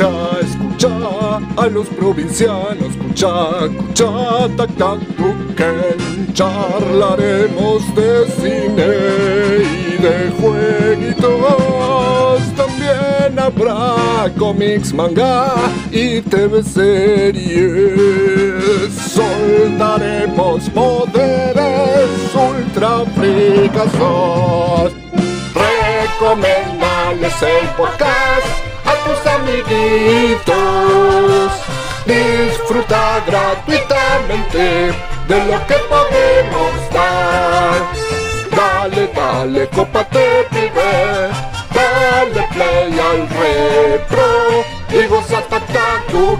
Escucha, escucha a los provincianos, escucha, escucha, tac, tac, tuquen. Charlaremos de cine y de jueguitos. También habrá cómics, manga y TV series. Soltaremos poderes ultra fricazos. Recomendales el podcast amiguitos. Disfruta gratuitamente de lo que podemos dar. Dale, dale, cópate, pibe. Dale play al repro y goza tu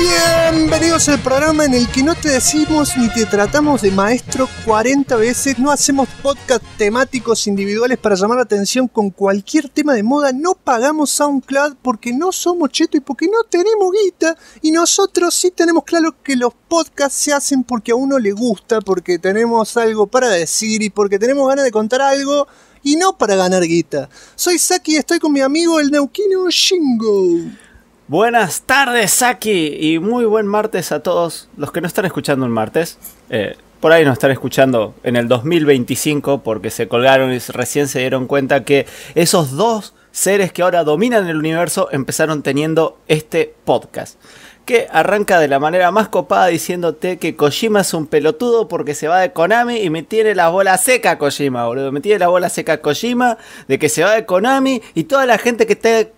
Bienvenidos al programa en el que no te decimos ni te tratamos de maestro 40 veces, no hacemos podcast temáticos individuales para llamar la atención con cualquier tema de moda, no pagamos SoundCloud porque no somos cheto y porque no tenemos guita y nosotros sí tenemos claro que los podcasts se hacen porque a uno le gusta, porque tenemos algo para decir y porque tenemos ganas de contar algo y no para ganar guita. Soy Saki y estoy con mi amigo el neuquino Shingo. Buenas tardes, Saki, y muy buen martes a todos los que no están escuchando el martes. Eh, por ahí nos están escuchando en el 2025 porque se colgaron y recién se dieron cuenta que esos dos seres que ahora dominan el universo empezaron teniendo este podcast. Que arranca de la manera más copada diciéndote que Kojima es un pelotudo porque se va de Konami y me tiene la bola seca Kojima, boludo. Me tiene la bola seca Kojima de que se va de Konami y toda la gente que esté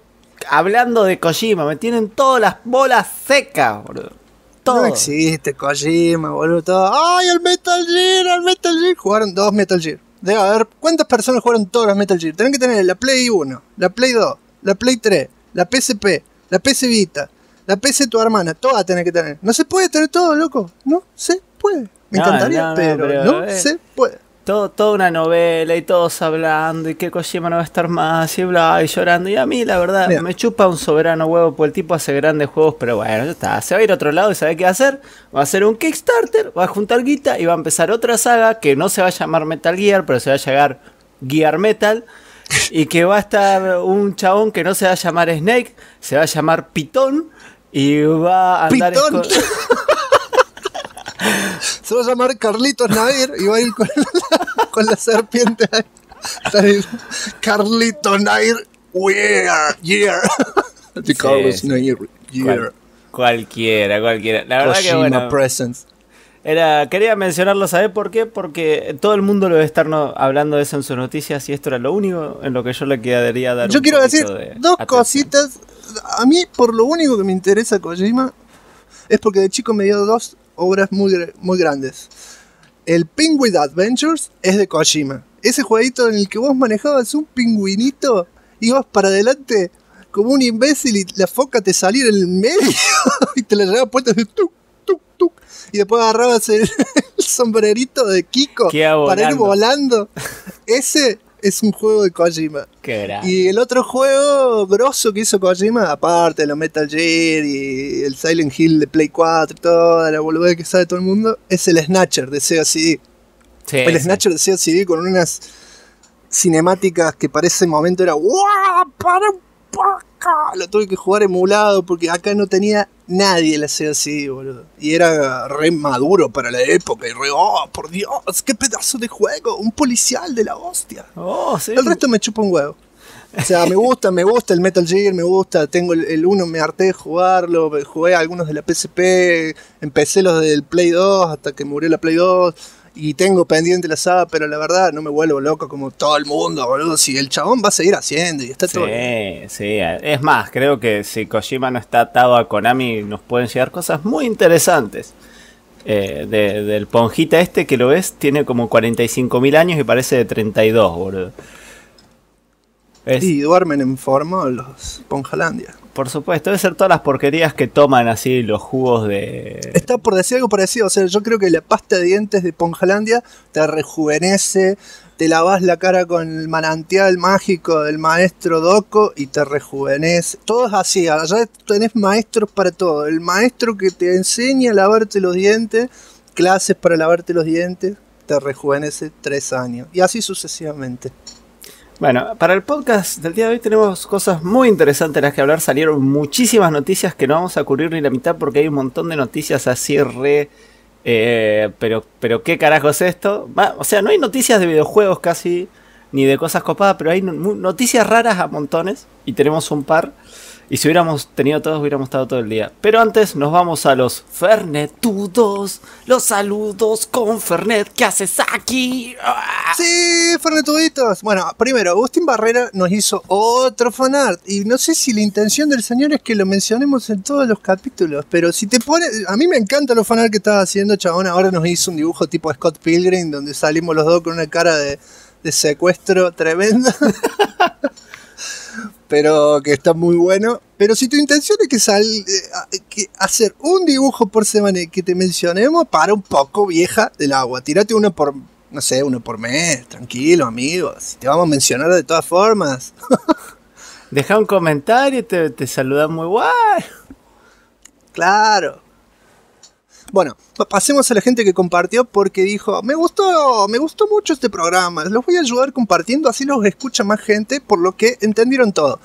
hablando de Kojima, me tienen todas las bolas secas, boludo. Todo. No existe Kojima, boludo. Todo. ¡Ay, el Metal Gear! ¡El Metal Gear! Jugaron dos Metal Gear. Debe haber. ¿Cuántas personas jugaron todos los Metal Gear? Tienen que tener la Play 1, la Play 2, la Play 3, la PSP, la PS Vita, la PC tu hermana. Todas tienen que tener. No se puede tener todo, loco. No se puede. Me No, encantaría, no, no, pero, pero, no eh. se puede. Todo, toda una novela y todos hablando y que Kojima no va a estar más y bla y llorando. Y a mí, la verdad, Mira. me chupa un soberano huevo porque el tipo hace grandes juegos, pero bueno, ya está. Se va a ir a otro lado y sabe qué va a hacer. Va a hacer un Kickstarter, va a juntar guita y va a empezar otra saga que no se va a llamar Metal Gear, pero se va a llamar Gear Metal. Y que va a estar un chabón que no se va a llamar Snake, se va a llamar Pitón. Y va a andar Pitón. Se va a llamar Carlitos Nair y va a ir con la, con la serpiente ahí. Carlitos Nair, yeah, yeah. De Carlos sí. Nair, yeah. Cual- cualquiera, cualquiera. La verdad que Kojima bueno. Presence. Era, quería mencionarlo, ¿sabes por qué? Porque todo el mundo lo debe estar no- hablando de eso en sus noticias y esto era lo único en lo que yo le quedaría dar Yo un quiero decir de dos atención. cositas. A mí, por lo único que me interesa Kojima, es porque de chico me dio dos obras muy, muy grandes. El Penguin Adventures es de Kojima. Ese jueguito en el que vos manejabas un pingüinito, ibas para adelante como un imbécil y la foca te salía en el medio y te la llevaba puesta así, tuc, tuc, tuc, y después agarrabas el, el sombrerito de Kiko para ir volando. Ese es un juego de Kojima. Qué. Y el otro juego grosso que hizo Kojima, aparte de los Metal Gear y el Silent Hill de Play 4 y toda la boludez que sabe todo el mundo, es el Snatcher de Sega CD. Sí, el sí. Snatcher de Sega CD con unas cinemáticas que para ese momento era ¡Guau! ¡Para un! Lo tuve que jugar emulado porque acá no tenía nadie la Sega CD, boludo. Y era re maduro para la época. Y re, ¡oh, por Dios! ¡Qué pedazo de juego! Un policial de la hostia. Oh, sí. El resto me chupa un huevo. O sea, me gusta, me gusta el Metal Gear, me gusta, tengo el, el 1, me harté de jugarlo, jugué algunos de la PSP, empecé los del Play 2 hasta que murió la Play 2 y tengo pendiente la saga, pero la verdad no me vuelvo loco como todo el mundo, boludo. Si el chabón va a seguir haciendo y está todo. Sí, sí. Es más, creo que si Kojima no está atado a Konami, nos pueden llegar cosas muy interesantes. Eh, de- del Ponjita este que lo ves, tiene como 45.000 años y parece de 32, boludo. Es- Y duermen en forma los Ponjalandia. Por supuesto, debe ser todas las porquerías que toman así los jugos de. Está por decir algo parecido. O sea, yo creo que la pasta de dientes de Ponjalandia te rejuvenece, te lavas la cara con el manantial mágico del maestro Doco y te rejuvenece. Todo es así. Allá tenés maestros para todo. El maestro que te enseña a lavarte los dientes, clases para lavarte los dientes, te rejuvenece tres años. Y así sucesivamente. Bueno, para el podcast del día de hoy tenemos cosas muy interesantes las que hablar. Salieron muchísimas noticias que no vamos a cubrir ni la mitad porque hay un montón de noticias así re... eh, pero, pero qué carajo es esto. Va, o sea, no hay noticias de videojuegos casi, ni de cosas copadas, pero hay noticias raras a montones y tenemos un par. Y si hubiéramos tenido todos, hubiéramos estado todo el día. Pero antes nos vamos a los Fernetudos. Los saludos con Fernet. ¿Qué haces aquí? ¡Ah! Sí, Fernetuditos. Bueno, primero, Agustín Barrera nos hizo otro fanart. Y no sé si la intención del señor es que lo mencionemos en todos los capítulos. Pero si te pone. A mí me encantan los fanart que estaba haciendo, chabón. Ahora nos hizo un dibujo tipo Scott Pilgrim, donde salimos los dos con una cara de, de secuestro tremenda. pero que está muy bueno. Pero si tu intención es que, sal, eh, que hacer un dibujo por semana y que te mencionemos, para un poco vieja del agua. Tírate uno por, no sé, uno por mes, tranquilo, amigos. Te vamos a mencionar de todas formas. Deja un comentario y te, te saludan muy guay. Claro. Bueno, pa- pasemos a la gente que compartió porque dijo, me gustó, me gustó mucho este programa, los voy a ayudar compartiendo, así los escucha más gente, por lo que entendieron todo.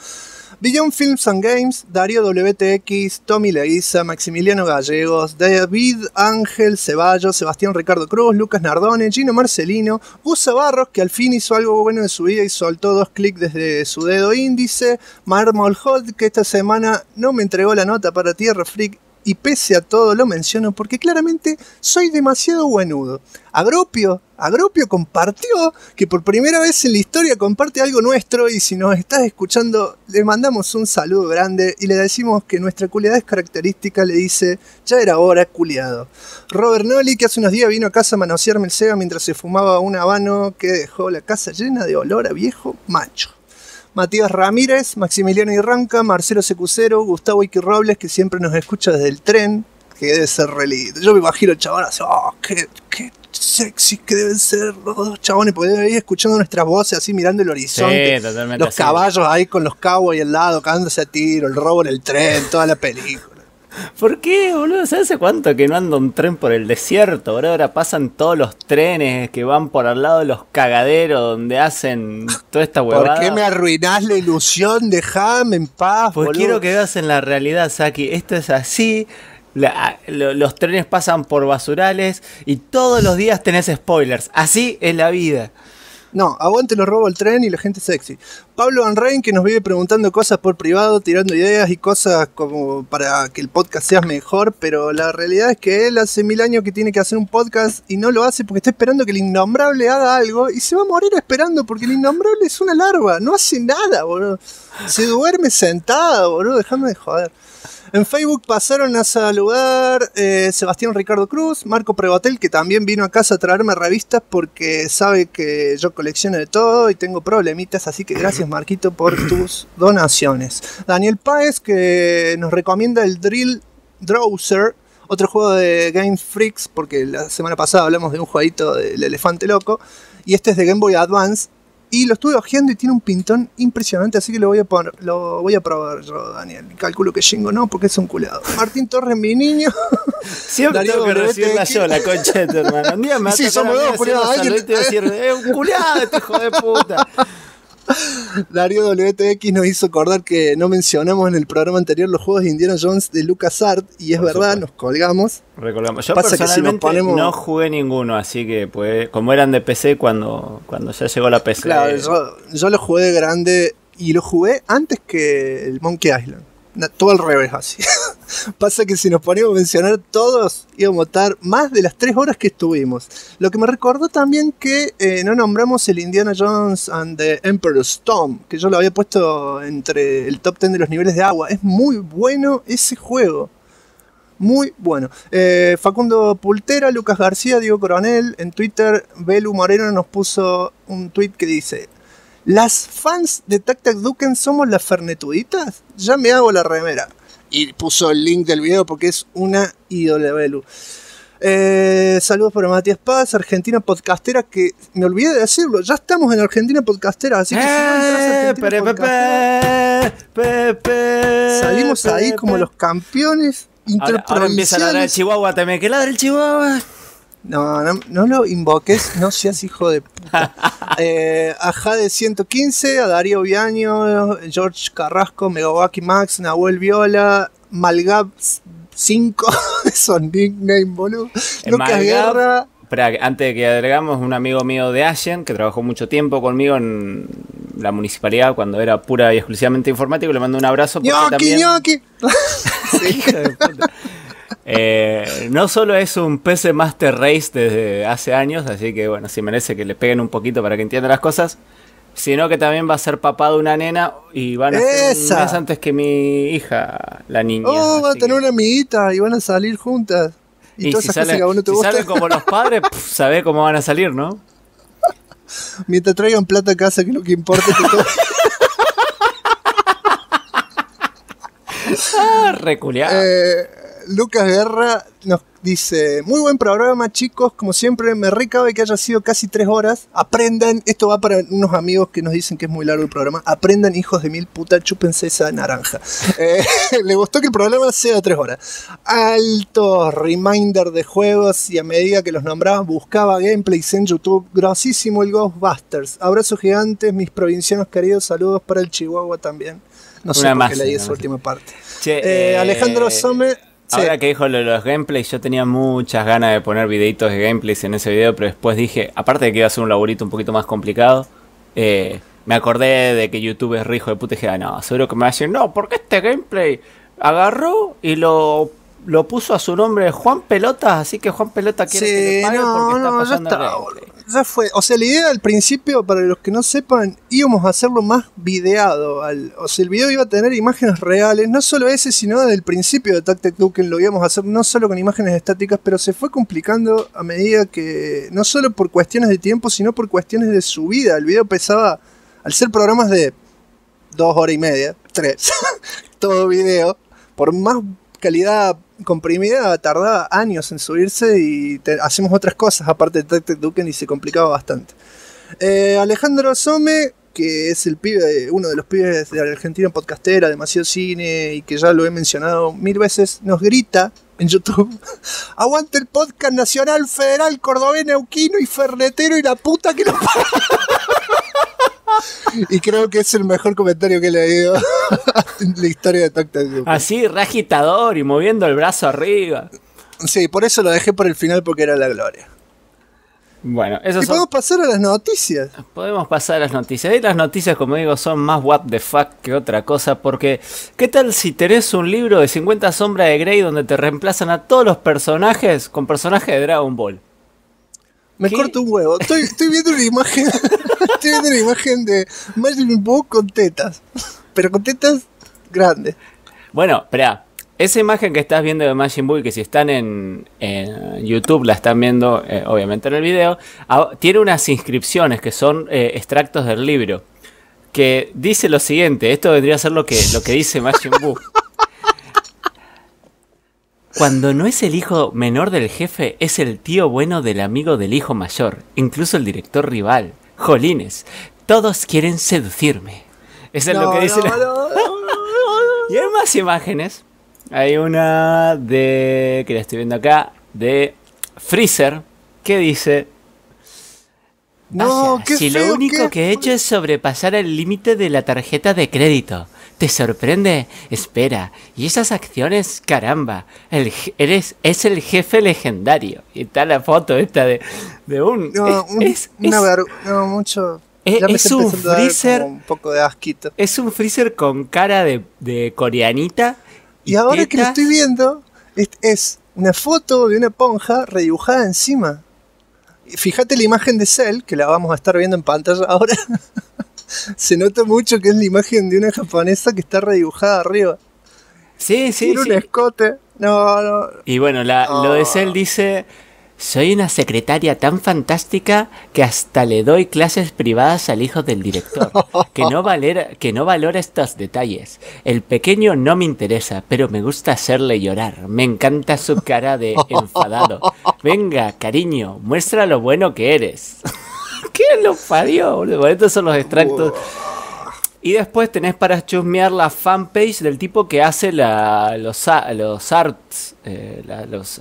Beyond Films and Games, Darío WTX, Tommy Leguiza, Maximiliano Gallegos, David Ángel Ceballos, Sebastián Ricardo Cruz, Lucas Nardone, Gino Marcelino, Gusa Barros, que al fin hizo algo bueno de su vida y soltó dos clics desde su dedo índice, Marmol Holt, que esta semana no me entregó la nota para Tierra Freak y pese a todo lo menciono porque claramente soy demasiado buenudo. Agropio, Agropio compartió que por primera vez en la historia comparte algo nuestro y si nos estás escuchando le mandamos un saludo grande y le decimos que nuestra culiadez característica le dice ya era hora culiado. Robert Nolly que hace unos días vino a casa a manosearme el Sega mientras se fumaba un habano que dejó la casa llena de olor a viejo macho. Matías Ramírez, Maximiliano Irranca, Marcelo Secucero, Gustavo Iki Robles, que siempre nos escucha desde el tren, que debe ser re lindo. Yo me imagino el chabón así, oh, qué, qué sexy que deben ser los dos chabones, porque deben ir escuchando nuestras voces así mirando el horizonte. Sí, los así. caballos ahí con los cowboys al lado, cagándose a tiro, el robo en el tren, toda la película. ¿Por qué, boludo? ¿Sabes hace cuánto que no anda un tren por el desierto, boludo? Ahora pasan todos los trenes que van por al lado de los cagaderos donde hacen toda esta huevada. ¿Por qué me arruinás la ilusión? Dejame en paz, Pues boludo. quiero que veas en la realidad, Saki. Esto es así. la- lo- los trenes pasan por basurales y todos los días tenés spoilers. Así es la vida. No, aguante los robo el tren y la gente sexy. Pablo Van Rijn que nos vive preguntando cosas por privado, tirando ideas y cosas como para que el podcast sea mejor, pero la realidad es que él hace mil años que tiene que hacer un podcast y no lo hace porque está esperando que el innombrable haga algo y se va a morir esperando porque el innombrable es una larva, no hace nada, boludo. Se duerme sentado, boludo, déjame de joder. En Facebook pasaron a saludar eh, Sebastián Ricardo Cruz, Marco Prevatel, que también vino a casa a traerme revistas porque sabe que yo colecciono de todo y tengo problemitas, así que gracias Marquito por tus donaciones. Daniel Páez, que nos recomienda el Drill Drowser, otro juego de Game Freaks, porque la semana pasada hablamos de un jueguito del elefante loco, y este es de Game Boy Advance. Y lo estuve hojeando y tiene un pintón impresionante, así que lo voy a poner, lo voy a probar yo, Daniel. Calculo que Shingo no, porque es un culado. Martín Torres, mi niño. Siempre Darío tengo que recibirla yo, la concha de tu hermano. Un día me va Sí, a somos dos, los alguien- es un culiado este hijo de puta. Darío WTX nos hizo acordar que no mencionamos en el programa anterior los juegos de Indiana Jones de LucasArts, y es Por verdad, supuesto. nos colgamos. Recordamos. Yo Pasa que si personalmente ponemos- no jugué ninguno, así que pues como eran de PC cuando, cuando ya llegó la PC. Claro, yo, yo lo jugué de grande y lo jugué antes que el Monkey Island. Todo al revés, así. Pasa que si nos poníamos a mencionar todos, íbamos a estar más de las tres horas que estuvimos. Lo que me recordó también que eh, no nombramos el Indiana Jones and the Emperor's Tomb, que yo lo había puesto entre el top 10 de los niveles de agua. Es muy bueno ese juego. Muy bueno. Eh, Facundo Pultera, Lucas García, Diego Coronel. En Twitter, Belu Moreno nos puso un tweet que dice: ¿Las fans de Tac Tac Duken somos las fernetuditas? Ya me hago la remera. Y puso el link del video porque es una ídola, Belu. Eh, saludos para Matías Paz, Argentina Podcastera, que me olvidé de decirlo, ya estamos en Argentina Podcastera, así que si no Eh, pere, Podcastera, pepe, salimos ahí como los campeones Ahora, ahora empieza a ladrar el interprovinciales. chihuahua, me que ladra el chihuahua. No, no, no lo invoques, no seas hijo de puta. Eh, a Jade 115, a Darío Viaño, George Carrasco, Megawaki Max, Nahuel Viola, Malgab 5, son nickname, boludo. Eh, Lucas Guerra. Espera, antes de que agregamos, un amigo mío de Ashen, que trabajó mucho tiempo conmigo en la municipalidad cuando era pura y exclusivamente informático, le mando un abrazo. Porque. Eh, no solo es un PC Master Race desde hace años, así que bueno, si merece que le peguen un poquito para que entienda las cosas, sino que también va a ser papá de una nena y van a ser un ¡Esa! mes antes que mi hija, la niña. Oh, va a tener que- una amiguita y van a salir juntas. Y, y todas si, esas cosas salen, que a vos no te si gustan. salen como los padres, pf, sabe cómo van a salir, ¿no? Mientras traigan plata a casa, que es lo que importa. que todo- Ah, reculeado. Eh, Lucas Guerra nos dice, muy buen programa chicos, como siempre me recabe que haya sido casi tres horas, aprendan, esto va para unos amigos que nos dicen que es muy largo el programa, aprendan hijos de mil puta, chúpense esa naranja. Eh, le gustó que el programa sea tres horas. Alto reminder de juegos y a medida que los nombraba buscaba gameplays en YouTube, grosísimo el Ghostbusters. Abrazos gigantes, mis provincianos queridos, saludos para el Chihuahua también. No sé por qué leí esa última parte. Che, Eh, eh, Alejandro Some. Sí. Ahora que dijo lo de los gameplays, yo tenía muchas ganas de poner videitos de gameplays en ese video, pero después dije, aparte de que iba a ser un laburito un poquito más complicado, eh, me acordé de que YouTube es rijo de puta y dije, ah, no, seguro que me va a decir, no, porque este gameplay agarró y lo, lo puso a su nombre Juan Pelota, así que Juan Pelota quiere que le pague no, porque está no, ya pasando el está. Ya fue. O sea, la idea al principio, para los que no sepan, íbamos a hacerlo más videado. al- o sea, el video iba a tener imágenes reales. No solo ese, sino desde el principio de Tactic Token lo íbamos a hacer no solo con imágenes estáticas, pero se fue complicando a medida que. No solo por cuestiones de tiempo, sino por cuestiones de subida. El video pesaba. Al ser programas de dos horas y media, tres, todo video, por más calidad comprimida tardaba años en subirse y hacemos otras cosas aparte de Tactic Duken y se complicaba bastante. Eh, Alejandro Some, que es el pibe, uno de los pibes de Argentina podcastera, demasiado cine y que ya lo he mencionado mil veces, nos grita en YouTube. Aguante el podcast nacional, federal, cordobés, neuquino y fernetero y la puta que lo Y creo que es el mejor comentario que he leído en la historia de Duken. Así, re agitador y moviendo el brazo arriba. Sí, por eso lo dejé por el final porque era la gloria. Bueno, eso Y son podemos pasar a las noticias. Podemos pasar a las noticias. Y las noticias, como digo, son más what the fuck que otra cosa. Porque, ¿qué tal si tenés un libro de 50 sombras de Grey donde te reemplazan a todos los personajes con personajes de Dragon Ball? Me ¿Qué? corto un huevo. Estoy, estoy viendo una imagen. estoy viendo una imagen de Majin Buu con tetas. Pero con tetas grandes. Bueno, espera. Esa imagen que estás viendo de Majin Buu y que si están en, en YouTube la están viendo, eh, obviamente en el video, tiene unas inscripciones que son eh, extractos del libro. Que dice lo siguiente, esto vendría a ser lo que, lo que dice Majin Buu. Cuando no es el hijo menor del jefe, es el tío bueno del amigo del hijo mayor, incluso el director rival. Jolines, todos quieren seducirme. Eso es lo que dice la- no, no, no. y hay más imágenes. Hay una de. que la estoy viendo acá. De Freezer. Que dice. No, "Vaya, qué si feo, lo único qué que he hecho es sobrepasar el límite de la tarjeta de crédito. ¿Te sorprende? Espera. ¿Y esas acciones? Caramba. El, eres, es el jefe legendario. Y está la foto esta de, de un. No, un- es, una es- ver- no, mucho. Ya me es un freezer. un poco de asquito. es un Freezer con cara de, de coreanita. Y ahora que lo estoy viendo, es, una foto de una ponja redibujada encima. Fíjate la imagen de Cell, que la vamos a estar viendo en pantalla ahora. Se nota mucho que es la imagen de una japonesa que está redibujada arriba. Sí, sí, Tiene sí. un escote. No, no. Y bueno, la- lo de Ah. Cell dice, soy una secretaria tan fantástica que hasta le doy clases privadas al hijo del director, que no, valera, que no valora estos detalles. El pequeño no me interesa, pero me gusta hacerle llorar. Me encanta su cara de enfadado. Venga, cariño, muestra lo bueno que eres. ¿Qué lo parió? Bueno, estos son los extractos. Y después tenés para chusmear la fanpage del tipo que hace la, los, los arts, eh,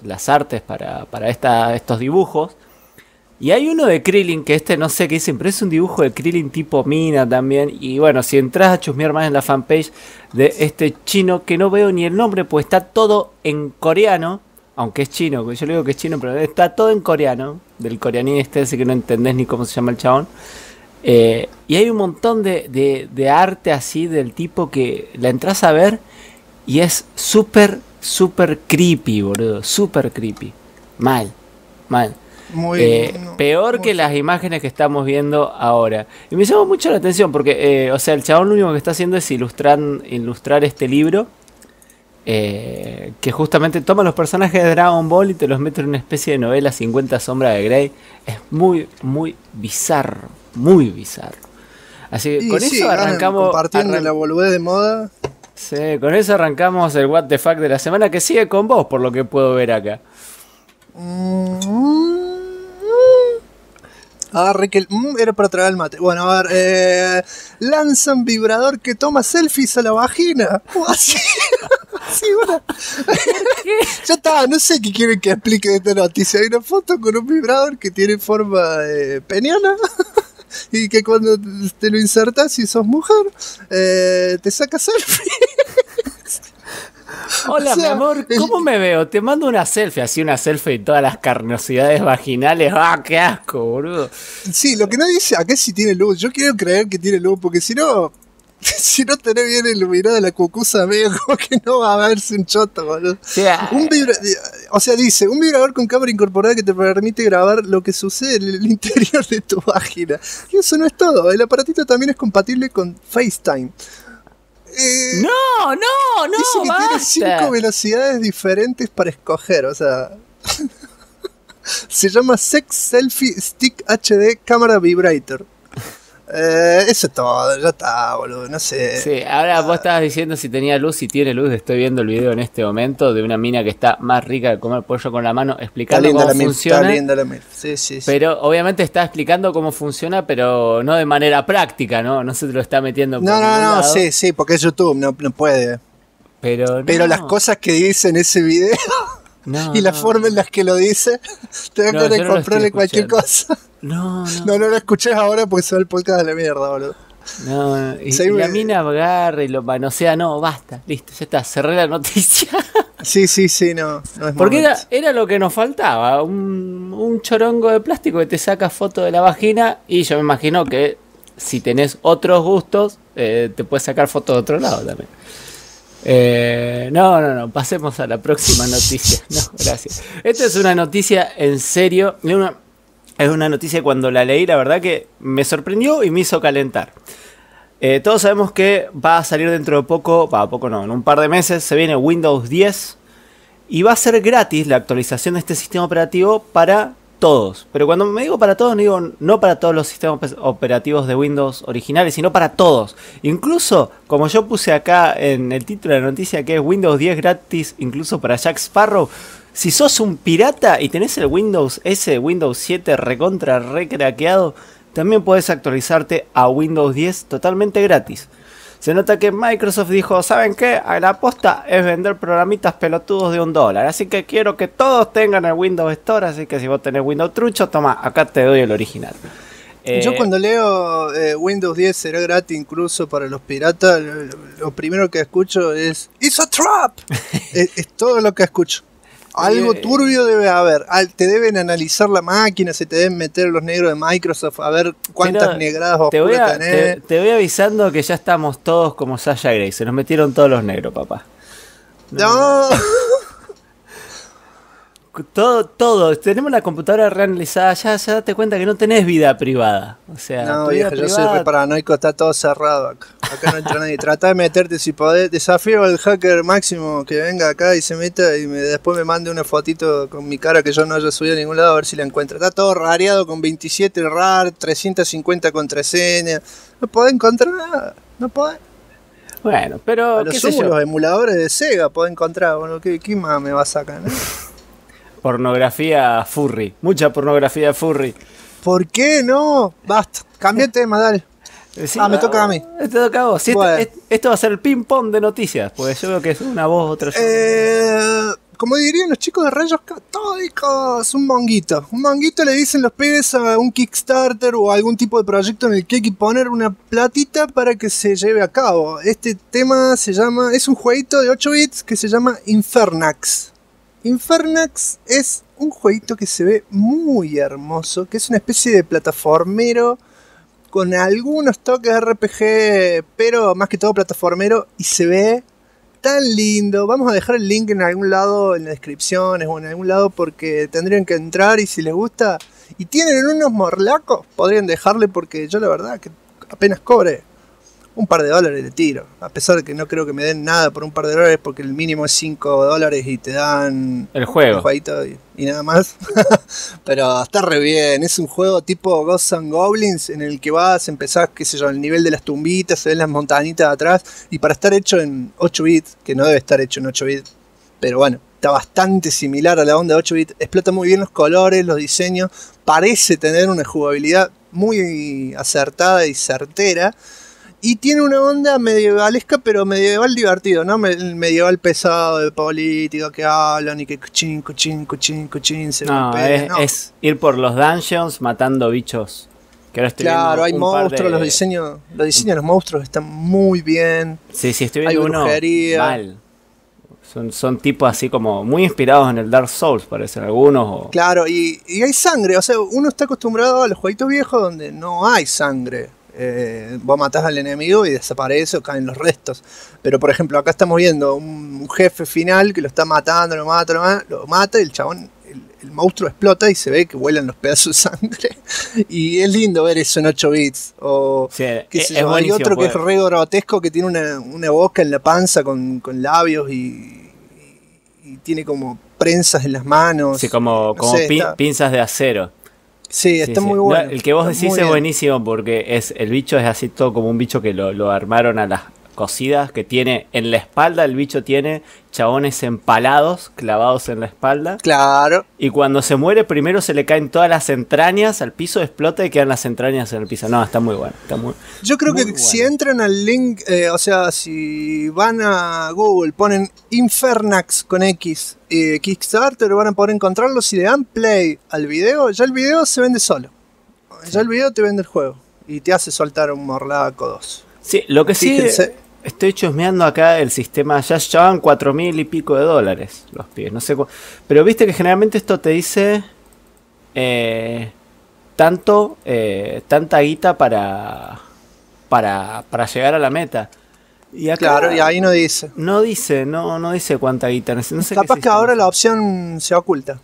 las artes para, para esta, estos dibujos. Y hay uno de Krillin, que este no sé qué dicen, pero es un dibujo de Krillin tipo mina también. Y bueno, si entras a chusmear más en la fanpage de este chino, que no veo ni el nombre, pues está todo en coreano. Aunque es chino, yo le digo que es chino, pero está todo en coreano. Del coreanín este, ese que no entendés ni cómo se llama el chabón. Eh, y hay un montón de, de- de arte así del tipo que la entras a ver y es súper, súper creepy, boludo. Súper creepy. Mal, mal. Muy Eh, no, peor muy- que las imágenes que estamos viendo ahora. Y me llamó mucho la atención porque, eh, o sea, el chabón lo único que está haciendo es ilustrar, ilustrar este libro. Eh, que justamente toma los personajes de Dragon Ball y te los mete en una especie de novela 50 sombras de Grey. Es muy, muy bizarro. Muy bizarro. Así que con sí, eso arrancamos. Compartiendo arran- la boludez de moda. Sí, con eso arrancamos el What the Fuck de la semana que sigue con vos, por lo que puedo ver acá. Mm. Agarre que el mm era para traer el mate. Bueno, a ver, eh, lanzan vibrador que toma selfies a la vagina. ¿Cómo así? Sí, bueno. ya está, no sé qué quieren que explique de esta noticia. Hay una foto con un vibrador que tiene forma eh, peniana. y que cuando te lo insertas, si sos mujer, eh, te saca selfie. Hola, O sea, mi amor, el- ¿cómo me veo? Te mando una selfie, así una selfie y todas las carnosidades vaginales. ¡Ah, qué asco, boludo! Sí, lo que no dice acá si tiene luz. Yo quiero creer que tiene luz, porque si no, si no tenés bien iluminada la cucusa, medio como que no va a verse un choto, boludo. Sea, Un vibra- o sea, dice, un vibrador con cámara incorporada que te permite grabar lo que sucede en el interior de tu vagina. Y eso no es todo, el aparatito también es compatible con FaceTime. Eh, no, no, no, dice que tiene cinco velocidades diferentes para escoger, o sea... Se llama Sex Selfie Stick HD Camera Vibrator. Eh, eso es todo, ya está, boludo, no sé. Sí, ahora vos estabas diciendo si tenía luz, si tiene luz. Estoy viendo el video en este momento de una mina que está más rica de comer pollo con la mano, explicando cómo la mil, está funciona. linda la. Sí, sí, sí. Pero obviamente está explicando cómo funciona, pero no de manera práctica, ¿no? No se te lo está metiendo por No, no, no, lado, sí, sí, porque es YouTube, no, no puede. Pero, Pero las cosas que dice en ese video no, y la no, forma en las que lo dice, te dan ganas de comprarle cualquier escuchando. cosa. No, no. No, no lo escuches ahora porque se va el podcast de la mierda, boludo. No, y, y la mina agarra y lo manosea, no, basta, listo, ya está, cerré la noticia. Sí, sí, sí, no, no es Porque era, era lo que nos faltaba, un, un chorongo de plástico que te saca foto de la vagina y yo me imagino que si tenés otros gustos, eh, te puedes sacar fotos de otro lado también. Eh, no, no, no, pasemos a la próxima noticia. No, gracias. Esta es una noticia en serio. Es una, noticia cuando la leí, la verdad que me sorprendió y me hizo calentar. Eh, todos sabemos que va a salir dentro de poco, va, poco no, en un par de meses se viene Windows 10 y va a ser gratis la actualización de este sistema operativo para todos. Pero cuando me digo para todos, no digo no para todos los sistemas ope- operativos de Windows originales, sino para todos. Incluso, como yo puse acá en el título de la noticia, que es Windows 10 gratis, incluso para Jack Sparrow. Si sos un pirata y tenés el Windows S, Windows 7 recontra recraqueado, también puedes actualizarte a Windows 10 totalmente gratis. Se nota que Microsoft dijo, ¿saben qué? A la aposta es vender programitas pelotudos de un dólar. Así que quiero que todos tengan el Windows Store. Así que si vos tenés Windows trucho, toma, acá te doy el original. Eh, Yo cuando leo eh, Windows 10 será gratis incluso para los piratas, lo, lo primero que escucho es ¡It's a trap! es, es todo lo que escucho. Algo Eh, turbio debe haber. Te deben analizar la máquina, se te deben meter los negros de Microsoft a ver cuántas pero negradas te voy, oscuras a- tenés. te, te voy avisando que ya estamos todos como Sasha Grey. Se nos metieron todos los negros, papá. No, Todo, todo. Tenemos la computadora reanalizada. Ya, ya date cuenta que no tenés vida privada. O sea, no, vieja, yo soy re paranoico, está todo cerrado acá. Acá no entra nadie. Trata de meterte si podés. Desafío al hacker máximo que venga acá y se meta y me, después me mande una fotito con mi cara que yo no haya subido a ningún lado a ver si la encuentra. Está todo rareado con 27 RAR, 350 contraseñas. No podés encontrar nada. No podés. Bueno, pero A lo qué sé sumo yo. los emuladores de Sega podés encontrar. Bueno, ¿qué, qué más me va a sacar? no? Pornografía furry. Mucha pornografía furry. ¿Por qué no? Basta. Cambia de tema, dale. Sí, Ah, me toca a mí. Te toca a vos. Sí, esto- Bueno. est- esto va a ser el ping-pong de noticias, porque yo veo que es una voz, otra. Eh, como dirían los chicos de rayos catódicos, un monguito. Un monguito le dicen los pibes a un Kickstarter o algún tipo de proyecto en el que hay que poner una platita para que se lleve a cabo. Este tema se llama, es un jueguito de 8 bits que se llama Infernax. Infernax es un jueguito que se ve muy hermoso, que es una especie de plataformero con algunos toques de RPG, pero más que todo plataformero y se ve tan lindo. Vamos a dejar el link en algún lado, en las descripciones o en algún lado porque tendrían que entrar y si les gusta y tienen unos morlacos, podrían dejarle porque yo la verdad que apenas cobre un par de dólares de tiro. A pesar de que no creo que me den nada por un par de dólares porque el mínimo es 5 dólares y te dan El juego. jueguito y, y nada más. Pero está re bien. Es un juego tipo Ghosts and Goblins en el que vas, empezás, qué sé yo, el nivel de las tumbitas, se ven las montañitas de atrás. Y para estar hecho en 8 bits, que no debe estar hecho en 8 bits, pero bueno, está bastante similar a la onda de 8 bits. Explota muy bien los colores, los diseños. Parece tener una jugabilidad muy acertada y certera. Y tiene una onda medievalesca, pero medieval divertido, ¿no? El medieval pesado de política que hablan y que cuchín, cuchín, cuchín, cuchín, se No, golpean, es, ¿no? es ir por los dungeons matando bichos. Claro, hay monstruos, de- los diseños, los diseños de los monstruos están muy bien. Sí, sí, estoy hay viendo uno brujería. mal. Son, son tipos así como muy inspirados en el Dark Souls, parecen algunos. o- Claro, y, y hay sangre, o sea, uno está acostumbrado a los jueguitos viejos donde no hay sangre. Eh, vos matás al enemigo y desaparece o caen los restos. Pero por ejemplo, acá estamos viendo un, un jefe final que lo está matando, lo mata, lo mata, lo mata y el chabón, el, el monstruo explota y se ve que vuelan los pedazos de sangre. y es lindo ver eso en 8 bits. O Sí, qué es- sé es yo, hay otro que es re grotesco que tiene una, una boca en la panza con, con labios y, y- y tiene como prensas en las manos. Sí, como, No como sé, pin- está- pinzas de acero. Sí, Sí, está sí. muy No, bueno. el que vos decís es buenísimo porque es el bicho es así todo como un bicho que lo, lo armaron a las cosidas que tiene en la espalda. El bicho tiene chabones empalados, clavados en la espalda. Claro. Y cuando se muere, primero se le caen todas las entrañas al piso, explota y quedan las entrañas en el piso. No, está muy bueno. Está muy... Yo creo Muy que bueno. si entran al link, eh, o sea, si van a Google, ponen Infernax con X eh, Kickstarter, van a poder encontrarlo. Si le dan play al video, ya el video se vende solo. Ya el video te vende el juego. Y te hace soltar un Morlaco 2. Sí, lo que sí Fíjense. Estoy chusmeando acá el sistema, ya llevan cuatro mil y pico de dólares los pies, no sé Pero viste que generalmente esto te dice eh, tanto, eh, tanta guita para, para, para llegar a la meta. Y acá Claro, y ahí no dice. no dice, no, no dice cuánta guita. No sé, Capaz que ahora la opción se oculta.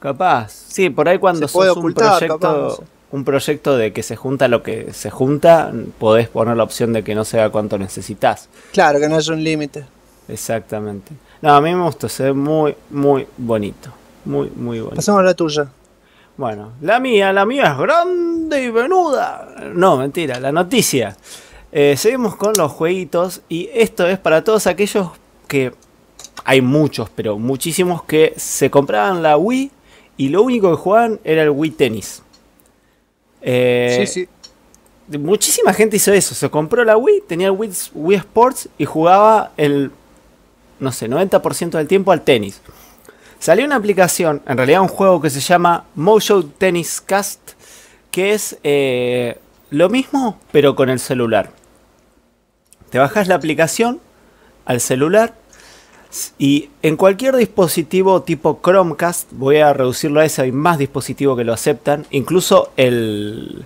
Capaz, sí, por ahí cuando Se puede sos un ocultar, proyecto, capaz, no sé. Un proyecto de que se junta lo que se junta, podés poner la opción de que no sea cuánto necesitas. Claro, que no haya un límite. Exactamente. No, a mí me gustó, se ve muy, muy bonito. Muy, muy bonito. Pasemos a la tuya. Bueno, la mía, la mía es grande y venuda. No, mentira, la noticia. Eh, seguimos con los jueguitos y esto es para todos aquellos que... Hay muchos, pero muchísimos que se compraban la Wii y lo único que jugaban era el Wii Tennis. Eh, sí, sí. Muchísima gente hizo eso. Se compró la Wii, tenía el Wii, Wii Sports y jugaba el, no sé, 90% del tiempo al tenis. Salió una aplicación, en realidad un juego que se llama Motion Tennis Cast, que es eh, lo mismo, pero con el celular. Te bajas la aplicación al celular y en cualquier dispositivo tipo Chromecast, voy a reducirlo a ese, hay más dispositivos que lo aceptan, incluso el,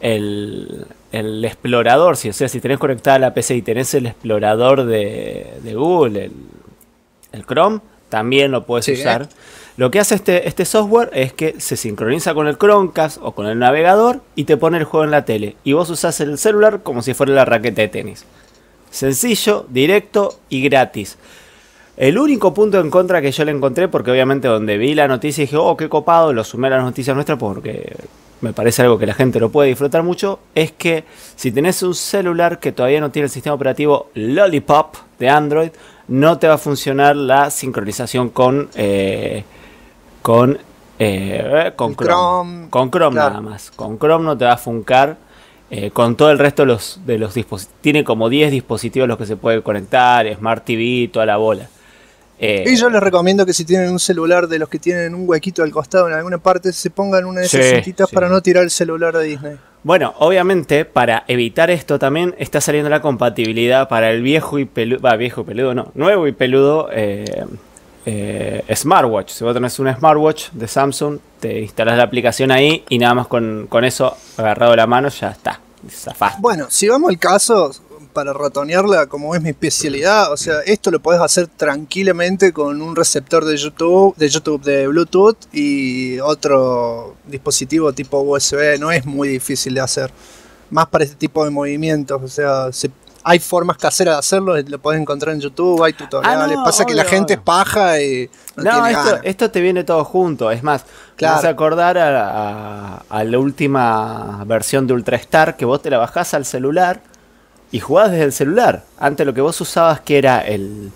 el, el explorador, si, o sea, si tenés conectada la PC y tenés el explorador de, de Google, el, el Chrome, también lo puedes Sí. usar. Lo que hace este, este software es que se sincroniza con el Chromecast o con el navegador y te pone el juego en la tele. Y vos usás el celular como si fuera la raqueta de tenis. Sencillo, directo y gratis. El único punto en contra que yo le encontré, porque obviamente donde vi la noticia dije, oh, qué copado, lo sumé a las noticias nuestras porque me parece algo que la gente lo puede disfrutar mucho, es que si tenés un celular que todavía no tiene el sistema operativo Lollipop de Android, no te va a funcionar la sincronización con eh, con eh, con Chrome. Chrome, Con Chrome claro. nada más. Con Chrome no te va a funcar eh, con todo el resto de los, de los dispositivos. Tiene como 10 dispositivos los que se puede conectar, Smart TV, toda la bola. Eh, y yo les recomiendo que si tienen un celular de los que tienen un huequito al costado en alguna parte, se pongan una de esas cintitas para no tirar el celular de Disney. Bueno, obviamente, para evitar esto también está saliendo la compatibilidad para el viejo y peludo, va, viejo y peludo, no, nuevo y peludo eh, eh, smartwatch. Si vos tenés un smartwatch de Samsung, te instalas la aplicación ahí y nada más con, eso agarrado la mano ya está. Bueno, si vamos al caso, para ratonearla, como es mi especialidad, o sea, esto lo podés hacer tranquilamente con un receptor de YouTube, de YouTube de Bluetooth y otro dispositivo tipo USB, no es muy difícil de hacer. Más para este tipo de movimientos, o sea, hay formas caseras de hacerlo, lo podés encontrar en YouTube, hay tutoriales. Ah, Pasa que la gente es paja y no, esto, te viene todo junto. Es más, claro. vas a acordar a, a, la última versión de Ultrastar que vos te la bajás al celular y jugabas desde el celular. Antes lo que vos usabas que era el,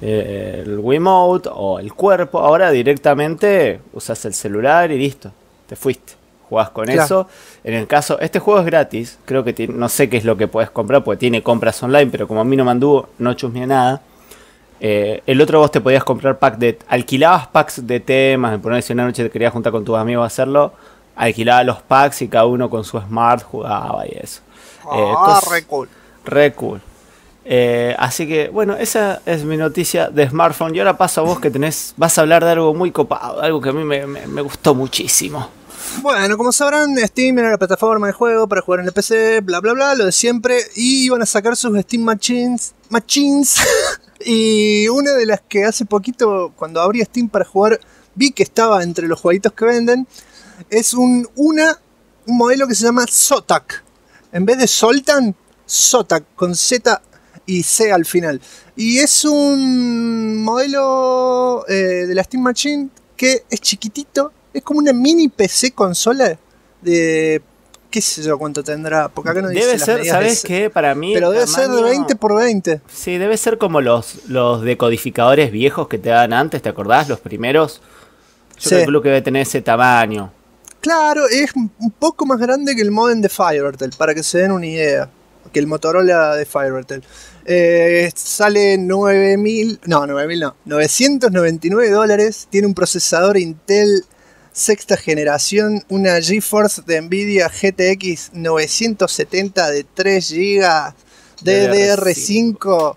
el Wiimote o el cuerpo, ahora directamente usas el celular y listo, te fuiste. Jugás con eso. En el caso, este juego es gratis, creo que no sé qué es lo que puedes comprar, porque tiene compras online, pero como a mí no me anduvo, no chusmeé nada. Eh, el otro vos te podías comprar pack de. Alquilabas packs de temas, de poner si una noche te querías juntar con tus amigos a hacerlo. Alquilabas los packs y cada uno con su smart jugaba y eso. Eh, ah, re cool. Re cool. Eh, así que, bueno, esa es mi noticia de smartphone. Y ahora paso a vos que tenés, vas a hablar de algo muy copado, algo que a mí me, gustó muchísimo. Bueno, como sabrán, Steam era la plataforma de juego para jugar en el PC, bla bla bla, lo de siempre. Y iban a sacar sus Steam Machines. Machines. y una de las que hace poquito, cuando abrí Steam para jugar, vi que estaba entre los jueguitos que venden. Es un, una, un modelo que se llama Zotac. En vez de Soltan, Zotac con Z y C al final. Y es un modelo eh, de la Steam Machine que es chiquitito, es como una mini PC consola de qué sé yo cuánto tendrá, porque acá no dice Debe ser, ¿sabes qué? Para mí Pero debe ser de 20 por 20. Sí, debe ser como los los decodificadores viejos que te dan antes, ¿te acordás? Los primeros. Yo creo que debe tener ese tamaño. Claro, es un poco más grande que el modem de FireTel, para que se den una idea que el Motorola de FireTel. Eh, sale 9000, no, 9000 no, 999 dólares. Tiene un procesador Intel sexta generación, una GeForce de Nvidia GTX 970 de 3 GB DDR5,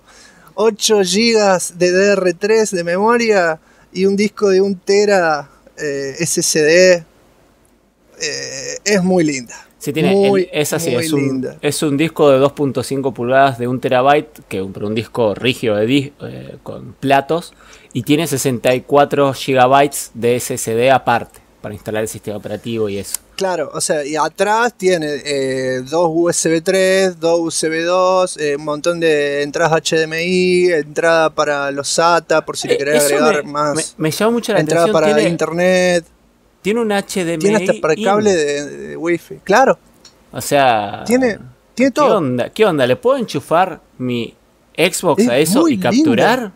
8 GB de DDR3 de memoria y un disco de 1 tera eh, SSD. Eh, es muy linda. Sí, tiene, es así, es un, es un, disco de 2.5 pulgadas de un terabyte, que un, un disco rígido de, eh, con platos, y tiene 64 gigabytes de SSD aparte para instalar el sistema operativo y eso. Claro, o sea, y atrás tiene eh, dos USB 3, dos USB 2, eh, un montón de entradas HDMI, entrada para los SATA, por si le querés agregar más. Me, llama mucho la entrada para internet. Tiene un HDMI. Tiene hasta para cable de, Wi-Fi. Claro. O sea. Tiene, tiene todo. ¿Qué onda? ¿Qué onda? ¿Le puedo enchufar mi Xbox a eso y capturar?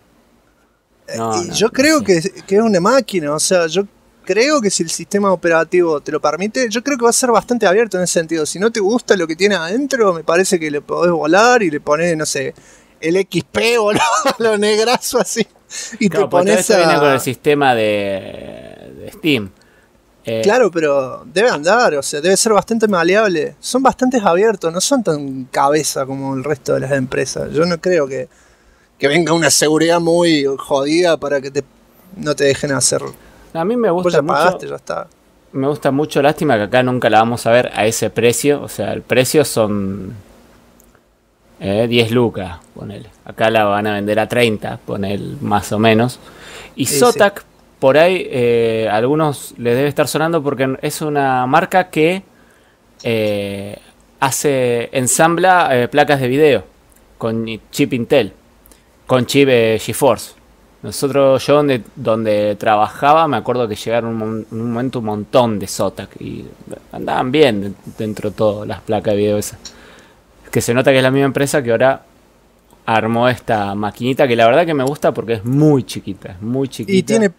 Eh, yo creo que, que, es una máquina. O sea, yo creo que si el sistema operativo te lo permite, yo creo que va a ser bastante abierto en ese sentido. Si no te gusta lo que tiene adentro, me parece que le podés volar y le pones, no sé, el XP o lo, lo negrazo así. Y te pones a... viene con el sistema de, de Steam. Eh, claro, pero debe andar, o sea, debe ser bastante maleable. Son bastante abiertos, no son tan cabeza como el resto de las empresas. Yo no creo que, venga una seguridad muy jodida para que te, no te dejen hacer. A mí me gusta mucho. ya está. Me gusta mucho, lástima que acá nunca la vamos a ver a ese precio. O sea, el precio son 10 eh, lucas, ponele. Acá la van a vender a 30, ponele más o menos. Y Zotac por ahí eh, a algunos les debe estar sonando porque es una marca que eh, hace ensambla eh, placas de video con chip Intel, con chip GeForce. Nosotros, yo donde, donde trabajaba, me acuerdo que llegaron un, un momento un montón de Zotac y andaban bien dentro de todo las placas de video esas. Que se nota que es la misma empresa que ahora armó esta maquinita que la verdad que me gusta porque es muy chiquita, es muy chiquita. Y tiene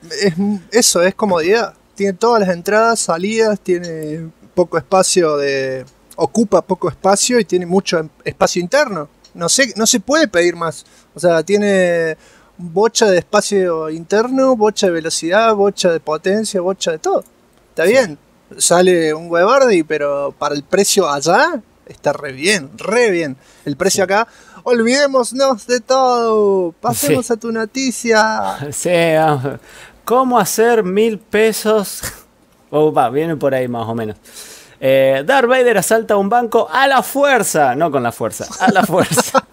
eso, es comodidad. Tiene todas las entradas, salidas, tiene poco espacio de ocupa poco espacio y tiene mucho em- espacio interno. No sé, no se puede pedir más. O sea, tiene bocha de espacio interno, bocha de velocidad, bocha de potencia, bocha de todo. Está bien. Sale un huevardi, pero para el precio allá está re bien, re bien. El precio acá, olvidémonos de todo. Pasemos Sí. a tu noticia. Sí, vamos. ¿Cómo hacer mil pesos? O va, viene por ahí más o menos. Eh, Darth Vader asalta un banco a la fuerza. No con la fuerza, a la fuerza.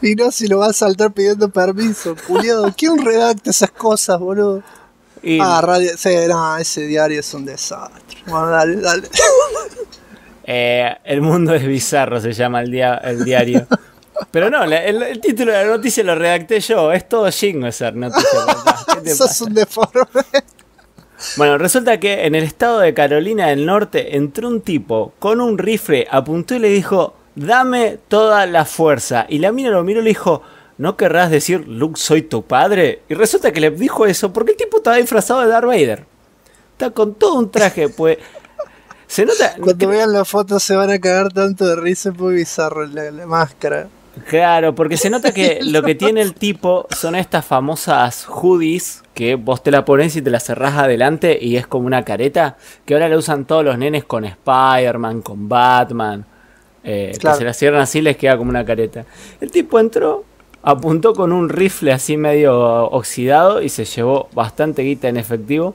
Y no si lo vas a saltar pidiendo permiso, culiado. ¿Quién redacta esas cosas, boludo? Y Ah, radio, sí, no, ese diario es un desastre. Bueno, dale, dale. Eh, El mundo es bizarro, se llama el, dia- el diario. Pero no, la- el, el título de la noticia lo redacté yo. Es todo jingo esa noticia. papá. ¿Qué te Sos un deforme. Bueno, resulta que en el estado de Carolina del Norte entró un tipo con un rifle, apuntó y le dijo, dame toda la fuerza. Y la mina lo miró y le dijo, ¿no querrás decir, Luke, soy tu padre? Y resulta que le dijo eso porque el tipo estaba disfrazado de Darth Vader. Está con todo un traje, pues... Se nota... Cuando vean la foto se van a cagar tanto de risa, es muy bizarro la, la máscara. Claro, porque se nota que lo que tiene el tipo son estas famosas hoodies que vos te la pones y te la cerrás adelante y es como una careta que ahora la usan todos los nenes con Spider-Man, con Batman. eh, Claro. Que se la cierran así y les queda como una careta. El tipo entró, apuntó con un rifle así medio oxidado y se llevó bastante guita en efectivo.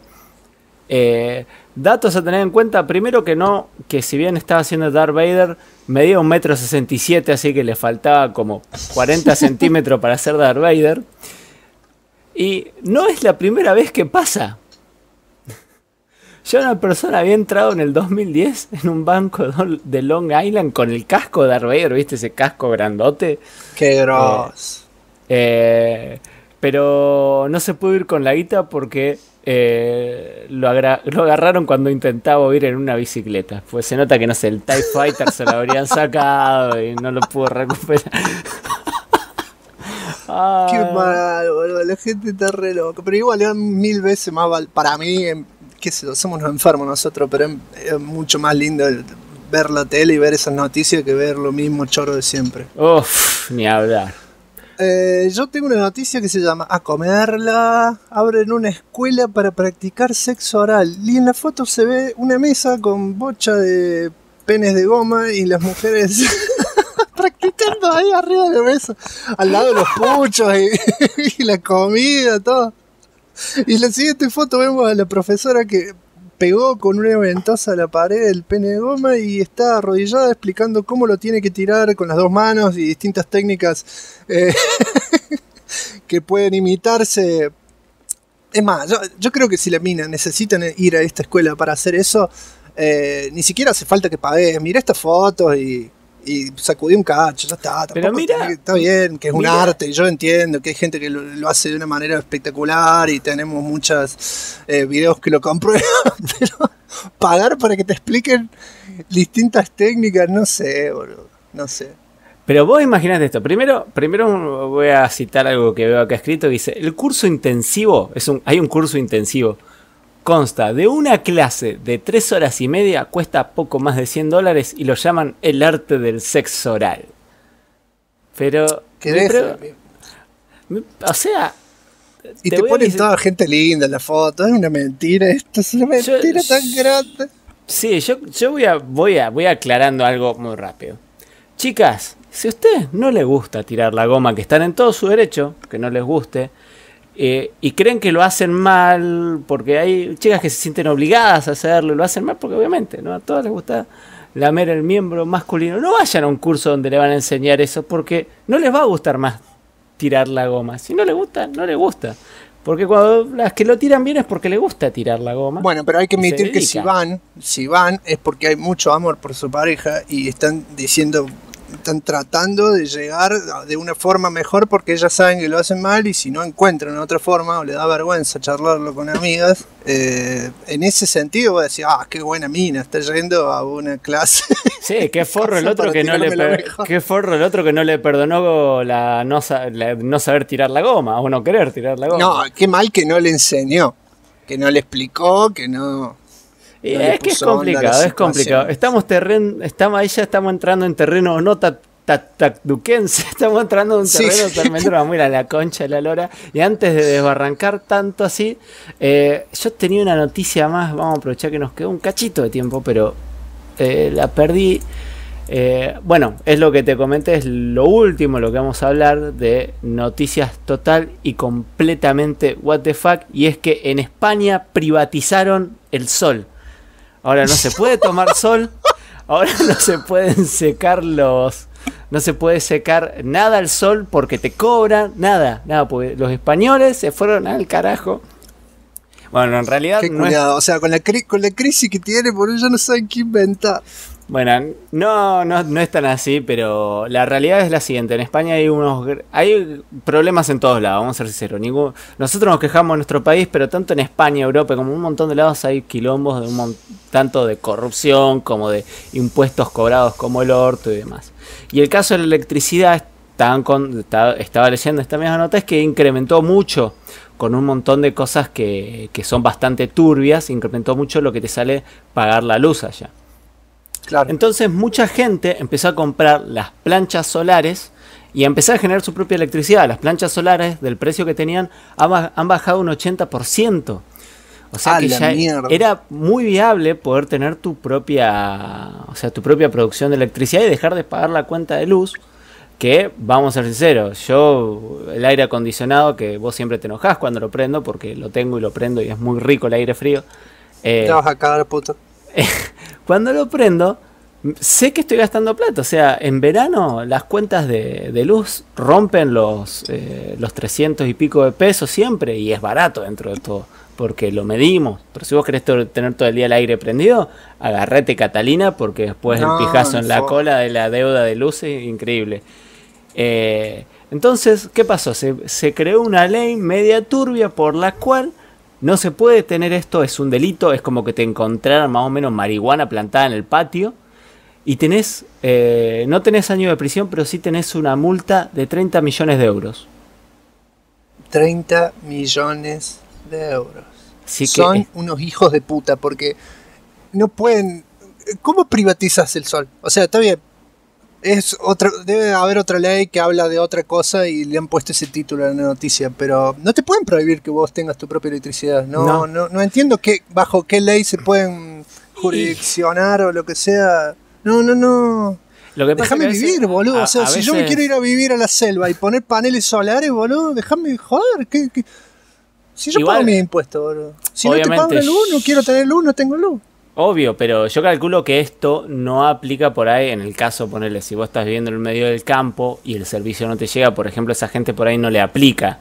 Eh, datos a tener en cuenta, primero que no, que si bien estaba haciendo Darth Vader, medía un metro sesenta y siete, así que le faltaba como 40 centímetros para ser Darth Vader. Y no es la primera vez que pasa. Yo una persona había entrado en el 2010 en un banco de Long Island con el casco de Darth Vader, ¿viste? Ese casco grandote. Qué gross. Eh, pero no se pudo ir con la guita porque eh, lo, agarraron cuando intentaba ir en una bicicleta. Pues se nota que no sé, el TIE Fighter se lo habrían sacado y no lo pudo recuperar. Ah, Qué mal, boludo. La gente está re loca. Pero igual es mil veces más val- para mí, em, qué sé somos unos enfermos nosotros, pero em- es, mucho más lindo el- ver la tele y ver esas noticias que ver lo mismo choro de siempre. Uf, ni hablar. Eh, yo tengo una noticia que se llama A comerla. Abren una escuela para practicar sexo oral. Y en la foto se ve una mesa con bocha de penes de goma y las mujeres practicando ahí arriba de la mesa. Al lado de los puchos y, y la comida, todo. Y en la siguiente foto vemos a la profesora que pegó con una ventosa a la pared el pene de goma y está arrodillada explicando cómo lo tiene que tirar con las dos manos y distintas técnicas eh, que pueden imitarse. Es más, yo, yo creo que si la mina necesitan ir a esta escuela para hacer eso, eh, ni siquiera hace falta que pagues. Mira estas fotos y, y sacudí un cacho, ya está. Pero mira- que- está bien, que es un arte, yo entiendo que hay gente que lo, lo hace de una manera espectacular y tenemos muchos videos que lo comprueban, pero pagar para que te expliquen distintas técnicas, no sé, boludo, no sé. Pero vos imaginate esto. Primero, primero voy a citar algo que veo acá escrito que dice, el curso intensivo, es un, hay un curso intensivo, consta de una clase de tres horas y media, cuesta poco más de 100 dólares y lo llaman el arte del sexo oral. Pero... Que me amigo. me- o sea... Y te te, ponen decir- toda gente linda en la foto, es una mentira, esto es una mentira tan grande. Sí, yo, yo voy, a, voy, a, voy aclarando algo muy rápido. Chicas, si a ustedes no les gusta tirar la goma, que están en todo su derecho, que no les guste, eh, y creen que lo hacen mal, porque hay chicas que se sienten obligadas a hacerlo y lo hacen mal, porque obviamente ¿no? a todas les gusta lamer el miembro masculino. No vayan a un curso donde le van a enseñar eso, porque no les va a gustar más tirar la goma. Si no les gusta, no les gusta. Porque cuando las que lo tiran bien es porque les gusta tirar la goma. Bueno, pero hay que admitir que si van, si van es porque hay mucho amor por su pareja y están diciendo, están tratando de llegar de una forma mejor porque ellas saben que lo hacen mal y si no encuentran otra forma o le da vergüenza charlarlo con amigas, eh, en ese sentido voy a decir, ah, qué buena mina, está yendo a una clase. Sí, qué forro el otro que no le qué forro el otro que no le perdonó la no, sa- la- no saber tirar la goma o no querer tirar la goma. no, qué mal que no le enseñó, que no le explicó, que no... Y No le es que es onda complicado, es complicado. Estamos terreno, estamos ahí ya estamos entrando en terreno no ta- ta- tacduquense, estamos entrando en un Sí. terreno totalmente vamos a ir a la concha de la lora. Y antes de desbarrancar tanto así, eh, yo tenía una noticia más, vamos a aprovechar que nos quedó un cachito de tiempo, pero eh, la perdí. Eh, bueno, es lo que te comenté, es lo último, lo que vamos a hablar de noticias total y completamente what the fuck. Y es que en España privatizaron el sol. Ahora no se puede tomar sol, ahora no se pueden secar los... No se puede secar nada al sol porque te cobran, nada, nada, porque los españoles se fueron al carajo. Bueno, en realidad Qué no es o sea, con la, con la crisis que tiene, por eso no saben qué inventar. Bueno, no, no, no es tan así, pero la realidad es la siguiente. En España hay unos hay problemas en todos lados, vamos a ser sinceros. Nosotros nos quejamos en nuestro país, pero tanto en España, Europa, como en un montón de lados hay quilombos de un tanto de corrupción como de impuestos cobrados como el orto y demás. Y el caso de la electricidad, estaban con- estaba, estaba leyendo esta misma nota, es que incrementó mucho con un montón de cosas que, que son bastante turbias, incrementó mucho lo que te sale pagar la luz allá. Claro. Entonces mucha gente empezó a comprar las planchas solares y a empezar a generar su propia electricidad. Las planchas solares del precio que tenían han ba- han bajado un 80%. O sea que la ya mierda. era muy viable poder tener tu propia, o sea, tu propia producción de electricidad y dejar de pagar la cuenta de luz. Que vamos a ser sinceros, yo el aire acondicionado que vos siempre te enojás cuando lo prendo porque lo tengo y lo prendo y es muy rico el aire frío. eh, Te vas a cagar. cuando lo prendo, sé que estoy gastando plata. O sea, en verano las cuentas de, de luz rompen los, eh, los 300 y pico de pesos siempre y es barato dentro de todo. Porque lo medimos. Pero si vos querés tener todo el día el aire prendido, agarrate Catalina porque después No, el pijazo en la cola de la deuda de luz es increíble. Eh, entonces, ¿qué pasó? Se, se creó una ley media turbia por la cual no se puede tener esto, es un delito, es como que te encontraran más o menos marihuana plantada en el patio y tenés, eh, no tenés año de prisión, pero sí tenés una multa de 30 millones de euros. 30 millones de euros. Así que Son es- unos hijos de puta porque no pueden. ¿Cómo privatizas el sol? O sea, está bien. Es otra, debe haber otra ley que habla de otra cosa y le han puesto ese título en la noticia, pero no te pueden prohibir que vos tengas tu propia electricidad. No, No. no, no, entiendo qué, bajo qué ley se pueden jurisdiccionar o lo que sea. No, no, no. lo que pasa Déjame que a veces- vivir, boludo. a- o sea, si yo me quiero ir a vivir a la selva y poner paneles solares, boludo, déjame joder. ¿qué, qué? Si yo Igual, pago mis impuestos, boludo. Si no te pago la luz, no quiero tener luz, no tengo luz. Obvio, pero yo calculo que esto no aplica por ahí en el caso, ponerle, si vos estás viviendo en el medio del campo y el servicio no te llega, por ejemplo, esa gente por ahí no le aplica.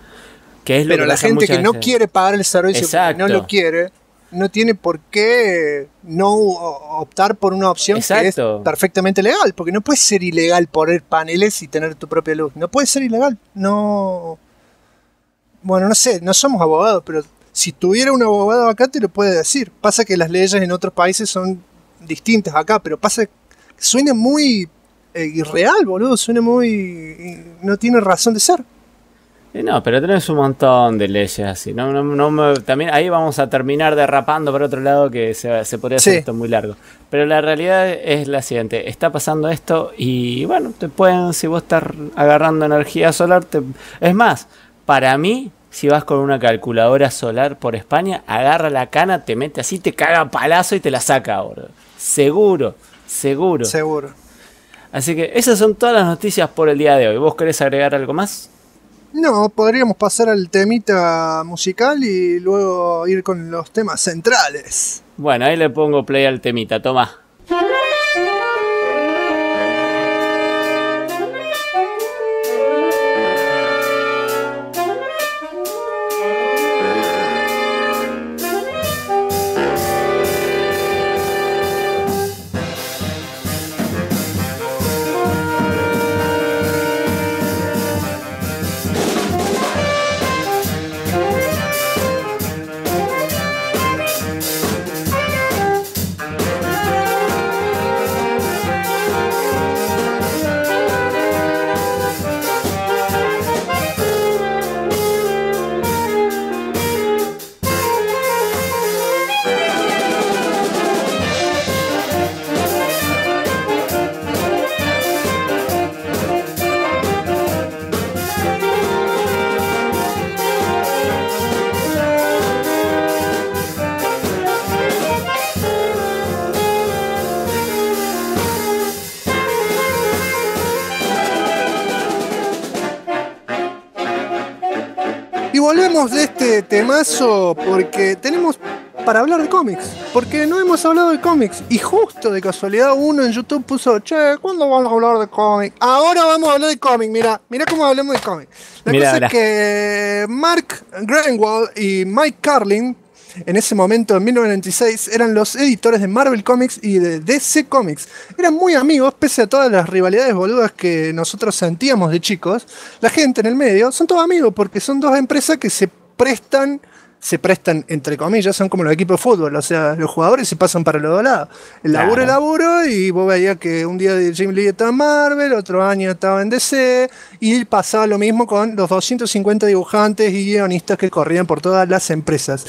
Que es lo Pero que la gente que no quiere pagar el servicio Exacto. no lo quiere, no tiene por qué no optar por una opción que es perfectamente legal. Porque no puede ser ilegal poner paneles y tener tu propia luz. No puede ser ilegal. No. Bueno, no sé, no somos abogados, pero si tuviera un abogado acá te lo puede decir. Pasa que las leyes en otros países son distintas acá, pero pasa que suena muy eh, irreal, boludo. Suena muy. no tiene razón de ser. No, pero tenés un montón de leyes así. No, no, no me- también ahí vamos a terminar derrapando por otro lado que se, se podría hacer Sí. esto muy largo. Pero la realidad es la siguiente. Está pasando esto y bueno, te pueden, si vos estás agarrando energía solar, te- es más, para mí, si vas con una calculadora solar por España, agarra la cana, te mete así, te caga palazo y te la saca ahora. Seguro, seguro. Seguro. Así que esas son todas las noticias por el día de hoy. ¿Vos querés agregar algo más? No, podríamos pasar al temita musical y luego ir con los temas centrales. Bueno, ahí le pongo play al temita, toma. Temazo porque tenemos para hablar de cómics. Porque no hemos hablado de cómics. Y justo de casualidad uno en YouTube puso, che, ¿cuándo vamos a hablar de cómics? Ahora vamos a hablar de cómics, mira, mira cómo hablamos de cómics. La cosa es que Mark Greenwald y Mike Carlin, en ese momento, en 1996, eran los editores de Marvel Comics y de DC Comics. Eran muy amigos, pese a todas las rivalidades boludas que nosotros sentíamos de chicos. La gente en el medio son todos amigos porque son dos empresas que se prestan, se prestan entre comillas, son como los equipos de fútbol, o sea, los jugadores se pasan para los dos lados. El laburo Claro. laburo y vos veías que un día Jim Lee estaba en Marvel, otro año estaba en DC y pasaba lo mismo con los 250 dibujantes y guionistas que corrían por todas las empresas.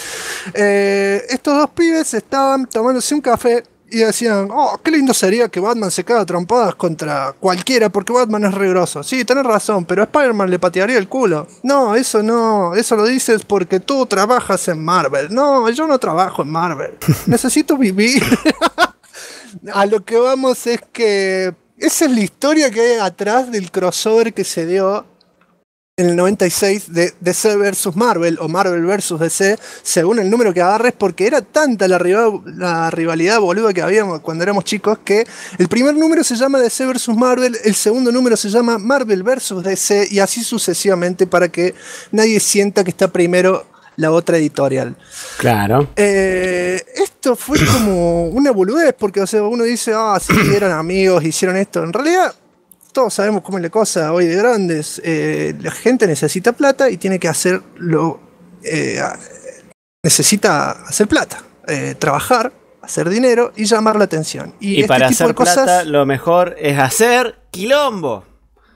Eh, estos dos pibes estaban tomándose un café y decían, oh, qué lindo sería que Batman se caga trompadas contra cualquiera porque Batman es regroso. Sí, tenés razón, pero a Spider-Man le patearía el culo. No, eso no, eso lo dices porque tú trabajas en Marvel. No, yo no trabajo en Marvel. Necesito vivir. a lo que vamos es que esa es la historia que hay atrás del crossover que se dio en el 96 de DC versus Marvel o Marvel versus DC, según el número que agarres, porque era tanta la, rival- la rivalidad boluda que habíamos cuando éramos chicos que el primer número se llama DC versus Marvel, el segundo número se llama Marvel versus DC y así sucesivamente para que nadie sienta que está primero la otra editorial. Claro. Eh, esto fue como una boludez, porque o sea, uno dice, ah, sí, eran amigos, hicieron esto. En realidad, todos sabemos cómo es la cosa hoy de grandes. Eh, la gente necesita plata y tiene que hacerlo. eh, necesita hacer plata, eh, trabajar, hacer dinero y llamar la atención. Y, Y este para tipo hacer de cosas. plata, lo mejor es hacer quilombo.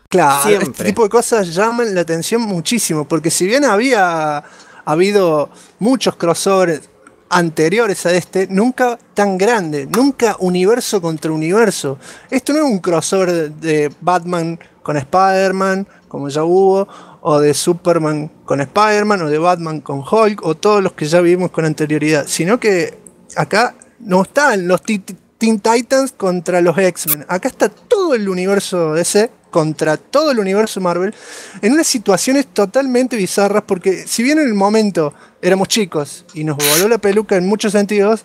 Claro, Siempre. este tipo de cosas llaman la atención muchísimo, porque si bien había habido muchos crossovers anteriores a este, nunca tan grande, nunca universo contra universo. Esto no es un crossover de, Batman con Spider-Man, como ya hubo, o de Superman con Spider-Man, o de Batman con Hulk, o todos los que ya vimos con anterioridad, sino que acá no están los Teen Titans contra los X-Men. Acá está todo el universo DC contra todo el universo Marvel en unas situaciones totalmente bizarras porque si bien en el momento éramos chicos y nos voló la peluca en muchos sentidos,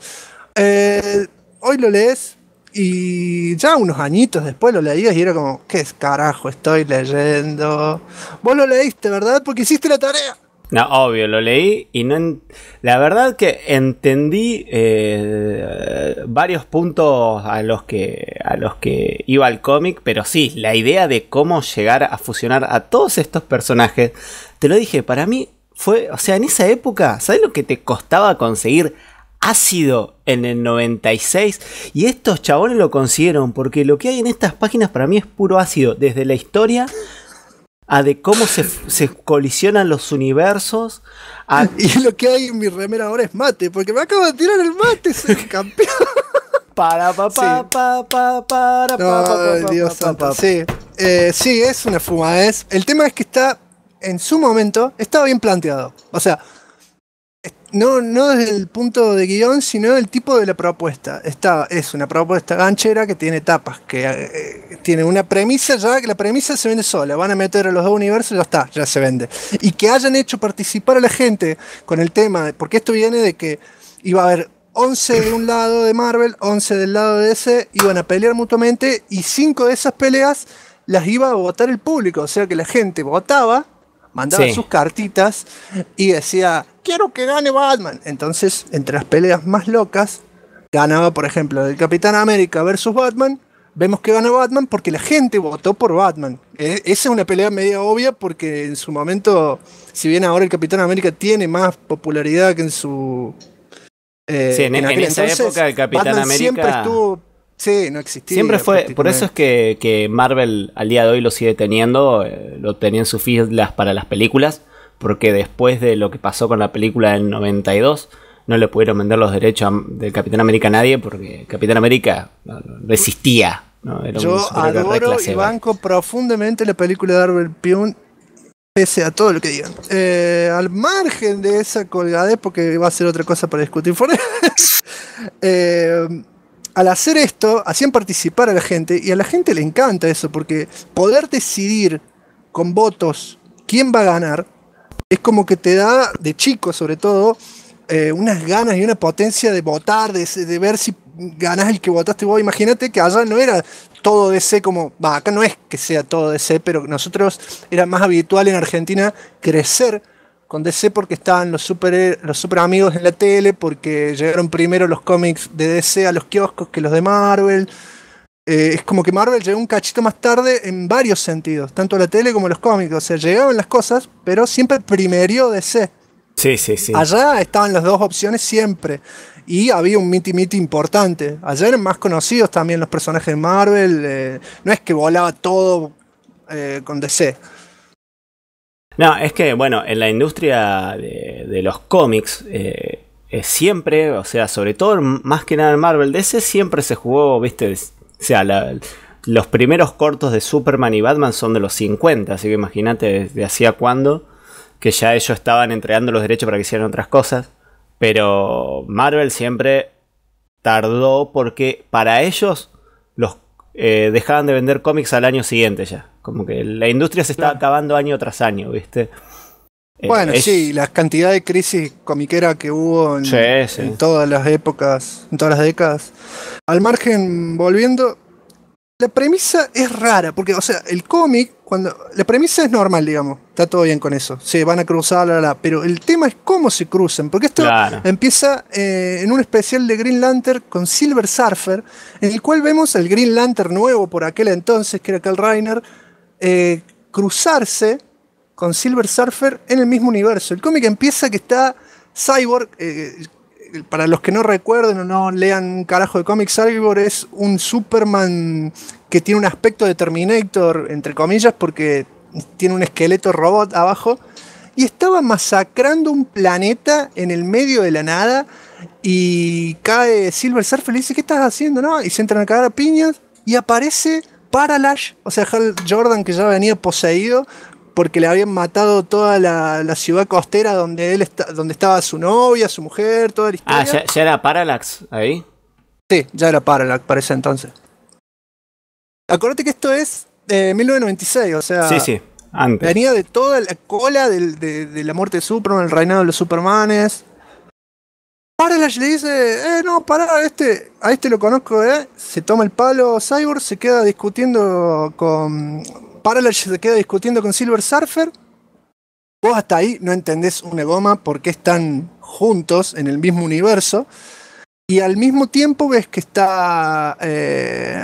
eh, hoy lo lees y ya unos añitos después lo leías y era como, ¿qué carajo estoy leyendo? Vos lo leíste, ¿verdad? Porque hiciste la tarea. No, obvio, lo leí y no. en- La verdad que entendí eh, varios puntos a los que a los que iba el cómic, pero sí, la idea de cómo llegar a fusionar a todos estos personajes, te lo dije, para mí fue, o sea, en esa época, ¿sabes lo que te costaba conseguir ácido en el 96? Y estos chabones lo consiguieron, porque lo que hay en estas páginas para mí es puro ácido, desde la historia a de cómo se, se colisionan los universos, a Y lo que hay en mi remera ahora es mate, porque me acabo de tirar el mate, soy campeón. para pa pa Sí. pa pa para pa pa pa Dios pa pa. Sí, Eh, sí, es una fumadez. El tema es que está, en su momento, estaba bien planteado. O sea, es- no, no desde el punto de guion, sino del tipo de la propuesta. Está, es una propuesta ganchera que tiene etapas, que eh, tiene una premisa ya, que la premisa se vende sola. Van a meter a los dos universos y ya está, ya se vende. Y que hayan hecho participar a la gente con el tema, porque esto viene de que iba a haber 11 de un lado de Marvel, 11 del lado de DC, iban a pelear mutuamente y 5 de esas peleas las iba a votar el público, o sea que la gente votaba, mandaba Sí. sus cartitas y decía, quiero que gane Batman. Entonces, entre las peleas más locas, ganaba, por ejemplo, el Capitán América versus Batman. Vemos que gana Batman porque la gente votó por Batman. Eh, esa es una pelea media obvia porque en su momento, si bien ahora el Capitán América tiene más popularidad que en su... eh, Sí, en- esa época el Capitán Batman América- siempre estuvo... Sí, no existía. Siempre fue, por eso es que, que Marvel al día de hoy lo sigue teniendo, eh, lo tenía en sus filas para las películas, porque después de lo que pasó con la película del 92, no le pudieron vender los derechos del Capitán América a nadie, porque Capitán América no, no- no existía. ¿no? Era un Yo adoro y banco profundamente la película de Arbel Pion, pese a todo lo que digan. Eh, al margen de esa colgadez, porque va a ser otra cosa para discutir por eh, al hacer esto, hacían participar a la gente y a la gente le encanta eso, porque poder decidir con votos quién va a ganar es como que te da, de chico sobre todo, eh, unas ganas y una potencia de votar, de, ver si ganas el que votaste vos. Imagínate que allá no era todo DC como, acá no es que sea todo DC, pero nosotros era más habitual en Argentina crecer con DC porque estaban los super, los super amigos en la tele, porque llegaron primero los cómics de DC a los kioscos que los de Marvel. Eh, es como que Marvel llegó un cachito más tarde en varios sentidos, tanto la tele como los cómics. O sea, llegaban las cosas, pero siempre primero DC. Sí, sí, sí. Allá estaban las dos opciones siempre. Y había un miti miti importante. Allá eran más conocidos también los personajes de Marvel. Eh, no es que volaba todo eh, con DC. No, es que, bueno, en la industria de, los cómics, eh, siempre, o sea, sobre todo más que nada en Marvel, DC siempre se jugó, viste, o sea, los primeros cortos de Superman y Batman son de los 50, así que imagínate desde hacía cuándo que ya ellos estaban entregando los derechos para que hicieran otras cosas. Pero Marvel siempre tardó porque para ellos los eh, dejaban de vender cómics al año siguiente ya. Como que la industria se está acabando año tras año, ¿viste? Eh, bueno, sí, la cantidad de crisis comiquera que hubo en todas las épocas, en todas las décadas. Al margen, volviendo, la premisa es rara, porque, o sea, el cómic, cuando. La premisa es normal, digamos. Está todo bien con eso. Se van a cruzar, la, la, pero el tema es cómo se cruzan. Porque esto empieza eh, en un especial de Green Lantern con Silver Surfer, en el cual vemos el Green Lantern nuevo por aquel entonces, que era Cal Reiner, eh, cruzarse con Silver Surfer en el mismo universo. El cómic empieza que está Cyborg, eh, para los que no recuerden o no lean un carajo de cómics, Cyborg es un Superman que tiene un aspecto de Terminator, entre comillas, porque tiene un esqueleto robot abajo. Y estaba masacrando un planeta en el medio de la nada. Y cae Silver Surfer y le dice: ¿Qué estás haciendo? ¿No? Y se entran a cagar a piñas. Y aparece Parallax, o sea, Hal Jordan que ya venía poseído porque le habían matado toda la, ciudad costera donde él está, donde estaba su novia, su mujer, toda la ah, historia. Ah, ¿ya, era Parallax ahí? Sí, ya era Parallax para ese entonces. Acuérdate que esto es de 1996, o sea. Sí, sí, antes. Venía de toda la cola de, la muerte de Superman, el reinado de los Supermanes. Parallax le dice, eh, no, pará, este, a este lo conozco, eh. Se toma el palo Cyborg, se queda discutiendo con Parallax se queda discutiendo con Silver Surfer. Vos hasta ahí no entendés una goma porque están juntos en el mismo universo. Y al mismo tiempo ves que está eh,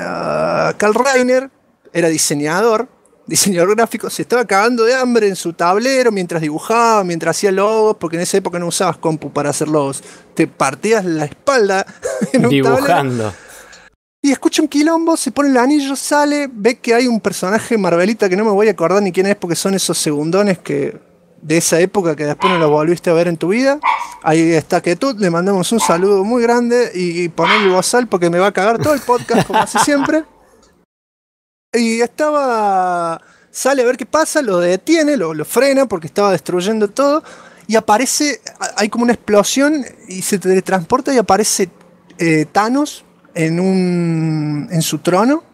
Carl Reiner, era diseñador, diseñador gráfico, se estaba cagando de hambre en su tablero mientras dibujaba, mientras hacía logos, porque en esa época no usabas compu para hacer logos. Te partías la espalda dibujando. Y escucha un quilombo, se pone el anillo, sale, ve que hay un personaje Marvelita que no me voy a acordar ni quién es porque son esos segundones que de esa época que después no lo volviste a ver en tu vida. Ahí está tú, le mandamos un saludo muy grande y, ponerle bozal porque me va a cagar todo el podcast como hace siempre. Y estaba, sale a ver qué pasa, lo detiene, lo, lo frena porque estaba destruyendo todo y aparece, hay como una explosión y se teletransporta y aparece eh, Thanos en, un, en su trono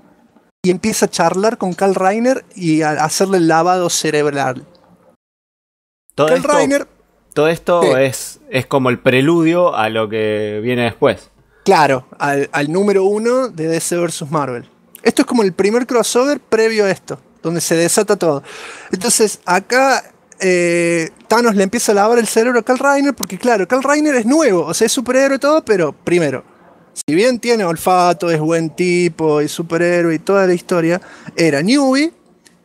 y empieza a charlar con Carl Reiner y a hacerle el lavado cerebral. Todo esto, todo esto es, es como el preludio a lo que viene después. Claro, al, número uno de DC vs. Marvel. Esto es como el primer crossover previo a esto, donde se desata todo. Entonces, acá eh, Thanos le empieza a lavar el cerebro a Carl Reiner, porque claro, Carl Reiner es nuevo, o sea, es superhéroe y todo, pero primero, si bien tiene olfato, es buen tipo, y superhéroe y toda la historia, era newbie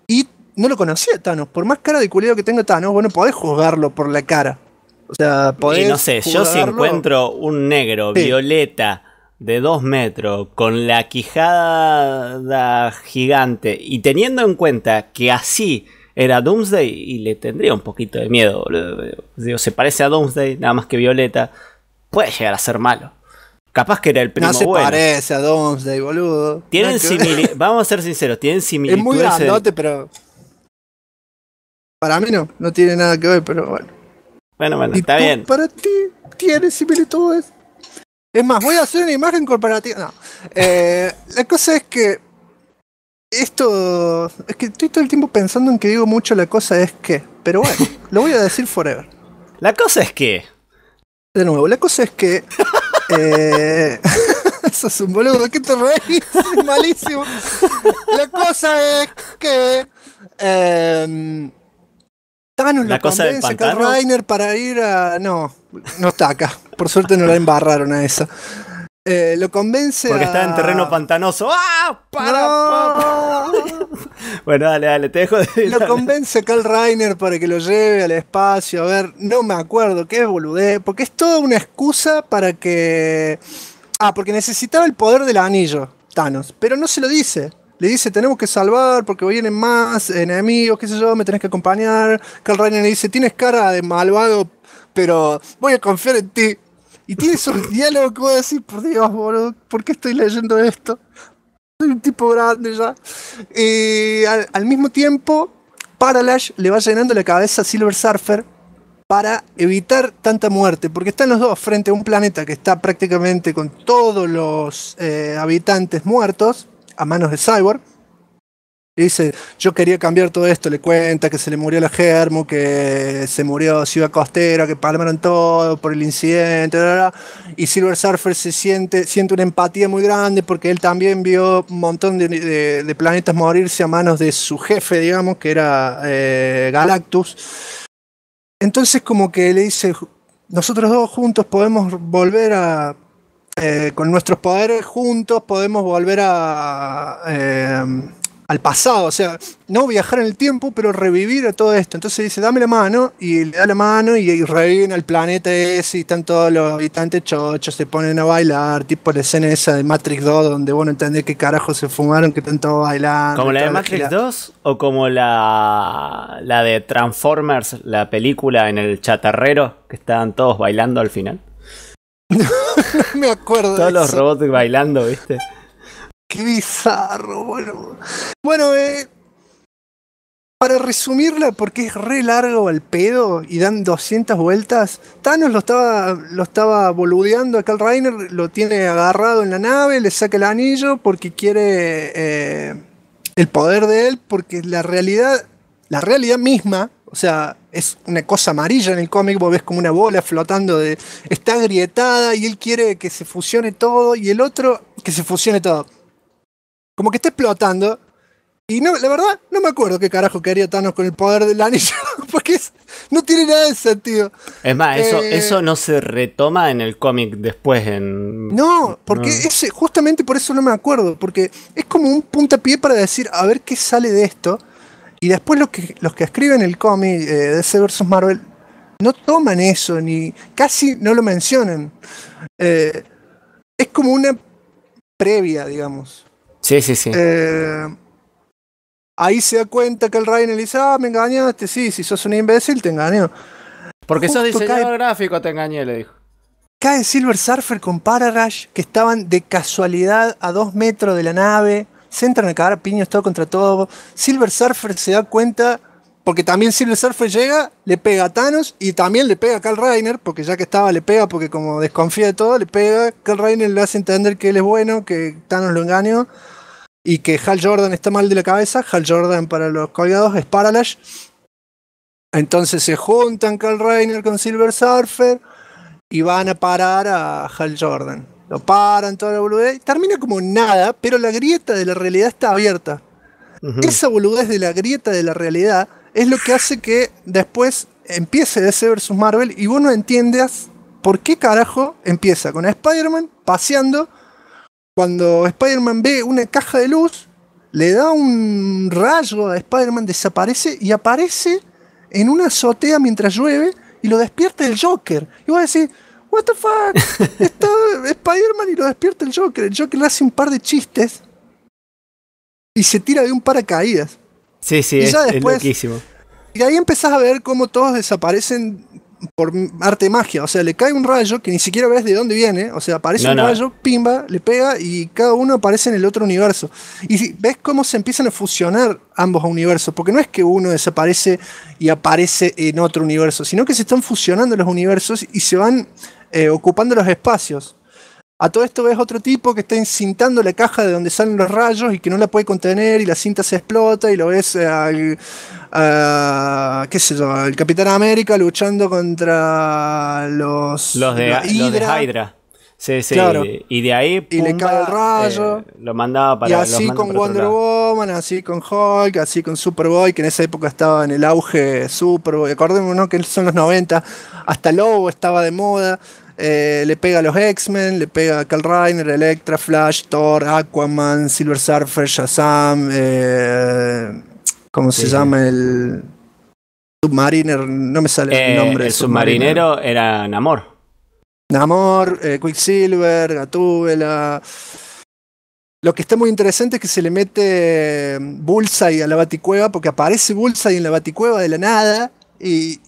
y no lo conocía Thanos. Por más cara de culero que tenga Thanos, bueno, podés juzgarlo por la cara. O sea, podés. Y no sé, yo si encuentro un negro violeta de dos metros con la quijada gigante y teniendo en cuenta que así era Doomsday y le tendría un poquito de miedo, Digo, se parece a Doomsday, nada más que violeta, puede llegar a ser malo. Capaz que era el primo no se bueno. parece a Doomsday, boludo. Tienen similitudes. Vamos a ser sinceros, tienen similitudes. Es muy grandote, pero. Para mí no, no tiene nada que ver, pero bueno. Bueno, bueno, está bien. Para ti tiene similitudes. Es más, voy a hacer una imagen comparativa. No. Eh, la cosa es que. Esto. Es que estoy todo el tiempo pensando en que digo mucho. La cosa es que. pero bueno, lo voy a decir forever. La cosa es que. De nuevo, la cosa es que. eh, eso es un boludo, ¿qué te reís? Es malísimo. La cosa es que. Eh, Thanos ¿La lo cosa del a? Reiner para ir a. No, no está acá. Por suerte no la embarraron a esa. Eh, lo convence Porque a. está en terreno pantanoso. ¡Ah! ¡Para! No. Bueno, dale, dale, te dejo de. Lo convence a Carl Reiner para que lo lleve al espacio. A ver, no me acuerdo qué es boludez. Porque es toda una excusa para que. Ah, porque necesitaba el poder del anillo, Thanos. Pero no se lo dice. Le dice, tenemos que salvar porque vienen más enemigos, qué sé yo, me tenés que acompañar. Carl Reiner le dice, tienes cara de malvado, pero voy a confiar en ti. Y tiene esos diálogos que voy a decir, por Dios, boludo, ¿por qué estoy leyendo esto? Soy un tipo grande ya. Y al, mismo tiempo, Parallax le va llenando la cabeza a Silver Surfer para evitar tanta muerte, porque están los dos frente a un planeta que está prácticamente con todos los eh, habitantes muertos a manos de Cyborg. Y dice, yo quería cambiar todo esto, le cuenta que se le murió la Germo, que se murió Ciudad Costera, que palmaron todo por el incidente, y Silver Surfer se siente, siente una empatía muy grande porque él también vio un montón de planetas morirse a manos de su jefe, digamos, que era eh, Galactus. Entonces como que le dice, nosotros dos juntos podemos volver a... eh, con nuestros poderes juntos podemos volver a... eh, al pasado, o sea, no viajar en el tiempo, pero revivir a todo esto. Entonces dice, dame la mano, y le da la mano y, y reviven al planeta ese, y están todos los habitantes chochos, se ponen a bailar, tipo la escena esa de Matrix 2, donde vos no entendés qué carajo se fumaron, que están todos bailando. ¿Como la de Matrix gira. 2 o como la, la de Transformers, la película en el chatarrero, que estaban todos bailando al final? No me acuerdo. Todos de los eso. robots bailando, ¿viste? Qué bizarro, bueno. Bueno, eh, para resumirla, porque es re largo al pedo y dan 200 vueltas, Thanos lo estaba, lo estaba boludeando a Carl Reiner, lo tiene agarrado en la nave, le saca el anillo porque quiere eh, el poder de él, porque la realidad, la realidad misma, o sea, es una cosa amarilla en el cómic, vos ves como una bola flotando, de, está agrietada y él quiere que se fusione todo y el otro que se fusione todo como que está explotando. Y no, la verdad, no me acuerdo qué carajo quería Thanos con el poder del anillo. Porque es- no tiene nada de sentido. Es más, eso, Eh, eso no se retoma en el cómic después en... No, porque No. justamente por eso no me acuerdo. Porque es como un puntapié para decir, a ver qué sale de esto. Y después los que, los que escriben el cómic eh, de DC vs. Marvel no toman eso, ni casi no lo mencionan. Eh, es como una previa, digamos. Sí, sí, sí. Eh, ahí se da cuenta que el Rainer le dice, ah, me engañaste, sí, si sos un imbécil te engañó. Porque sos justo diseñador cae- gráfico, te engañé, le dijo. Cae Silver Surfer con Pararush, que estaban de casualidad a dos metros de la nave, se entran a cagar a piños todo contra todo. Silver Surfer se da cuenta, porque también Silver Surfer llega, le pega a Thanos y también le pega a Carl Reiner, porque ya que estaba le pega, porque como desconfía de todo, le pega. Carl Reiner le hace entender que él es bueno, que Thanos lo engañó y que Hal Jordan está mal de la cabeza. Hal Jordan para los colgados es Parallax. Entonces se juntan Carl Reiner con Silver Surfer y van a parar a Hal Jordan. Lo paran, toda la boludez. Termina como nada, pero la grieta de la realidad está abierta. Esa boludez de la grieta de la realidad es lo que hace que después empiece DC vs Marvel y vos no entiendas por qué carajo empieza con Spider-Man paseando. Cuando Spider-Man ve una caja de luz, le da un rayo a Spider-Man, desaparece y aparece en una azotea mientras llueve y lo despierta el Joker. Y vos decís, ¿What the fuck? Está Spider-Man y lo despierta el Joker. El Joker le hace un par de chistes y se tira de un paracaídas. Sí, sí, Y es, ya es después- loquísimo. Y ahí empezás a ver cómo todos desaparecen por arte de magia. O sea, le cae un rayo que ni siquiera ves de dónde viene. O sea, aparece No, un no. rayo, pimba, le pega y cada uno aparece en el otro universo. Y si- ves cómo se empiezan a fusionar ambos universos. Porque no es que uno desaparece y aparece en otro universo, sino que se están fusionando los universos y se van eh, ocupando los espacios. A todo esto ves otro tipo que está encintando la caja de donde salen los rayos y que no la puede contener y la cinta se explota y lo ves eh, al, a- qué sé yo, el Capitán América luchando contra los, Los de, la los de Hydra. Hydra. Sí, sí. Claro. Y de ahí. Y le pumba, cae el rayo. eh, lo mandaba para Y así con Wonder. Woman, así con Hulk, así con Superboy, que en esa época estaba en el auge Superboy. Acordémonos que son los 90, hasta Lobo estaba de moda. eh, le pega a los X-Men, le pega a Carl Reiner, Electra, Flash, Thor, Aquaman, Silver Surfer, Shazam, eh, ¿cómo se Sí, llama el Submariner? No me sale Eh, el nombre. el submarinero era Namor. Namor, eh, Quicksilver, Gatúbela. Lo que está muy interesante es que se le mete eh, Bullseye a la baticueva, porque aparece Bullseye en la baticueva de la nada y,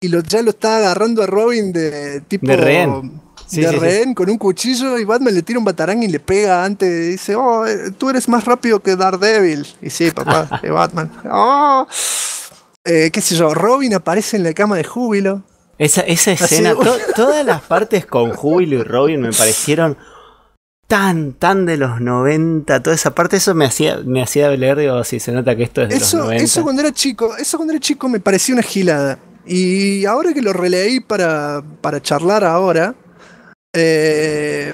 y lo, ya lo está agarrando a Robin de tipo. De rehén. Sí, de sí, sí. rehén con un cuchillo y Batman le tira un batarán y le pega antes y dice, oh, eh, tú eres más rápido que Daredevil. Y sí, papá, de Batman. Oh. Eh, qué sé yo, Robin aparece en la cama de júbilo. Esa, esa escena, to- todas las partes con Júbilo y Robin me parecieron tan, tan de los 90. Toda esa parte, eso me hacía, me hacía leer, digo, si se nota que esto es de los Eso, 90. eso cuando era chico, eso cuando era chico me parecía una gilada. Y ahora que lo releí para, para charlar ahora, eh,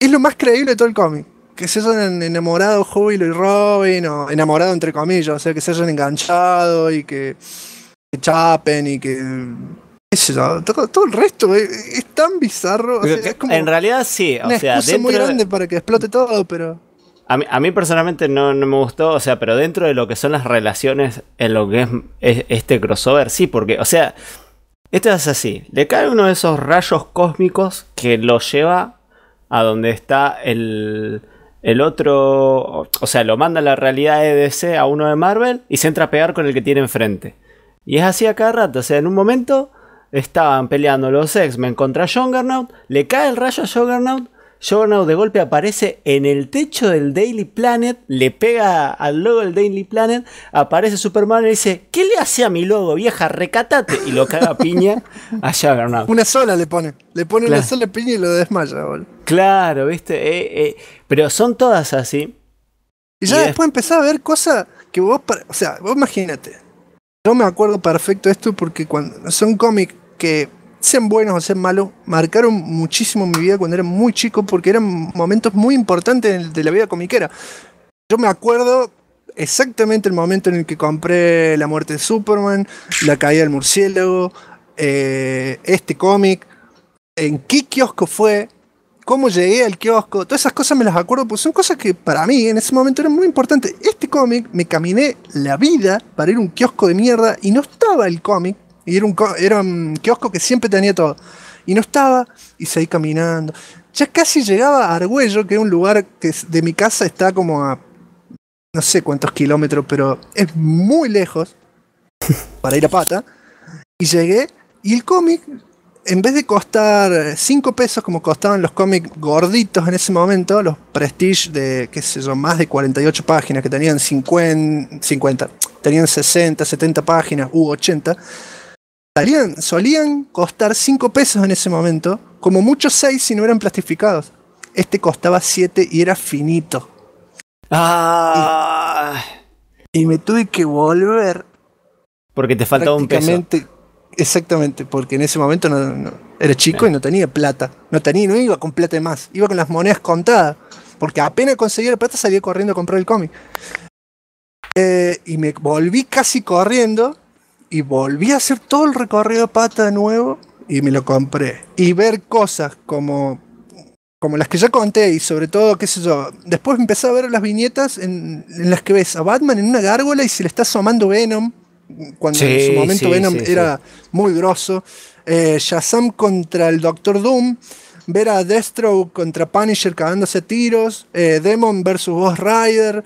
es lo más creíble de todo el cómic. Que se hayan enamorado Júbilo y Robin, o enamorado entre comillas, o sea, que se hayan enganchado y que, que chapen y que. todo, todo el resto es, es tan bizarro. o sea, es como en realidad sí, o una sea, muy grande para que explote todo, pero. a, mí, a mí personalmente no, no me gustó, o sea, pero dentro de lo que son las relaciones en lo que es, es este crossover, sí, porque, o sea, esto es así, le cae uno de esos rayos cósmicos que lo lleva a donde está el, el otro, o sea, lo manda a la realidad de a uno de Marvel y se entra a pegar con el que tiene enfrente. Y es así a cada rato, o sea, en un momento estaban peleando los X-Men contra Juggernaut, le cae el rayo a Juggernaut, Juggernaut de golpe aparece en el techo del Daily Planet, le pega al logo del Daily Planet, aparece Superman y dice, ¿qué le hace a mi logo, vieja? Recatate. Y lo caga a piña a Juggernaut. Una sola le pone. Le pone Claro. una sola piña y lo desmaya, boludo. Claro, viste, Eh, eh, pero son todas así. Y ya Y es- después empezás a ver cosas que vos, o sea, vos imagínate. Yo me acuerdo perfecto de esto porque cuando son cómics que sean buenos o sean malos, marcaron muchísimo mi vida cuando era muy chico porque eran momentos muy importantes de la vida comiquera. Yo me acuerdo exactamente el momento en el que compré La muerte de Superman, La caída del murciélago, eh, este cómic, en qué kiosco fue, cómo llegué al kiosco, todas esas cosas me las acuerdo, pues son cosas que para mí en ese momento eran muy importantes. Este cómic me caminé la vida para ir a un kiosco de mierda y no estaba el cómic, y era un, era un kiosco que siempre tenía todo, y no estaba, y seguí caminando. Ya casi llegaba a Argüello, que es un lugar que de mi casa está como a no sé cuántos kilómetros, pero es muy lejos para ir a pata. Y llegué, y el cómic en vez de costar 5 pesos como costaban los cómics gorditos en ese momento, los Prestige de, qué sé yo, más de 48 páginas, que tenían 50, 50 tenían 60, 70 páginas u 80, salían, solían costar 5 pesos en ese momento, como muchos 6 si no eran plastificados. Este costaba 7 y era finito. Ah, Y me tuve que volver porque te faltaba un peso. Exactamente, porque en ese momento no, no- era chico y no tenía plata. No tenía, no iba con plata de más, iba con las monedas contadas. Porque apenas conseguía la plata salía corriendo a comprar el cómic. Eh, y me volví casi corriendo y volví a hacer todo el recorrido a pata de nuevo y me lo compré. Y ver cosas como, como las que ya conté y sobre todo, qué sé yo, después empecé a ver las viñetas en, en las que ves a Batman en una gárgola y se le está asomando Venom, cuando en su momento sí, Venom sí, era muy grosso. Eh, Shazam contra el Doctor Doom. Ver a Deathstroke contra Punisher cagándose a tiros. eh, Demon versus Ghost Rider.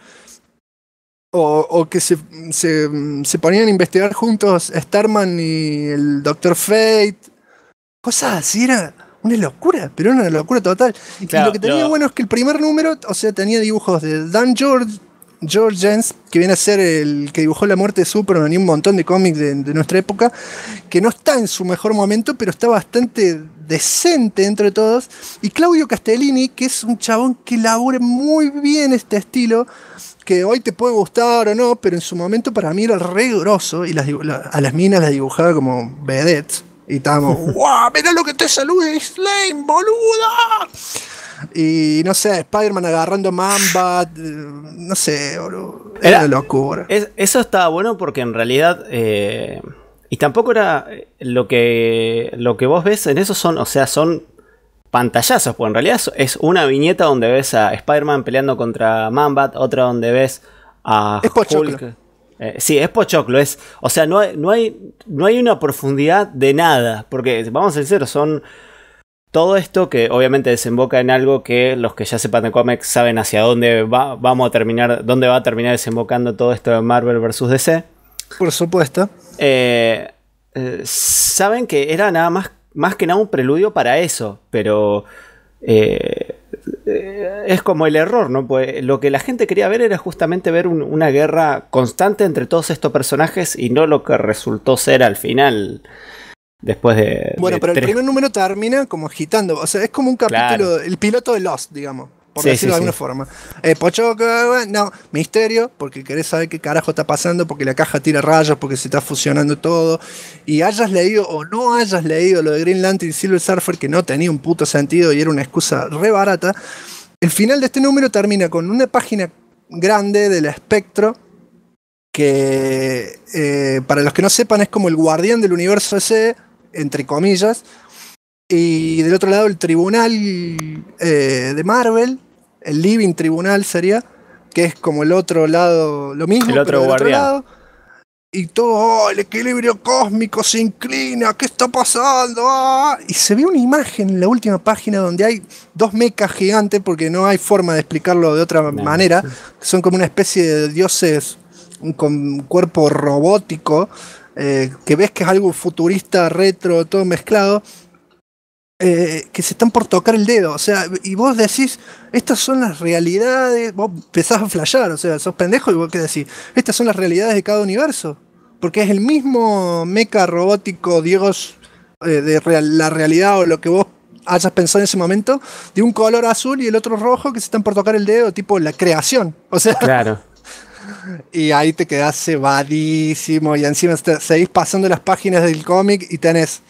O, o que se, se, se ponían a investigar juntos Starman y el Doctor Fate. Cosas así, era una locura, pero era una locura total. y lo que tenía bueno es que el primer número, o sea, tenía dibujos de Dan George, George Jens, que viene a ser el que dibujó La muerte de Superman y un montón de cómics de, de nuestra época, que no está en su mejor momento, pero está bastante decente entre todos. Y Claudio Castellini, que es un chabón que labura muy bien este estilo, que hoy te puede gustar o no, pero en su momento para mí era re grosso y las, dibu- la- a las minas las dibujaba como vedettes. Y estábamos, ¡guau! ¡Mirá lo que te saluda Slane, boluda! Y no sé, Spider-Man agarrando Mamba, eh, no sé, boludo. Era, Era- una locura. Es- eso estaba bueno porque en realidad. eh, y tampoco era. eh, Lo que, lo que vos ves en eso son. O sea, son pantallazos. Porque en realidad es- una viñeta donde ves a Spider-Man peleando contra Mambat. Otra donde ves a Es pochoclo. Hulk. Eh, sí, es pochoclo. Es, o sea, no hay, no, hay, no hay una profundidad de nada. Porque, vamos a ser sinceros, son. Todo esto que obviamente desemboca en algo que los que ya sepan de cómics saben hacia dónde va, vamos a terminar, dónde va a terminar desembocando todo esto de Marvel vs. DC. Por supuesto. Eh, eh, saben que era nada más, más que nada un preludio para eso, pero eh, eh, es como el error, ¿no? Pues lo que la gente quería ver era justamente ver un- una guerra constante entre todos estos personajes y no lo que resultó ser al final. Después de. Bueno, de pero el primer número termina como agitando. O sea, es como un capítulo, Claro. el piloto de Lost, digamos. Por Sí, decirlo sí, de alguna sí. forma. Eh, Pochoclo, no, misterio, porque querés saber qué carajo está pasando, porque la caja tira rayos, porque se está fusionando todo. Y hayas leído o no hayas leído lo de Green Lantern y Silver Surfer, que no tenía un puto sentido y era una excusa re barata. El final de este número termina con una página grande del espectro que eh, para los que no sepan es como el guardián del universo ese, entre comillas, y del otro lado el tribunal eh, de Marvel, el Living Tribunal sería, que es como el otro lado, lo mismo, El otro pero del otro guardián. lado. Y todo, "Oh, el equilibrio cósmico se inclina, ¿qué está pasando? Ah". Y se ve una imagen en la última página donde hay dos mecas gigantes, porque no hay forma de explicarlo de otra No, manera, que son como una especie de dioses con cuerpo robótico, eh, que ves que es algo futurista, retro, todo mezclado, eh, que se están por tocar el dedo. O sea, y vos decís, estas son las realidades, vos empezás a flashear, o sea, sos pendejo y vos qué decís, estas son las realidades de cada universo. Porque es el mismo mecha robótico dios eh, de real- la realidad o lo que vos hayas pensado en ese momento, de un color azul y el otro rojo que se están por tocar el dedo, tipo la creación. O sea, Claro. y ahí te quedás cebadísimo y encima te- seguís pasando las páginas del cómic y tenés.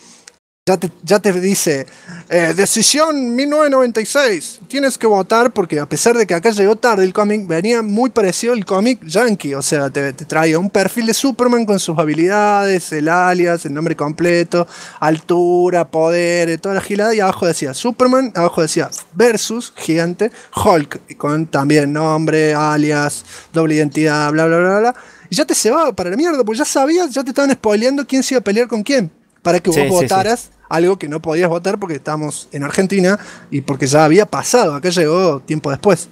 Ya te, ya te dice, eh, decisión 1996, tienes que votar porque a pesar de que acá llegó tarde el cómic, venía muy parecido al cómic yankee, o sea, te, te traía un perfil de Superman con sus habilidades, el alias, el nombre completo, altura, poder, toda la gilada, y abajo decía Superman, abajo decía versus, gigante, Hulk, con también nombre, alias, doble identidad, bla, bla, bla, bla. Y ya te se va para la mierda, porque ya sabías, ya te estaban spoileando quién se iba a pelear con quién. Para que vos Sí, sí, sí. votaras algo que no podías votar porque estamos en Argentina y porque ya había pasado, acá llegó tiempo después.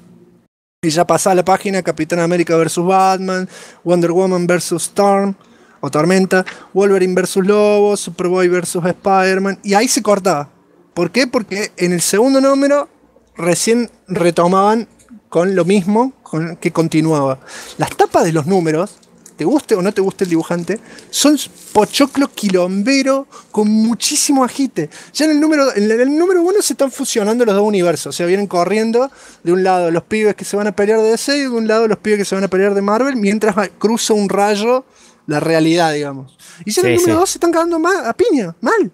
Y ya pasaba la página Capitán América versus Batman, Wonder Woman versus Storm o Tormenta, Wolverine versus Lobo, Superboy versus Spider-Man, y ahí se cortaba. ¿Por qué? Porque en el segundo número recién retomaban con lo mismo con que continuaba. Las tapas de los números, te guste o no te guste el dibujante, son pochoclo quilombero con muchísimo agite. Ya en el número, en el número uno se están fusionando los dos universos. O sea, vienen corriendo de un lado los pibes que se van a pelear de DC y de un lado los pibes que se van a pelear de Marvel, mientras cruza un rayo la realidad, digamos. Y ya en el número sí. dos se están cagando mal, a piña, mal.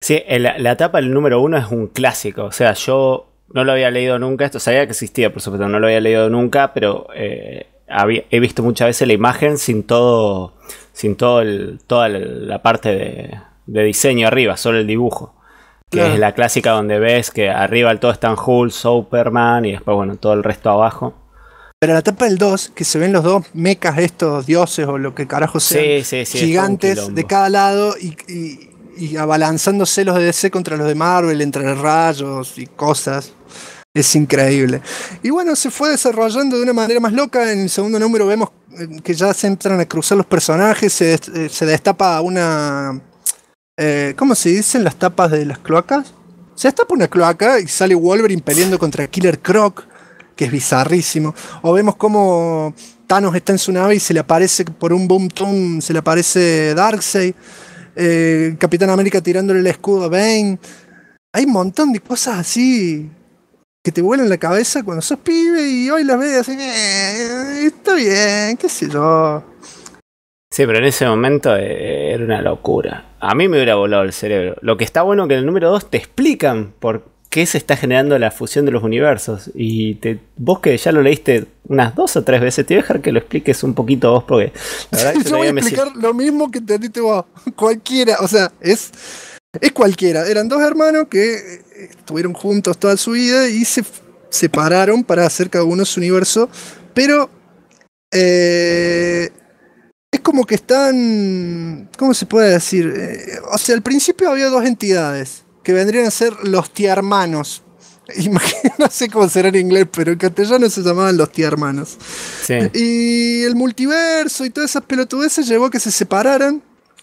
Sí, el- la etapa del número uno es un clásico. O sea, yo no lo había leído nunca. Esto sabía que existía, por supuesto, no lo había leído nunca, pero eh, había- he visto muchas veces la imagen sin todo, sin todo el, toda el- la parte de, de diseño arriba, solo el dibujo. Que Claro. es la clásica donde ves que arriba del todo están Hulk, Superman y después, bueno, todo el resto abajo. Pero la etapa del 2, que se ven los dos mecas, estos dioses o lo que carajo sean, Sí, sí, sí. es gigantes de cada lado y, y- y abalanzándose los de DC contra los de Marvel, entre rayos y cosas. Es increíble. Y bueno, se fue desarrollando de una manera más loca. En el segundo número vemos eh, que ya se entran a cruzar los personajes, se, eh, destapa una... eh, ¿Cómo se dicen las tapas de las cloacas? Se destapa una cloaca y sale Wolverine peleando contra Killer Croc. que es bizarrísimo. O vemos como Thanos está en su nave y se le aparece por un boom tum, se le aparece Darkseid. Capitán América tirándole el escudo a Bane. Hay un montón de cosas así que te vuelan la cabeza cuando sos pibe y hoy las ves así, eh, está bien, qué sé yo. Sí, pero en ese momento eh, era una locura. A mí me hubiera volado el cerebro. Lo que está bueno que en el número 2 te explican por qué se está generando la fusión de los universos. Y te, vos que ya lo leíste unas dos o tres veces, te voy a dejar que lo expliques un poquito vos, porque la verdad que yo voy a explicar lo mismo que te diste vos. Cualquiera, o sea, es, es cualquiera. Eran dos hermanos que eh, estuvieron juntos toda su vida y se separaron para hacer cada uno su universo. Pero eh, es como que están. ¿Cómo se puede decir? Eh, o sea, al principio había dos entidades que vendrían a ser los tiarmanos. no sé cómo será en inglés, pero en castellano se llamaban los tiarmanos. Sí. Y el multiverso y todas esas pelotudeces llevó a que se separaran.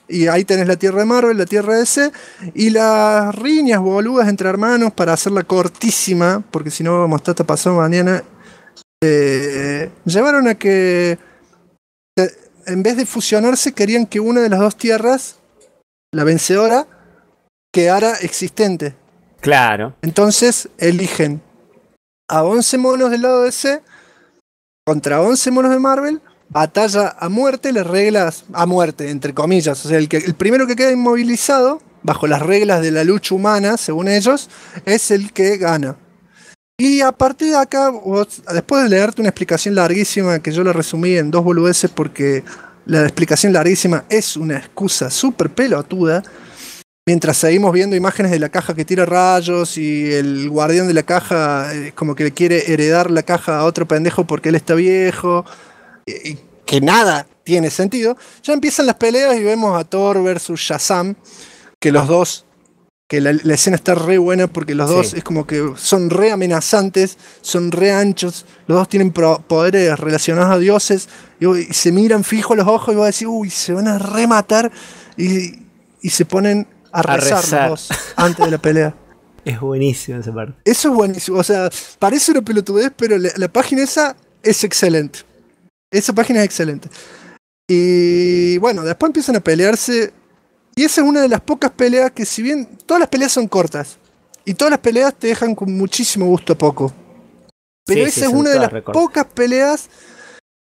Y ahí tenés la tierra de Marvel, la tierra de DC. Y las riñas boludas entre hermanos, para hacerla cortísima, porque si no vamos a estar pasado mañana, eh, llevaron a que en vez de fusionarse, querían que una de las dos tierras, la vencedora, quedara existente. Claro. Entonces eligen a 11 monos del lado de C contra 11 monos de Marvel, batalla a muerte, las reglas a muerte, entre comillas. O sea, el, que, el primero que queda inmovilizado, bajo las reglas de la lucha humana, según ellos, es el que gana. Y a partir de acá, después de leerte una explicación larguísima, que yo la resumí en dos boludeces porque la explicación larguísima es una excusa súper pelotuda, mientras seguimos viendo imágenes de la caja que tira rayos y el guardián de la caja eh, como que le quiere heredar la caja a otro pendejo porque él está viejo, que nada tiene sentido, ya empiezan las peleas y vemos a Thor versus Shazam, que los dos que la, escena está re buena porque los dos es como que son re amenazantes, son re anchos, los dos tienen poderes relacionados a dioses, y, se miran fijo los ojos y va a decir, uy, se van a rematar, y, y se ponen a rezar, los dos antes de la pelea. Es buenísimo esa parte. Eso es buenísimo, o sea, parece una pelotudez, pero la página esa es excelente. Esa página es excelente. Y bueno, después empiezan a pelearse y esa es una de las pocas peleas que si bien todas las peleas son cortas y todas las peleas te dejan con muchísimo gusto a poco. Pero esa es una de las pocas peleas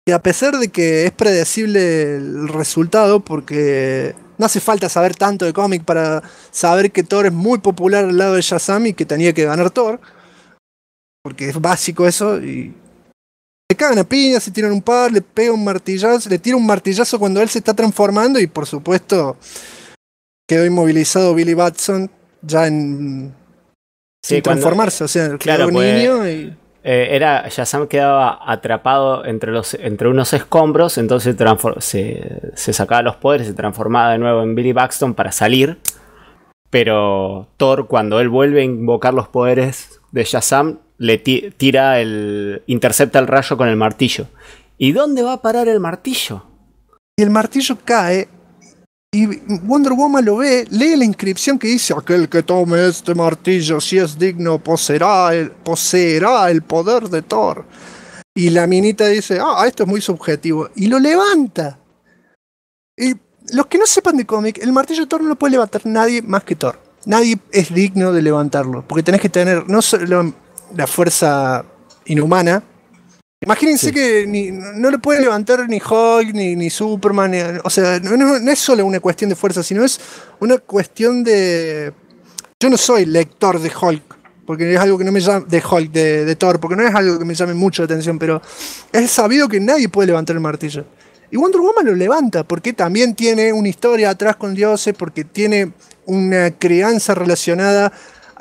que a pesar de que es predecible el resultado, porque no hace falta saber tanto de cómic para saber que Thor es muy popular al lado de Shazam y que tenía que ganar Thor. Porque es básico eso y le cagan a piña, se tiran un par, le pega un martillazo, le tira un martillazo cuando él se está transformando y por supuesto quedó inmovilizado Billy Batson ya en sin transformarse, o sea, claro, un pues, niño y... Eh, era, Shazam quedaba atrapado entre, los, entre unos escombros, entonces se, se, sacaba los poderes, se transformaba de nuevo en Billy Baxton para salir. Pero Thor, cuando él vuelve a invocar los poderes de Shazam, le tira el. intercepta el rayo con el martillo. ¿Y dónde va a parar el martillo? Y el martillo cae y Wonder Woman lo ve, lee la inscripción que dice, aquel que tome este martillo, si es digno, poseerá el, poseerá el poder de Thor. Y la minita dice, ah, esto es muy subjetivo. Y lo levanta. Y los que no sepan de cómic, el martillo de Thor no lo puede levantar nadie más que Thor. Nadie es digno de levantarlo. Porque tenés que tener no la fuerza inhumana, Imagínense que no lo puede levantar ni Hulk ni, Superman. o sea, no, es solo una cuestión de fuerza, sino es una cuestión de. Yo no soy lector de Hulk, porque es algo que no me llama. de Hulk, de, Thor, porque no es algo que me llame mucho la atención, pero es sabido que nadie puede levantar el martillo. Y Wonder Woman lo levanta, porque también tiene una historia atrás con dioses, porque tiene una crianza relacionada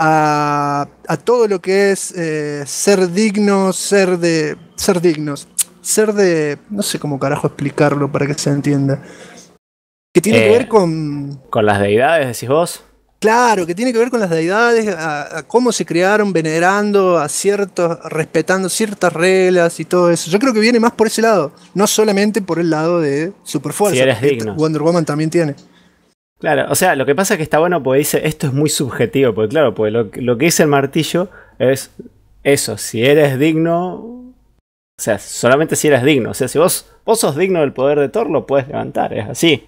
a, todo lo que es eh, ser digno, ser de. ser dignos. Ser de. no sé cómo carajo explicarlo para que se entienda. Que tiene que ver eh, con. Con las deidades, decís vos. Claro, que tiene que ver con las deidades, a, cómo se crearon, venerando a ciertos, respetando ciertas reglas y todo eso. Yo creo que viene más por ese lado, no solamente por el lado de superfuerza. Si eres digno. Wonder Woman también tiene. Claro, o sea, lo que pasa es que está bueno porque dice, esto es muy subjetivo, porque claro, pues lo, que dice el martillo es eso, si eres digno, O sea, solamente si eres digno. O sea, si vos, vos sos digno del poder de Thor, lo puedes levantar. Es así.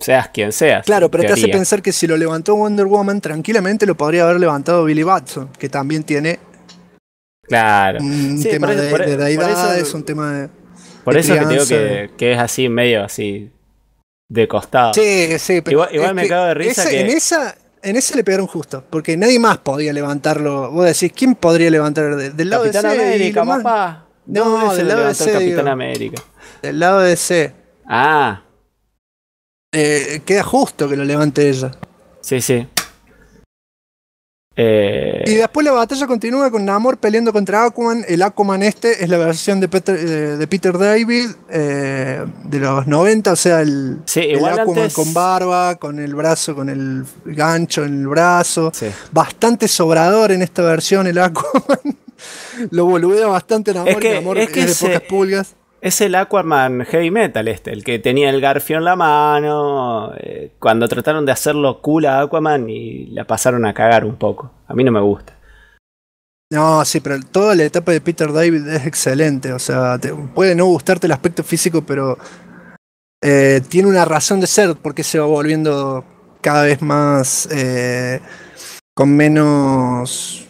Seas quien seas. Claro, pero te hace pensar que si lo levantó Wonder Woman, tranquilamente lo podría haber levantado Billy Batson, que también tiene Claro. un Sí, tema por eso- de, por- de por eso- un tema de. Por de eso que te digo que es así, medio así. De costado. Sí, sí, pero Igual- me cago de risa esa- que- En esa, en ese le pegaron justo, porque nadie más podía levantarlo. Vos decís, ¿quién podría levantar de- del lado Capitán de C? América, papá. No, veces del lado de C, Capitán digo. América. Del lado de C. Ah, Eh, queda justo que lo levante ella. sí, sí. Eh, Y después la batalla continúa con Namor peleando contra Aquaman. El Aquaman este es la versión de Peter, eh, de Peter David eh, de los 90, o sea, el, Sí, el igual Aquaman antes- con barba, con el brazo, con el gancho en el brazo. sí. Bastante sobrador en esta versión el Aquaman. Lo boludea bastante Namor, Es que- Namor es que de se- pocas pulgas. Es el Aquaman Heavy Metal este, el que tenía el garfio en la mano. eh, cuando trataron de hacerlo cool a Aquaman y la pasaron a cagar un poco. A mí no me gusta. No, sí, pero toda la etapa de Peter David es excelente. O sea, puede no gustarte el aspecto físico, pero eh, tiene una razón de ser porque se va volviendo cada vez más eh, con menos.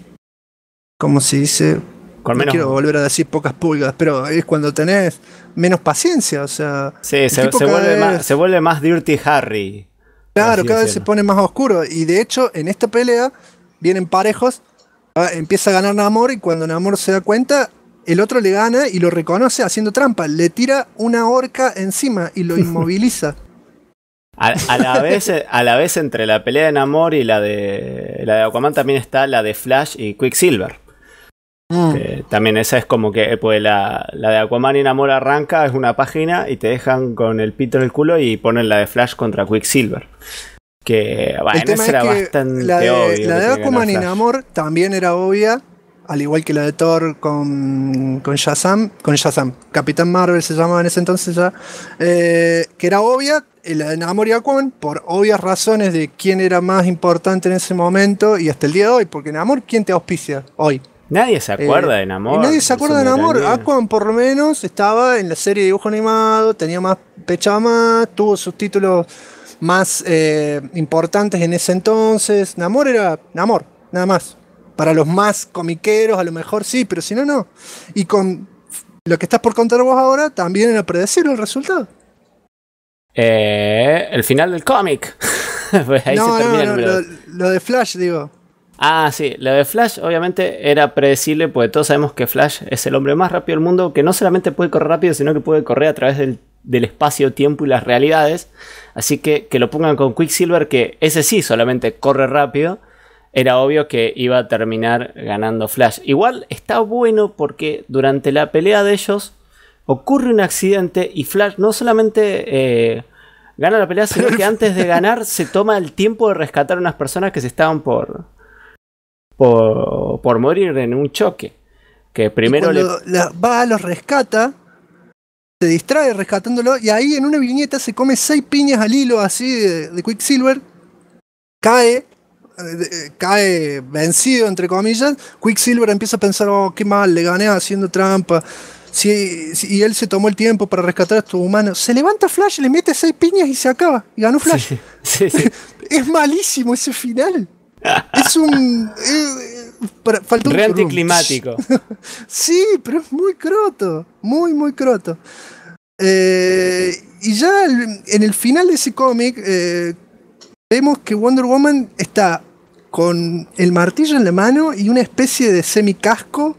¿Cómo se dice? Con no quiero volver a decir pocas pulgas, pero es cuando tenés menos paciencia. O sea, Sí, se, vuelve vez- más, se vuelve más Dirty Harry. Claro, cada vez se pone más oscuro. Y de hecho, en esta pelea vienen parejos. ah, Empieza a ganar Namor y cuando Namor se da cuenta, el otro le gana y lo reconoce haciendo trampa. Le tira una horca encima y lo inmoviliza. A, a la vez, a la vez entre la pelea de Namor y la de la de Aquaman también está la de Flash y Quicksilver. Mm. que también esa es como que pues la, la de Aquaman y Namor arranca, es una página y te dejan con el pito en el culo y ponen la de Flash contra Quicksilver. Que bueno, el tema esa era es que bastante la de, obvio. la de Aquaman y. Namor también era obvia, al igual que la de Thor con, con Shazam, con Shazam, Capitán Marvel se llamaba en ese entonces ya, eh, que era obvia, la de Namor y Aquaman, por obvias razones de quién era más importante en ese momento y hasta el día de hoy, porque Namor, ¿quién te auspicia hoy? Nadie se acuerda Eh, de Namor. nadie se acuerda de Namor. Aquaman por lo menos estaba en la serie de dibujo animado, tenía más pechaba más, tuvo sus títulos más eh, importantes en ese entonces. Namor era Namor, nada más. Para los más comiqueros a lo mejor sí, pero si no, no. Y con lo que estás por contar vos ahora, también era predecible el resultado. Eh, el final del cómic. Pues ahí no, se termina no, no, lo de Flash, digo. Ah, sí, lo de Flash obviamente era predecible porque todos sabemos que Flash es el hombre más rápido del mundo que no solamente puede correr rápido, sino que puede correr a través del, del espacio, tiempo y las realidades. Así que que lo pongan con Quicksilver, que ese sí solamente corre rápido, era obvio que iba a terminar ganando Flash. Igual está bueno porque durante la pelea de ellos ocurre un accidente y Flash no solamente eh, gana la pelea, sino que antes de ganar se toma el tiempo de rescatar a unas personas que se estaban por, por, por morir en un choque. Que primero le... la- va, los rescata, se distrae rescatándolo, y ahí en una viñeta se come seis piñas al hilo así de, de Quicksilver, cae, eh, eh, cae vencido entre comillas, Quicksilver empieza a pensar, oh, qué mal, le gané haciendo trampa. Si, si- y él se tomó el tiempo para rescatar a estos humanos. Se levanta Flash, le mete seis piñas y se acaba. Y ganó Flash. Sí, sí, sí. Es malísimo ese final. Es un. eh, para- faltó un Re anticlimático. Sí, pero es muy croto, muy, muy croto. Eh, y ya el- en el final de ese cómic eh, vemos que Wonder Woman está con el martillo en la mano y una especie de semicasco,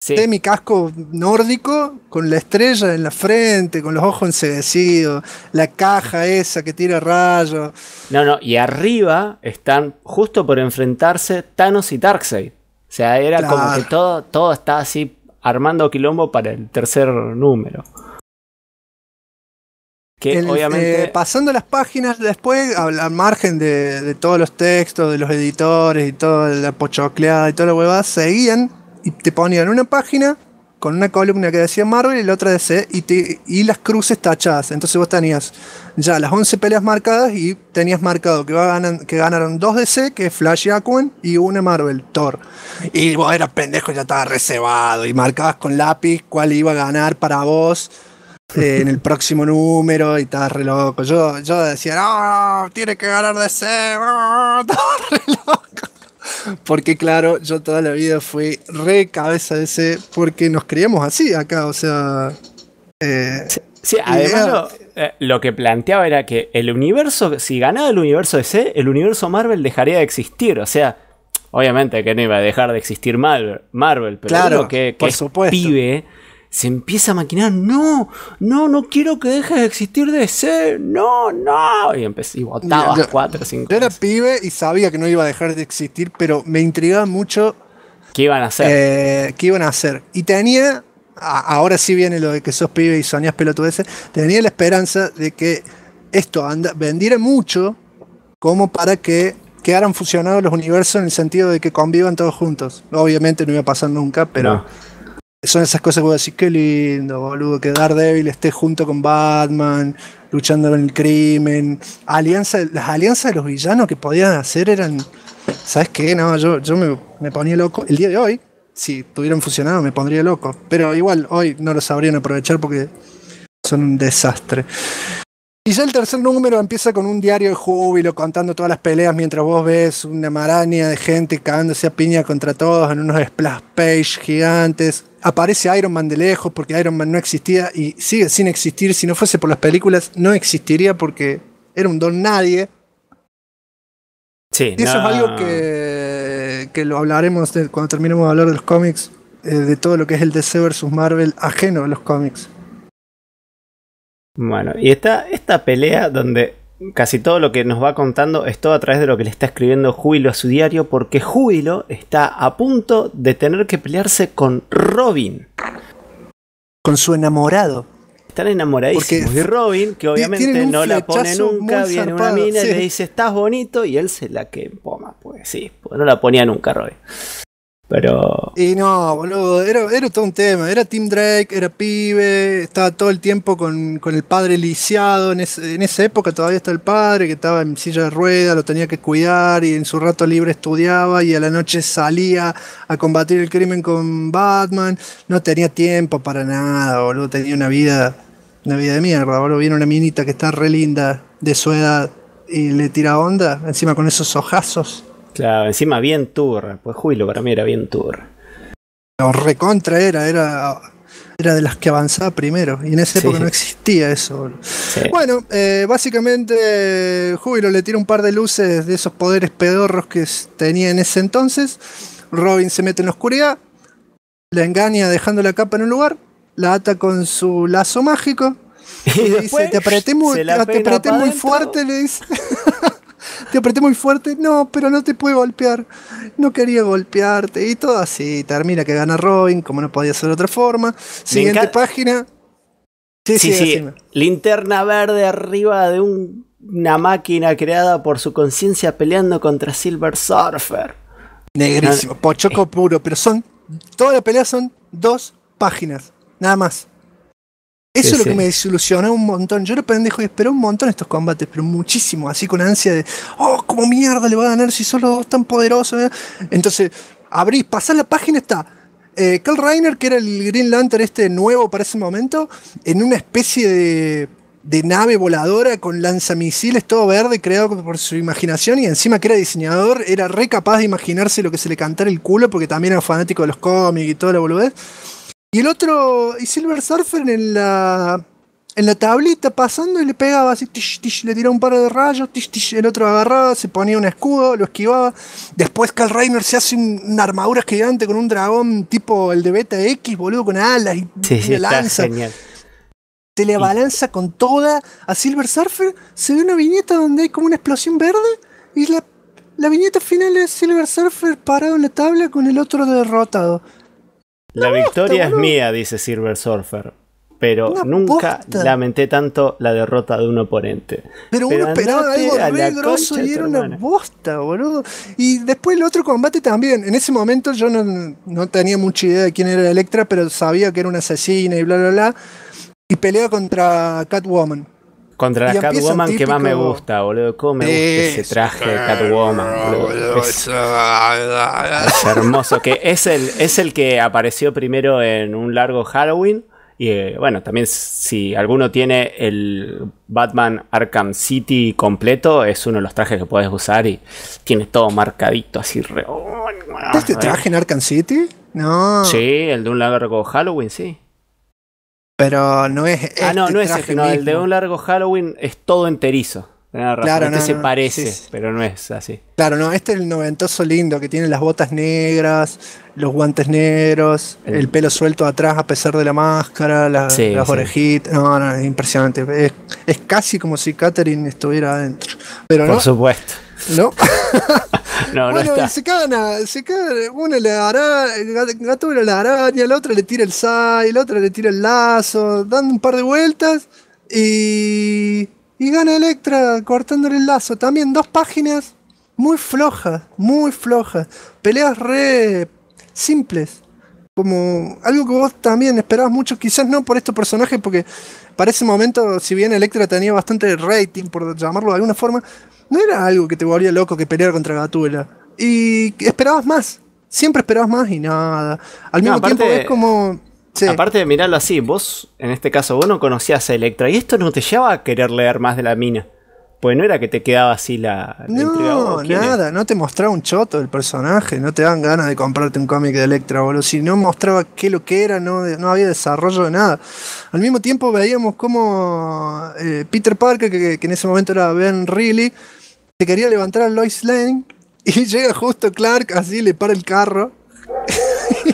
Sí. semicasco nórdico, con la estrella en la frente, con los ojos enseguecidos, la caja esa que tira rayos. No, no, y arriba están justo por enfrentarse Thanos y Darkseid. O sea, era como que todo, todo está así armando quilombo para el tercer número. Que El- obviamente. eh, pasando las páginas después, al, al margen de, de todos los textos, de los editores y toda la pochocleada y toda la huevada, seguían y te ponían una página con una columna que decía Marvel y la otra DC y, te- y las cruces tachadas. Entonces vos tenías ya las 11 peleas marcadas y tenías marcado que, ganan- que ganaron dos DC, que es Flash y Aquaman, y una Marvel, Thor. Y vos eras pendejo, ya estaba reservado y marcabas con lápiz cuál iba a ganar para vos. eh, en el próximo número y estabas re loco. Yo, yo decía, no, tiene que ganar DC. no", Estaba re loco. Porque claro, yo toda la vida fui re cabeza de ese, porque nos criamos así acá, o sea... eh, Sí, además lo, eh, lo que planteaba era que el universo, si ganaba el universo DC, el universo Marvel dejaría de existir. O sea, obviamente que no iba a dejar de existir Marvel, Marvel pero Claro, que, que por es supuesto. pibe se empieza a maquinar, no, no, no quiero que deje de existir DC, no, no. Y empecé y votaba Yo- cuatro cinco. yo era pibe y sabía que no iba a dejar de existir, pero me intrigaba mucho ¿Qué iban a hacer? eh, qué iban a hacer. Y tenía, ahora sí viene lo de que sos pibe y soñás pelotudeces, tenía la esperanza de que esto anda, vendiera mucho como para que quedaran fusionados los universos en el sentido de que convivan todos juntos. Obviamente no iba a pasar nunca, pero No. Son esas cosas que vos decís, qué lindo, boludo, que Daredevil esté junto con Batman, luchando con el crimen. Alianza, las alianzas de los villanos que podían hacer eran. ¿Sabes qué? No, yo, yo me, ponía loco. El día de hoy, si estuvieran funcionado, me pondría loco. Pero igual, hoy no lo sabrían aprovechar porque son un desastre. Y ya el tercer número empieza con un diario de júbilo contando todas las peleas mientras vos ves una maraña de gente cagándose a piña contra todos en unos splash page gigantes. Aparece Iron Man de lejos porque Iron Man no existía y sigue sin existir. Si no fuese por las películas, no existiría porque era un don nadie. Sí, Y eso no. es algo que, que lo hablaremos de- cuando terminemos de hablar de los cómics, eh, de todo lo que es el DC versus Marvel ajeno a los cómics. Bueno, y está esta pelea donde casi todo lo que nos va contando es todo a través de lo que le está escribiendo Júbilo a su diario, porque Júbilo está a punto de tener que pelearse con Robin. Con su enamorado. Están enamoradísimos. Porque y Robin, que obviamente no la pone nunca, viene una mina y le dice, estás bonito, y él se la que poma, pues sí, pues no la ponía nunca Robin. Pero... Y no, boludo, era, era todo un tema. Era Tim Drake, era pibe, estaba todo el tiempo con, con el padre lisiado. En, ese- en esa época todavía está el padre que estaba en silla de ruedas, lo tenía que cuidar y en su rato libre estudiaba y a la noche salía a combatir el crimen con Batman. No tenía tiempo para nada, boludo. Tenía una vida, una vida de mierda, boludo. Viene una minita que está re linda de su edad y le tira onda, encima con esos ojazos. Claro, encima bien tour, pues Júbilo para mí era bien tour. No, recontra era, era, era de las que avanzaba primero. Y en esa Sí. época no existía eso. Sí. Bueno, eh, básicamente Júbilo le tira un par de luces de esos poderes pedorros que tenía en ese entonces. Robin se mete en la oscuridad, la engaña dejando la capa en un lugar, la ata con su lazo mágico. Y después dice, te apreté muy, te apreté muy fuerte, le dice. te apreté muy fuerte, no, pero no te pude golpear. No quería golpearte. Y todo así. Termina que gana Robin, como no podía ser de otra forma. Siguiente página. Sí, sí, Sí, linterna verde arriba de un- una máquina creada por su conciencia peleando contra Silver Surfer. Negrísimo, pochoco puro, pero son. Toda la pelea son dos páginas, nada más. Eso Sí, es lo sí. que me desilusionó un montón. Yo era pendejo y esperé un montón estos combates, pero muchísimo, así con ansia de, oh, como mierda le va a ganar si son los dos tan poderosos. eh?". Entonces, abrís, pasás la página, está eh, Carl Reiner, que era el Green Lantern este nuevo para ese momento, en una especie de, de nave voladora con lanzamisiles todo verde creado por su imaginación y encima que era diseñador, era re capaz de imaginarse lo que se le cantara el culo porque también era fanático de los cómics y toda la boludez. Y el otro, y Silver Surfer en la, en la tablita pasando y le pegaba así, tish, tish, le tiraba un par de rayos, tish, tish, el otro agarraba, se ponía un escudo, lo esquivaba. Después Carl Reiner se hace un- una armadura gigante con un dragón tipo el de Beta X, boludo, con alas y Sí, sí, lanza. genial. Se le abalanza con toda a Silver Surfer. Se ve una viñeta donde hay como una explosión verde. Y la, la viñeta final es Silver Surfer parado en la tabla con el otro derrotado. La victoria es mía, dice Silver Surfer. pero Una nunca posta. lamenté tanto la derrota de un oponente. Pero uno esperaba algo re grosso y era una hermana. bosta, boludo. Y después el otro combate también. En ese momento yo no, no tenía mucha idea de quién era Electra, pero sabía que era una asesina y bla, bla, bla. Y pelea contra Catwoman. Contra la Catwoman que más me gusta, boludo. ¿Cómo me gusta ese traje de Catwoman, boludo? Es, es hermoso. Que es el, es el que apareció primero en un largo Halloween. Y eh, bueno, también si alguno tiene el Batman Arkham City completo, es uno de los trajes que puedes usar y tiene todo marcadito así re. ¿Este traje en Arkham City? No. Sí, el de un largo Halloween, sí. Pero no es. ah, no, este no es ese, no, el de un largo Halloween es todo enterizo. Razón, Claro, este no, se no, parece, sí, sí. pero no es así. Claro, no, este es el noventoso lindo que tiene las botas negras, los guantes negros, El- el pelo suelto atrás a pesar de la máscara, la- Sí, las orejitas. No, no, es impresionante. Es, es casi como si Catherine estuviera adentro. Pero Por supuesto. No. No, no bueno, y se cagan a, se cagan, uno le hará, gato la araña, el otro le tira el sai, el otro le tira el lazo, dando un par de vueltas y, y gana Electra cortándole el lazo. También dos páginas muy flojas, muy flojas, peleas re simples. Como algo que vos también esperabas mucho, quizás no por estos personajes, porque para ese momento, si bien Electra tenía bastante rating, por llamarlo de alguna forma, no era algo que te volvía loco que pelear contra Gatúbela. Y esperabas más, siempre esperabas más y nada. Al No, mismo tiempo es como... sí. Aparte de mirarlo así, vos, en este caso, vos no conocías a Electra y esto no te llevaba a querer leer más de la mina. Pues no era que te quedaba así la, No, nada, no te mostraba un choto del personaje, no te dan ganas de comprarte un cómic de Electra, boludo. Si no mostraba qué lo que era, no, no había desarrollo de nada. Al mismo tiempo veíamos como eh, Peter Parker, que, que en ese momento era Ben Reilly, se quería levantar a Lois Lane y llega justo Clark, así le para el carro.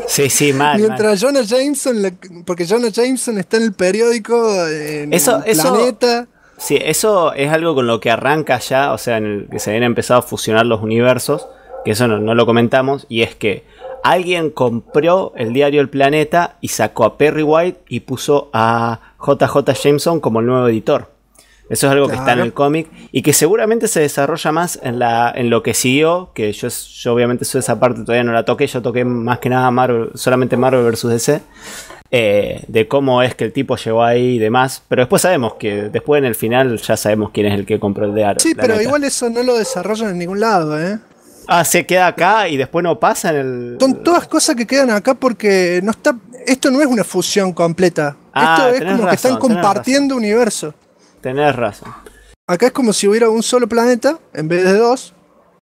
Sí, sí, mal. mal. Mientras Jonah Jameson, la- porque Jonah Jameson está en el periódico, en Eso- el eso- planeta. Sí, eso es algo con lo que arranca ya, o sea, en el que se habían empezado a fusionar los universos, que eso no, no lo comentamos, y es que alguien compró el diario El Planeta y sacó a Perry White y puso a JJ Jameson como el nuevo editor. Eso es algo que está en el cómic y que seguramente se desarrolla más en, la, en lo que siguió, que yo, yo obviamente esa parte todavía no la toqué, yo toqué más que nada Marvel, solamente Marvel vs. DC, eh, de cómo es que el tipo llegó ahí y demás, pero después sabemos que después en el final ya sabemos quién es el que compró el de Aro. Sí, pero neta. igual eso no lo desarrollan en ningún lado, ¿eh? Ah, se queda acá y después no pasa en el... Son todas cosas que quedan acá porque no está. Esto no es una fusión completa. Ah, esto es como que están tenés compartiendo universo. Tenés razón. Acá es como si hubiera un solo planeta en vez de dos.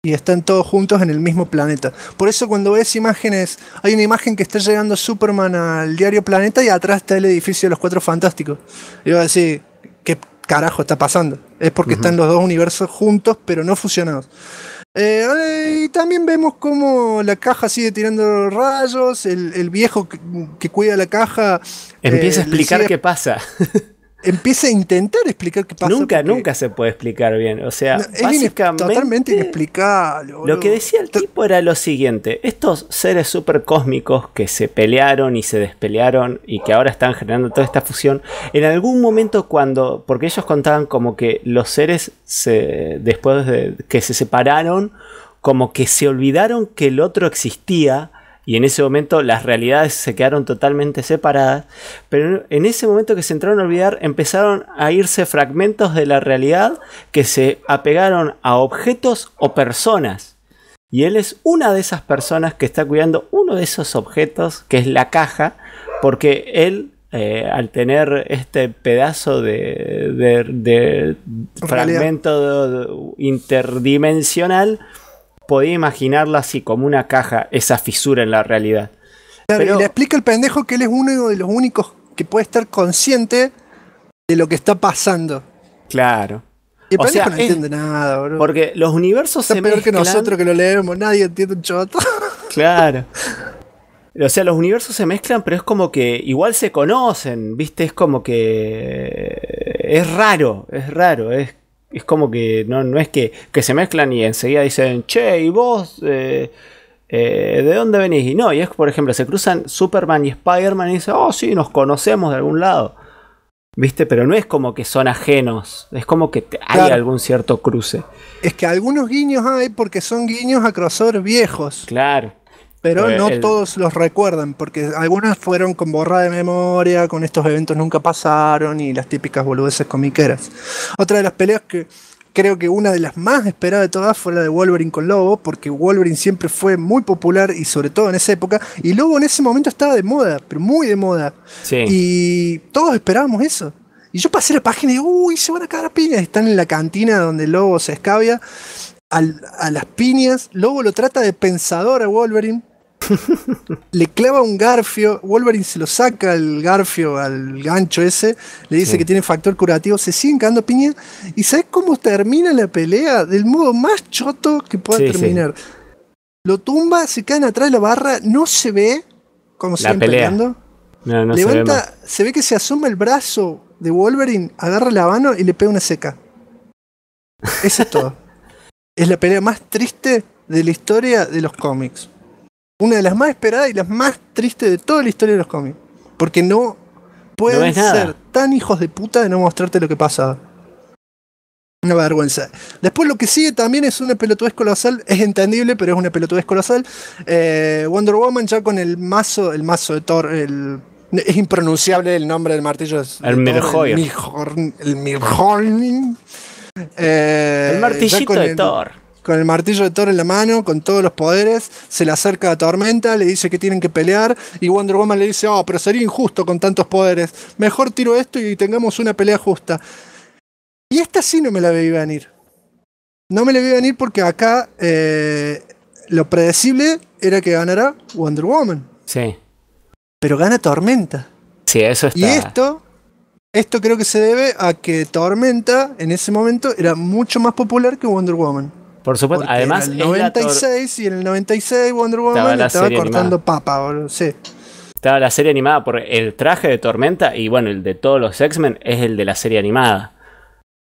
Y están todos juntos en el mismo planeta. Por eso cuando ves imágenes, hay una imagen que está llegando Superman al diario Planeta y atrás está el edificio de los Cuatro Fantásticos. Y vas a decir, ¿qué carajo está pasando? Es porque están los dos universos juntos pero no fusionados. Eh, y también vemos cómo la caja sigue tirando rayos, el, el viejo que, que cuida la caja Empieza a eh, explicar sigue- qué pasa. empieza a intentar explicar qué pasa. nunca, nunca se puede explicar bien. O sea, no, es básicamente... totalmente inexplicable. Lo que decía el tipo era lo siguiente: estos seres super cósmicos que se pelearon y se despelearon y que ahora están generando toda esta fusión, en algún momento cuando, porque ellos contaban como que los seres se, después de que se separaron, como que se olvidaron que el otro existía. Y en ese momento las realidades se quedaron totalmente separadas. Pero en ese momento que se entraron a olvidar, empezaron a irse fragmentos de la realidad que se apegaron a objetos o personas. Y él es una de esas personas que está cuidando uno de esos objetos, que es la caja, porque él, eh, al tener este pedazo de, de- de fragmento de- interdimensional, podía imaginarlo así como una caja, esa fisura en la realidad. Claro, pero- y le explica el pendejo que él es uno de los únicos que puede estar consciente de lo que está pasando. Claro. Y el O pendejo sea, no es- entiende nada, bro. Porque los universos Está se peor que nosotros que lo leemos, nadie entiende un choto. Claro. O sea, los universos se mezclan, pero es como que igual se conocen, ¿viste? Es como que. Es raro, es raro. Es, es como que no, no es que, que se mezclan y enseguida dicen, che, ¿y vos? eh, eh, ¿De dónde venís? Y no, y es por ejemplo, se cruzan Superman y Spider-Man y dicen, oh, sí, nos conocemos de algún lado. ¿Viste? Pero no es como que son ajenos, es como que te- hay algún cierto cruce. Es que algunos guiños hay porque son guiños a crossover viejos, Claro. Pero Pues no el- todos los recuerdan, porque algunos fueron con borrada de memoria, con estos eventos nunca pasaron y las típicas boludeces comiqueras. Otra de las peleas que creo que una de las más esperadas de todas fue la de Wolverine con Lobo, porque Wolverine siempre fue muy popular y sobre todo en esa época, y Lobo en ese momento estaba de moda, pero muy de moda. Sí. Y todos esperábamos eso. Y yo pasé la página y digo, uy, se van a cagar a piñas. Están en la cantina donde Lobo se escabia al- a las piñas. Lobo lo trata de pensador a Wolverine. Le clava un garfio. Wolverine se lo saca el garfio al gancho ese. Le dice Sí. que tiene factor curativo. Se siguen cagando piña. ¿Y sabes cómo termina la pelea? Del modo más choto que pueda Sí, sí. terminar. Lo tumba, se caen atrás de la barra. No se ve siguen pelea. peleando. No, no se ve más. Levanta, se, ve que se asoma el brazo de Wolverine, agarra la mano y le pega una seca. Eso es todo. es la pelea más triste de la historia de los cómics. Una de las más esperadas y las más tristes de toda la historia de los cómics. Porque no pueden ser tan hijos de puta de no mostrarte lo que pasa. Una vergüenza. Después lo que sigue también es una pelotudez colosal. Es entendible, pero es una pelotudez colosal. Eh, Wonder Woman ya con el mazo, el mazo de Thor, el, es impronunciable el nombre del martillo. El Mjolnir. El Mjolnir. El Mjolnir. Eh, El martillito de el- Thor. Con el martillo de Thor en la mano, con todos los poderes, se le acerca a Tormenta, le dice que tienen que pelear, y Wonder Woman le dice, oh, pero sería injusto con tantos poderes, mejor tiro esto y tengamos una pelea justa. Y esta sí no me la veía venir. No me la veía venir porque acá eh, lo predecible era que ganara Wonder Woman, Sí. pero gana Tormenta. Sí, eso está. Y esto, esto creo que se debe a que Tormenta en ese momento era mucho más popular que Wonder Woman. Por supuesto. Porque Además, en el la Thor- 96 y en el 96 Wonder Woman Estaba cortando animada. papa, boludo. Sí. estaba la serie animada por el traje de Tormenta y bueno, el de todos los X-Men es el de la serie animada.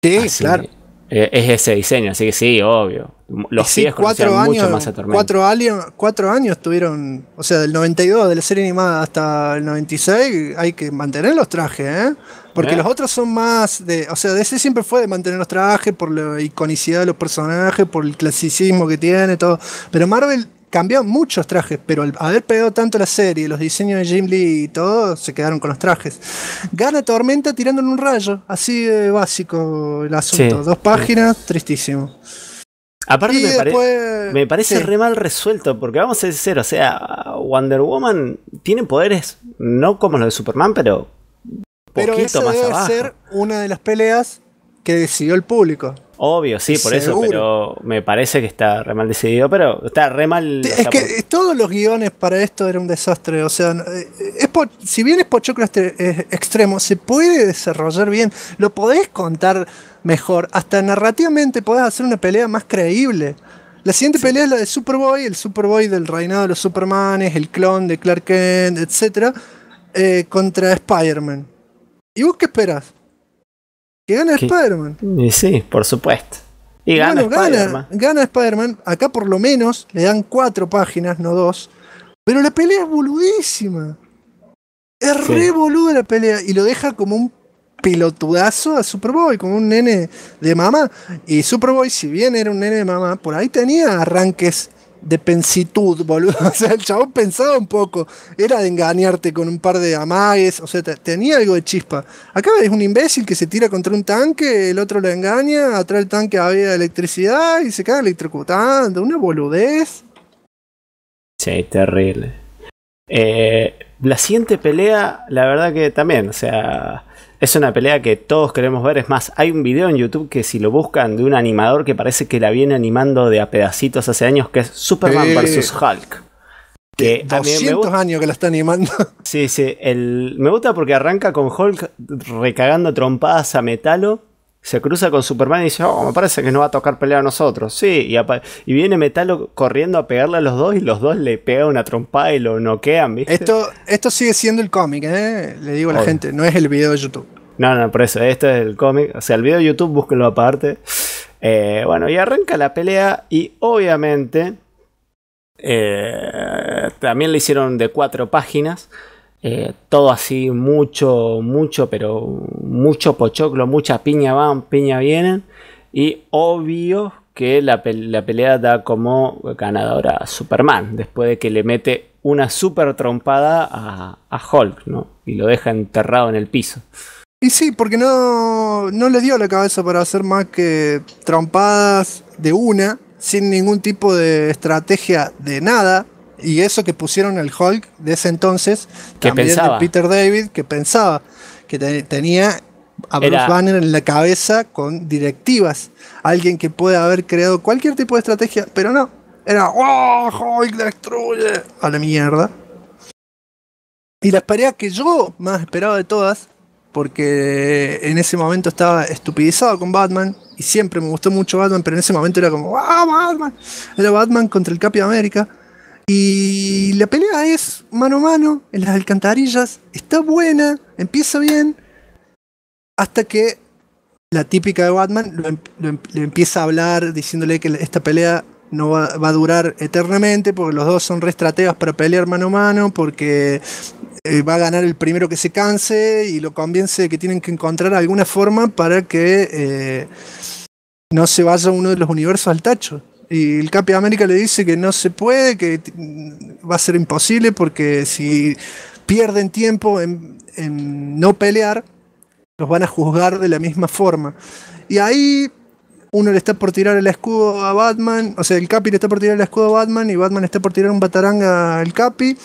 Sí, Así, claro. eh, es ese diseño, así que sí, obvio. Los sí, pies cuatro años, mucho más a Tormenta. cuatro, años, cuatro años tuvieron, o sea, del 92 de la serie animada hasta el 96, hay que mantener los trajes, ¿eh? Porque Eh. los otros son más de, o sea, DC siempre fue de mantener los trajes por la iconicidad de los personajes, por el clasicismo que tiene, todo. Pero Marvel cambió muchos trajes, pero al haber pegado tanto la serie, los diseños de Jim Lee y todo, se quedaron con los trajes. Gana Tormenta tirándole un rayo, así de básico el asunto. Sí. Dos páginas, tristísimo. Aparte me, pare- después- me parece sí. re mal resuelto, porque vamos a ser sinceros, o sea, Wonder Woman tiene poderes no como los de Superman, pero Pero esa más debe abajo. ser una de las peleas que decidió el público. Obvio, sí, por eso, pero me parece que está re mal decidido, pero está re mal. o es sea, que por- eh, todos los guiones para esto era un desastre. O sea, eh, es po- si bien es pochoclo este, eh, extremo, se puede desarrollar bien. Lo podés contar mejor. Hasta narrativamente podés hacer una pelea más creíble. La siguiente pelea es la de Superboy, el Superboy del reinado de los Supermanes, el clon de Clark Kent, etc. contra Spider-Man. ¿Y vos qué esperas? Que gane. Spider-Man. y sí, por supuesto. Y gana bueno, gana, Spider-Man. gana Spider-Man. Acá por lo menos le dan cuatro páginas, no dos. Pero la pelea es boludísima. Es Sí. re boluda la pelea. Y lo deja como un pelotudazo a Superboy, como un nene de mamá. Y Superboy, si bien era un nene de mamá, por ahí tenía arranques de pensitud, boludo. O sea, el chabón pensaba un poco. Era de engañarte con un par de amagues. O sea, te- tenía algo de chispa. Acá es un imbécil que se tira contra un tanque, el otro lo engaña, atrás del tanque había electricidad y se cae electrocutando. Una boludez. Sí, terrible. Eh, la siguiente pelea, la verdad que también, o sea, es una pelea que todos queremos ver. Es más, hay un video en YouTube que si lo buscan de un animador que parece que la viene animando de a pedacitos hace años, que es Superman Sí. vs. Hulk. Que a mí me 200 gusta, años que la está animando. sí, sí, el, me gusta porque arranca con Hulk recagando trompadas a Metalo. Se cruza con Superman y dice, oh, me parece que nos va a tocar pelear a nosotros. Sí, y, viene Metalo corriendo a pegarle a los dos y los dos le pegan una trompada y lo noquean, ¿viste? Esto, esto sigue siendo el cómic, ¿eh? Le digo a la Obvio. gente, no es el video de YouTube. No, no, por eso, esto es el cómic. O sea, el video de YouTube, búsquenlo aparte. Eh, bueno, y arranca la pelea y obviamente eh, también le hicieron de cuatro páginas. Eh, todo así, mucho, mucho, pero mucho pochoclo, mucha piña van, piña vienen. Y obvio que la, pelea da como ganadora a Superman, después de que le mete una super trompada a, Hulk, ¿no? Y lo deja enterrado en el piso. Y sí, porque no, no le dio la cabeza para hacer más que trompadas de una, sin ningún tipo de estrategia de nada. Y eso que pusieron el Hulk de ese entonces, que también pensaba. de Peter David, que pensaba que tenía a Bruce Banner en la cabeza con directivas. Alguien que puede haber creado cualquier tipo de estrategia, pero no. Era ¡Oh! Hulk destruye a la mierda. Y la pelea que yo más esperaba de todas, porque en ese momento estaba estupidizado con Batman, y siempre me gustó mucho Batman, pero en ese momento era como ¡Ah, Batman! Era Batman contra el Capi América. Y la pelea es mano a mano, en las alcantarillas, está buena, empieza bien, hasta que la típica de Batman em-, le empieza a hablar diciéndole que esta pelea no va, a durar eternamente porque los dos son re estrategas para pelear mano a mano, porque eh, va a ganar el primero que se canse y lo convence de que tienen que encontrar alguna forma para que eh, no se vaya uno de los universos al tacho. Y el Capi América le dice que no se puede, que va a ser imposible porque si pierden tiempo en no pelear, los van a juzgar de la misma forma. Y ahí uno le está por tirar el escudo a Batman, o sea, el Capi le está por tirar el escudo a Batman y Batman está por tirar un bataranga al Capi.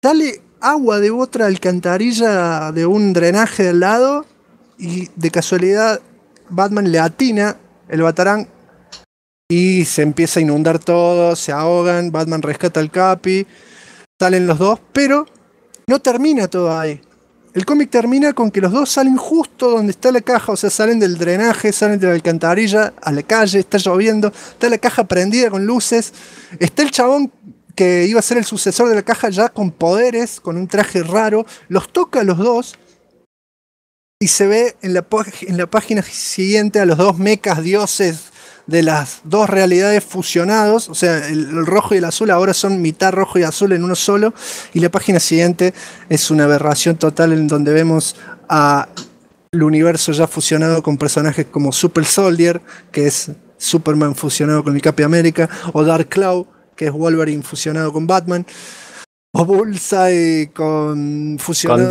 Dale agua de otra alcantarilla de un drenaje del lado y de casualidad Batman le atina el batarang y se empieza a inundar todo, se ahogan, Batman rescata al Capi, salen los dos, pero no termina todo ahí. El cómic termina con que los dos salen justo donde está la caja, o sea, salen del drenaje, salen de la alcantarilla a la calle, está lloviendo, está la caja prendida con luces, está el chabón que iba a ser el sucesor de la caja ya con poderes, con un traje raro, los toca a los dos y se ve en la, en la página siguiente a los dos mecas dioses de las dos realidades fusionados, o sea, el, rojo y el azul ahora son mitad rojo y azul en uno solo, y la página siguiente es una aberración total en donde vemos a el universo ya fusionado con personajes como Super Soldier, que es Superman fusionado con el Capi América, o Dark Cloud, que es Wolverine fusionado con Batman, o Bullseye con fusionado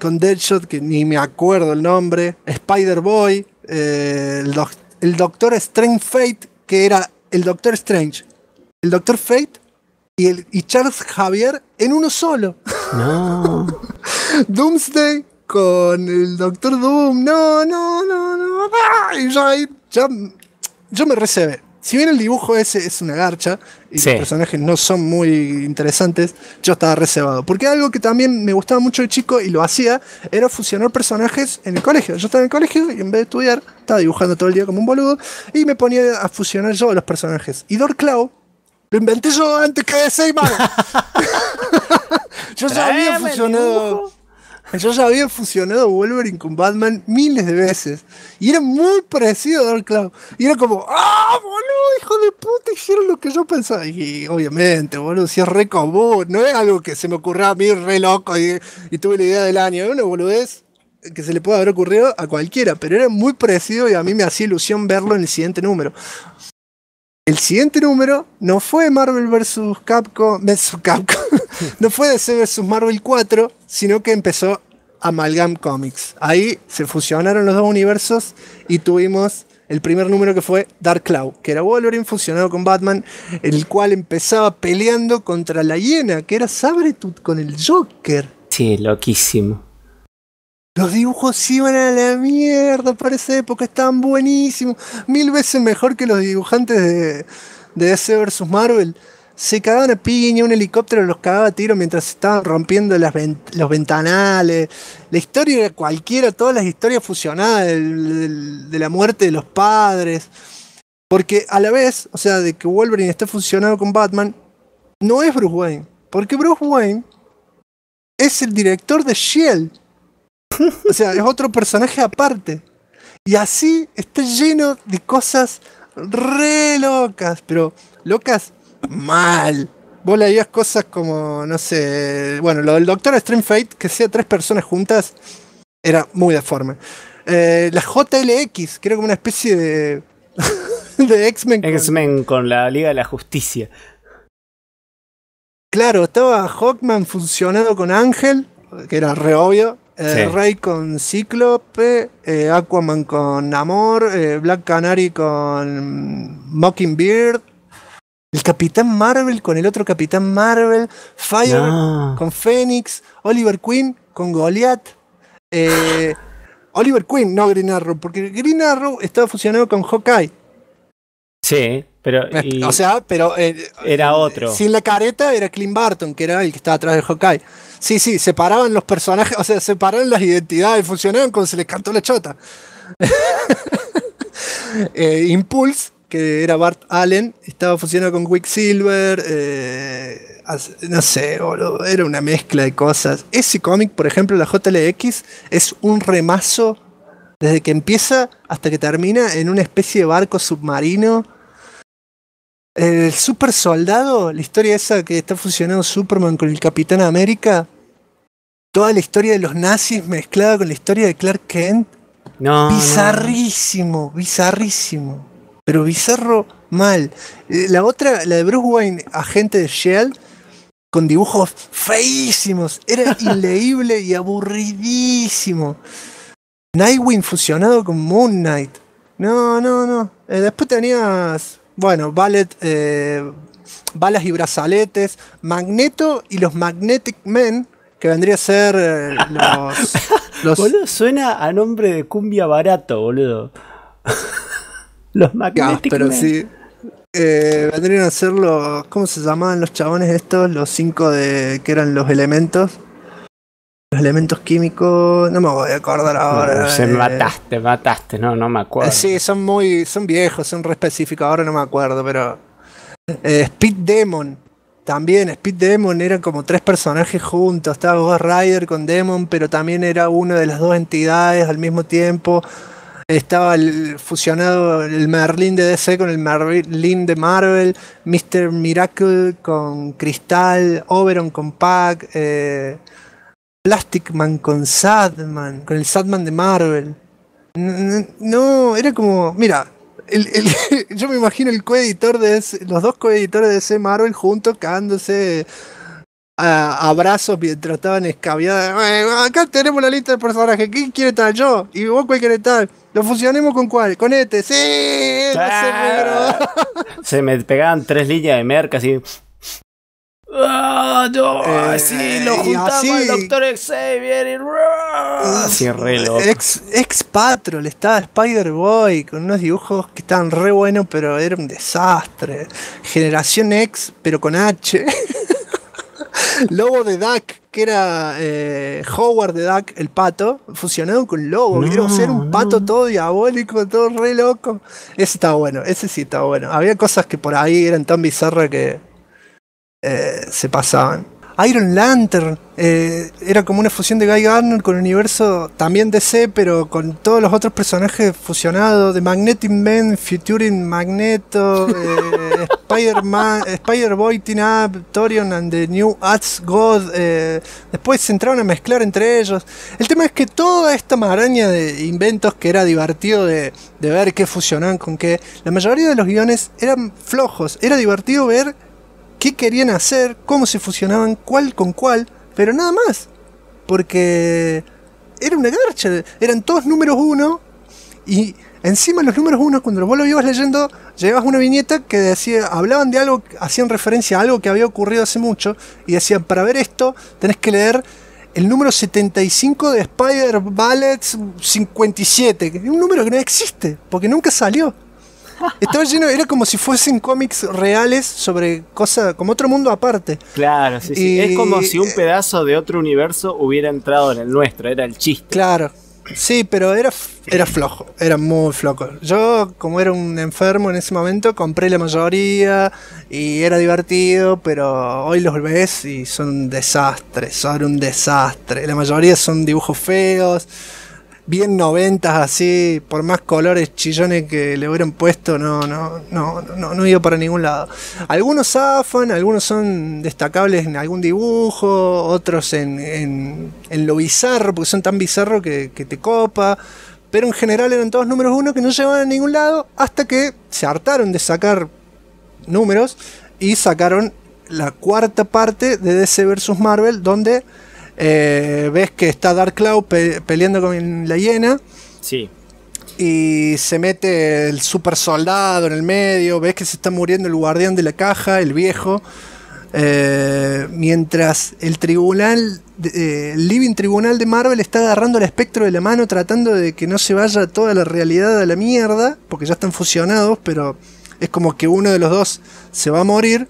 con Deadshot, que ni me acuerdo el nombre, Spider Boy, eh, el, el Doctor Strange Fate, que era el Doctor Strange, el Doctor Fate y, el, y Charles Javier en uno solo. No. Doomsday con el Doctor Doom. No, no, no, no. Y ya, ya, yo me recebe si bien el dibujo ese es una garcha y los personajes no son muy interesantes, yo estaba reservado. Porque algo que también me gustaba mucho de chico y lo hacía era fusionar personajes en el colegio. Yo estaba en el colegio y en vez de estudiar, estaba dibujando todo el día como un boludo y me ponía a fusionar yo los personajes. Y Cloud lo inventé yo antes que de Seymour. yo ya había fusionado. Yo ya había fusionado Wolverine con Batman miles de veces. Y era muy parecido a Dark Cloud. Y era como, ¡ah, boludo, hijo de puta! Hicieron lo que yo pensaba. Y obviamente, boludo, si es re común. No es algo que se me ocurrió a mí re loco y, tuve la idea del año. Es una boludez que se le puede haber ocurrido a cualquiera. Pero era muy parecido y a mí me hacía ilusión verlo en el siguiente número. El siguiente número no fue Marvel vs. Capcom, vs. Capcom, no fue DC vs. Marvel 4, sino que empezó Amalgam Comics. Ahí se fusionaron los dos universos y tuvimos el primer número que fue Dark Cloud, que era Wolverine fusionado con Batman, el cual empezaba peleando contra la hiena, que era Sabretooth con el Joker. Sí, loquísimo. Los dibujos iban a la mierda para esa época, estaban buenísimos. Mil veces mejor que los dibujantes de, de DC vs. Marvel. Se cagaban a piña, un helicóptero los cagaba a tiro mientras estaban rompiendo las los ventanales. La historia era cualquiera, todas las historias fusionadas de la muerte de los padres. Porque a la vez, o sea, de que Wolverine esté fusionado con Batman, no es Bruce Wayne. Porque Bruce Wayne es el director de Shield o sea, es otro personaje aparte. Y así está lleno de cosas re locas, pero locas mal. vos leías cosas como, no sé, bueno, lo del Doctor Strange Fate, que sea tres personas juntas, era muy deforme. Eh, la JLX, que era como una especie de, de X-Men. con- X-Men con la Liga de la Justicia. Claro, estaba Hawkman funcionando con Ángel, que era re obvio. eh, Sí. Rey con Cíclope, eh, Aquaman con Namor, eh, Black Canary con Mockingbird, el Capitán Marvel con el otro Capitán Marvel, Fire No. con Phoenix, Oliver Queen con Goliath. eh, Oliver Queen, no Green Arrow, porque Green Arrow estaba fusionado con Hawkeye. Sí, pero. y o sea, pero eh, era otro. sin la careta era Clint Barton, que era el que estaba atrás de Hawkeye. Sí, sí, separaban los personajes, o sea, separaban las identidades, funcionaban cuando se les cantó la chota. Eh, Impulse, que era Bart Allen, estaba funcionando con Quicksilver, eh, no sé, boludo, era una mezcla de cosas. Ese cómic, por ejemplo, la JLX, es un remazo desde que empieza hasta que termina en una especie de barco submarino. El super soldado, la historia esa que está fusionando Superman con el Capitán América, toda la historia de los nazis mezclada con la historia de Clark Kent, No. no. bizarrísimo, bizarrísimo, pero bizarro mal. Eh, La otra, la de Bruce Wayne, agente de Shell, con dibujos feísimos, era inleíble y aburridísimo. Nightwing fusionado con Moon Knight. No, no, no. Eh, después tenías, bueno, ballet, eh, balas y brazaletes, Magneto y los Magnetic Men, que vendría a ser eh, los... los Boludo, suena a nombre de cumbia barato, boludo. Los Ah, Magnetic pero Men. sí. Eh, vendrían a ser los. ¿Cómo se llamaban los chabones estos? Los cinco de. que eran los elementos. Los elementos químicos. No me voy a acordar ahora. No, se eh. mataste, mataste, no, no me acuerdo. Eh, sí, son muy. son viejos, son re específicos, ahora no me acuerdo, pero. eh, Speed Demon. También, Speed Demon eran como tres personajes juntos. Estaba Ghost Rider con Demon, pero también era una de las dos entidades al mismo tiempo. Estaba el, fusionado el Merlin de DC con el Merlin de Marvel. Mr. Miracle con Cristal. Oberon con Pac. eh, Plastic Man con Sadman. Con el Sadman de Marvel. No, era como. Mira, el- el- yo me imagino el coeditor de DC los dos coeditores de DC Marvel juntos cagándose a abrazos mientras estaban escabiadas. "Bueno, acá tenemos la lista de personajes. ¿Quién quiere tal? Yo. ¿Y vos cuál quiere tal? ¿Lo fusionemos con cuál? Con este. Sí. Ah. Se me pegaban tres líneas de merca así. ¡Ah, no! Eh, sí, lo juntamos así- al Doctor Xavier y... ¡ah! Así re loco. Ex, ex Patrol estaba Spider-Boy con unos dibujos que estaban re buenos, pero era un desastre. Generación X, pero con H. Lobo de Duck, que era eh, Howard de Duck, el pato, fusionado con Lobo. No, Quiero ser un pato no. todo diabólico, todo re loco. Ese estaba bueno, ese sí estaba bueno. Había cosas que por ahí eran tan bizarras que eh, se pasaban. Iron Lantern eh, era como una fusión de Guy Gardner con el universo también DC, pero con todos los otros personajes fusionados: de Magnetic Man, Futuring Magneto, eh, Spider-Man, Spider-Boy, Teen Up, Torion and the New Arts God. eh, después se entraron a mezclar entre ellos. El tema es que toda esta maraña de inventos que era divertido de, de ver qué fusionaban con qué, la mayoría de los guiones eran flojos. Era divertido ver qué querían hacer, cómo se fusionaban, cuál con cuál, pero nada más. Porque era una garcha, eran todos números uno y encima los números uno, cuando vos lo ibas leyendo, llegabas una viñeta que decía, hablaban de algo, hacían referencia a algo que había ocurrido hace mucho y decían, para ver esto tenés que leer el número 75 de Spider Ballets 57, que un número que no existe, porque nunca salió. Estaba lleno, era como si fuesen cómics reales sobre cosas, como otro mundo aparte. Claro, sí, sí. Y- Es como si un pedazo de otro universo hubiera entrado en el nuestro, era el chiste. Claro. Sí, pero era, era flojo, era muy flojo. Yo, como era un enfermo en ese momento, compré la mayoría y era divertido, pero hoy los ves y son un desastre, son un desastre. La mayoría son dibujos feos. Bien noventas así, por más colores chillones que le hubieran puesto, no, no, no, no, no iba para ningún lado. Algunos zafan, algunos son destacables en algún dibujo, otros en, en, lo bizarro, porque son tan bizarros que, que te copa. Pero en general eran todos números uno que no llevaban a ningún lado hasta que se hartaron de sacar números y sacaron la cuarta parte de DC vs Marvel, donde eh, ves que está Dark Cloud pe- peleando con la hiena Sí. y se mete el super soldado en el medio, ves que se está muriendo el guardián de la caja, el viejo, eh, mientras el tribunal, eh, el living tribunal de Marvel está agarrando el espectro de la mano tratando de que no se vaya toda la realidad a la mierda, porque ya están fusionados, pero es como que uno de los dos se va a morir.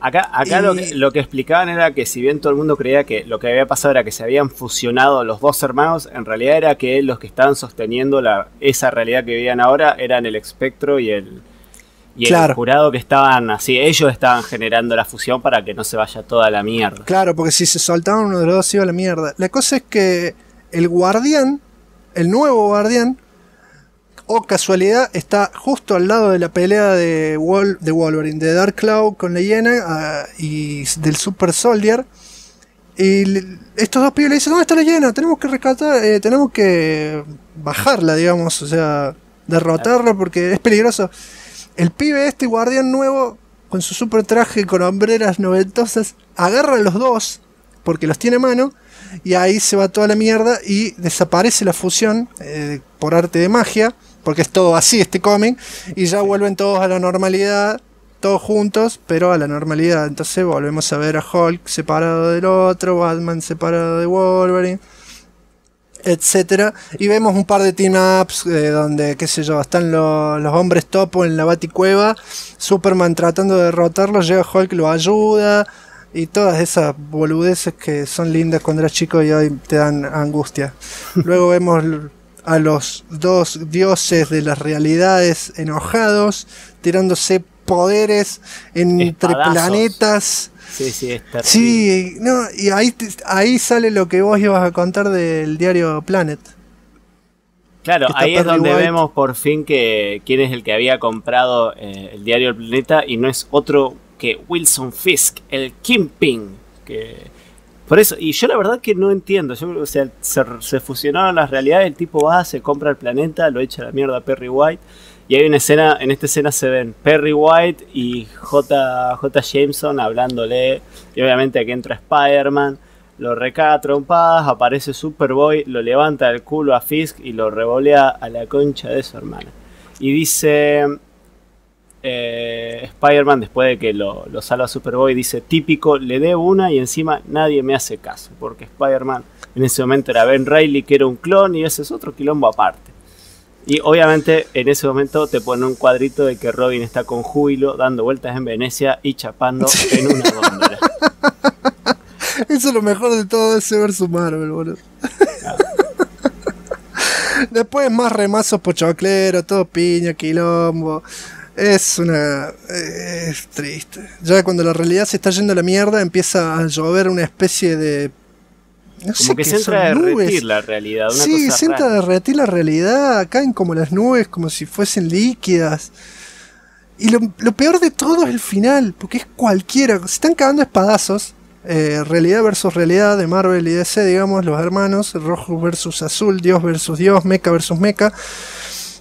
Acá, acá lo, que, lo que explicaban era que si bien todo el mundo creía que lo que había pasado era que se habían fusionado los dos hermanos, en realidad era que los que estaban sosteniendo la, esa realidad que vivían ahora eran el espectro y el, y el jurado que estaban así, ellos estaban generando la fusión para que no se vaya toda la mierda. Claro, porque si se soltaban uno de los dos iba a la mierda. La cosa es que el guardián, el nuevo guardián, o casualidad, está justo al lado de la pelea de, de Wolverine, de Dark Cloud con la hiena ah, y del Super Soldier. Y estos dos pibes le dicen, ¿dónde está la hiena? Tenemos que rescatar, eh, tenemos que bajarla, digamos, o sea, derrotarla porque es peligroso. El pibe este guardián nuevo, con su super traje con hombreras noventosas, agarra a los dos, porque los tiene a mano, y ahí se va toda la mierda y desaparece la fusión eh, por arte de magia, porque es todo así este cómic, y ya vuelven todos a la normalidad, todos juntos, pero a la normalidad. Entonces volvemos a ver a Hulk separado del otro, Batman separado de Wolverine etcétera. Y vemos un par de team ups eh, donde qué sé yo están lo- los hombres topo en la baticueva Superman tratando de derrotarlo llega Hulk lo ayuda y todas esas boludeces que son lindas cuando eras chico y hoy te dan angustia. Luego vemos a los dos dioses de las realidades enojados tirándose poderes entre Espadazos. planetas Sí, sí, es terrible. Sí, no, y ahí, ahí sale lo que vos ibas a contar del diario Planet. Claro, está ahí es donde White. vemos por fin que quién es el que había comprado eh, el diario El Planeta y no es otro que Wilson Fisk, el Kingpin. Que por eso, y yo la verdad que no entiendo. Yo, o sea, se, fusionaron las realidades. El tipo va, se compra el planeta, lo echa la mierda a Perry White. Y hay una escena, en esta escena se ven Perry White y J. J. Jameson hablándole. Y obviamente aquí entra Spider-Man. Lo recaga a trompadas, aparece Superboy, lo levanta del culo a Fisk y lo revolea a la concha de su hermana. Y dice eh, Spider-Man, después de que lo, lo salva Superboy, dice, típico, le dé una y encima nadie me hace caso. Porque Spider-Man en ese momento era Ben Reilly, que era un clon, y ese es otro quilombo aparte. Y obviamente en ese momento te pone un cuadrito de que Robin está con júbilo, dando vueltas en Venecia y chapando en una góndola. Eso es lo mejor de todo ese versus Marvel, boludo. Después más remazos pochocleros, todo piña, quilombo. Es una. Es triste. Ya cuando la realidad se está yendo a la mierda, empieza a llover una especie de. No sé Como que qué se entra a derretir la realidad. Una Sí, cosa se entra a derretir la realidad, caen como las nubes, como si fuesen líquidas. Y lo, lo peor de todo es el final, porque es cualquiera. Se están cagando espadazos. eh, realidad versus realidad de Marvel y DC, digamos, los hermanos, rojo versus azul, Dios versus Dios, Mecha versus Mecha.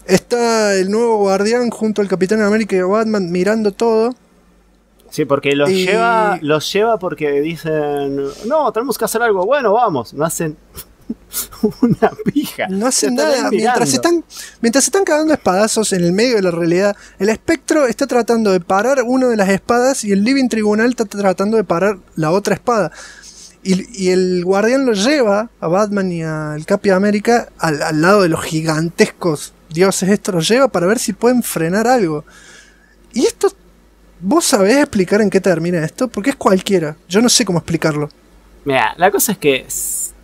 Está el nuevo guardián junto al Capitán América y a Batman mirando todo. Sí, porque los Y- lleva, los lleva porque dicen, no, tenemos que hacer algo, bueno, vamos, no hacen una pija. No hacen nada. Mientras están, mientras se están cagando espadazos en el medio de la realidad, el espectro está tratando de parar una de las espadas y el Living Tribunal está tratando de parar la otra espada. Y, y el guardián lo lleva a Batman y al Capi América al, al lado de los gigantescos dioses. Esto los lleva para ver si pueden frenar algo. Y esto, ¿vos sabés explicar en qué termina esto? Porque es cualquiera. Yo no sé cómo explicarlo. Mira, la cosa es que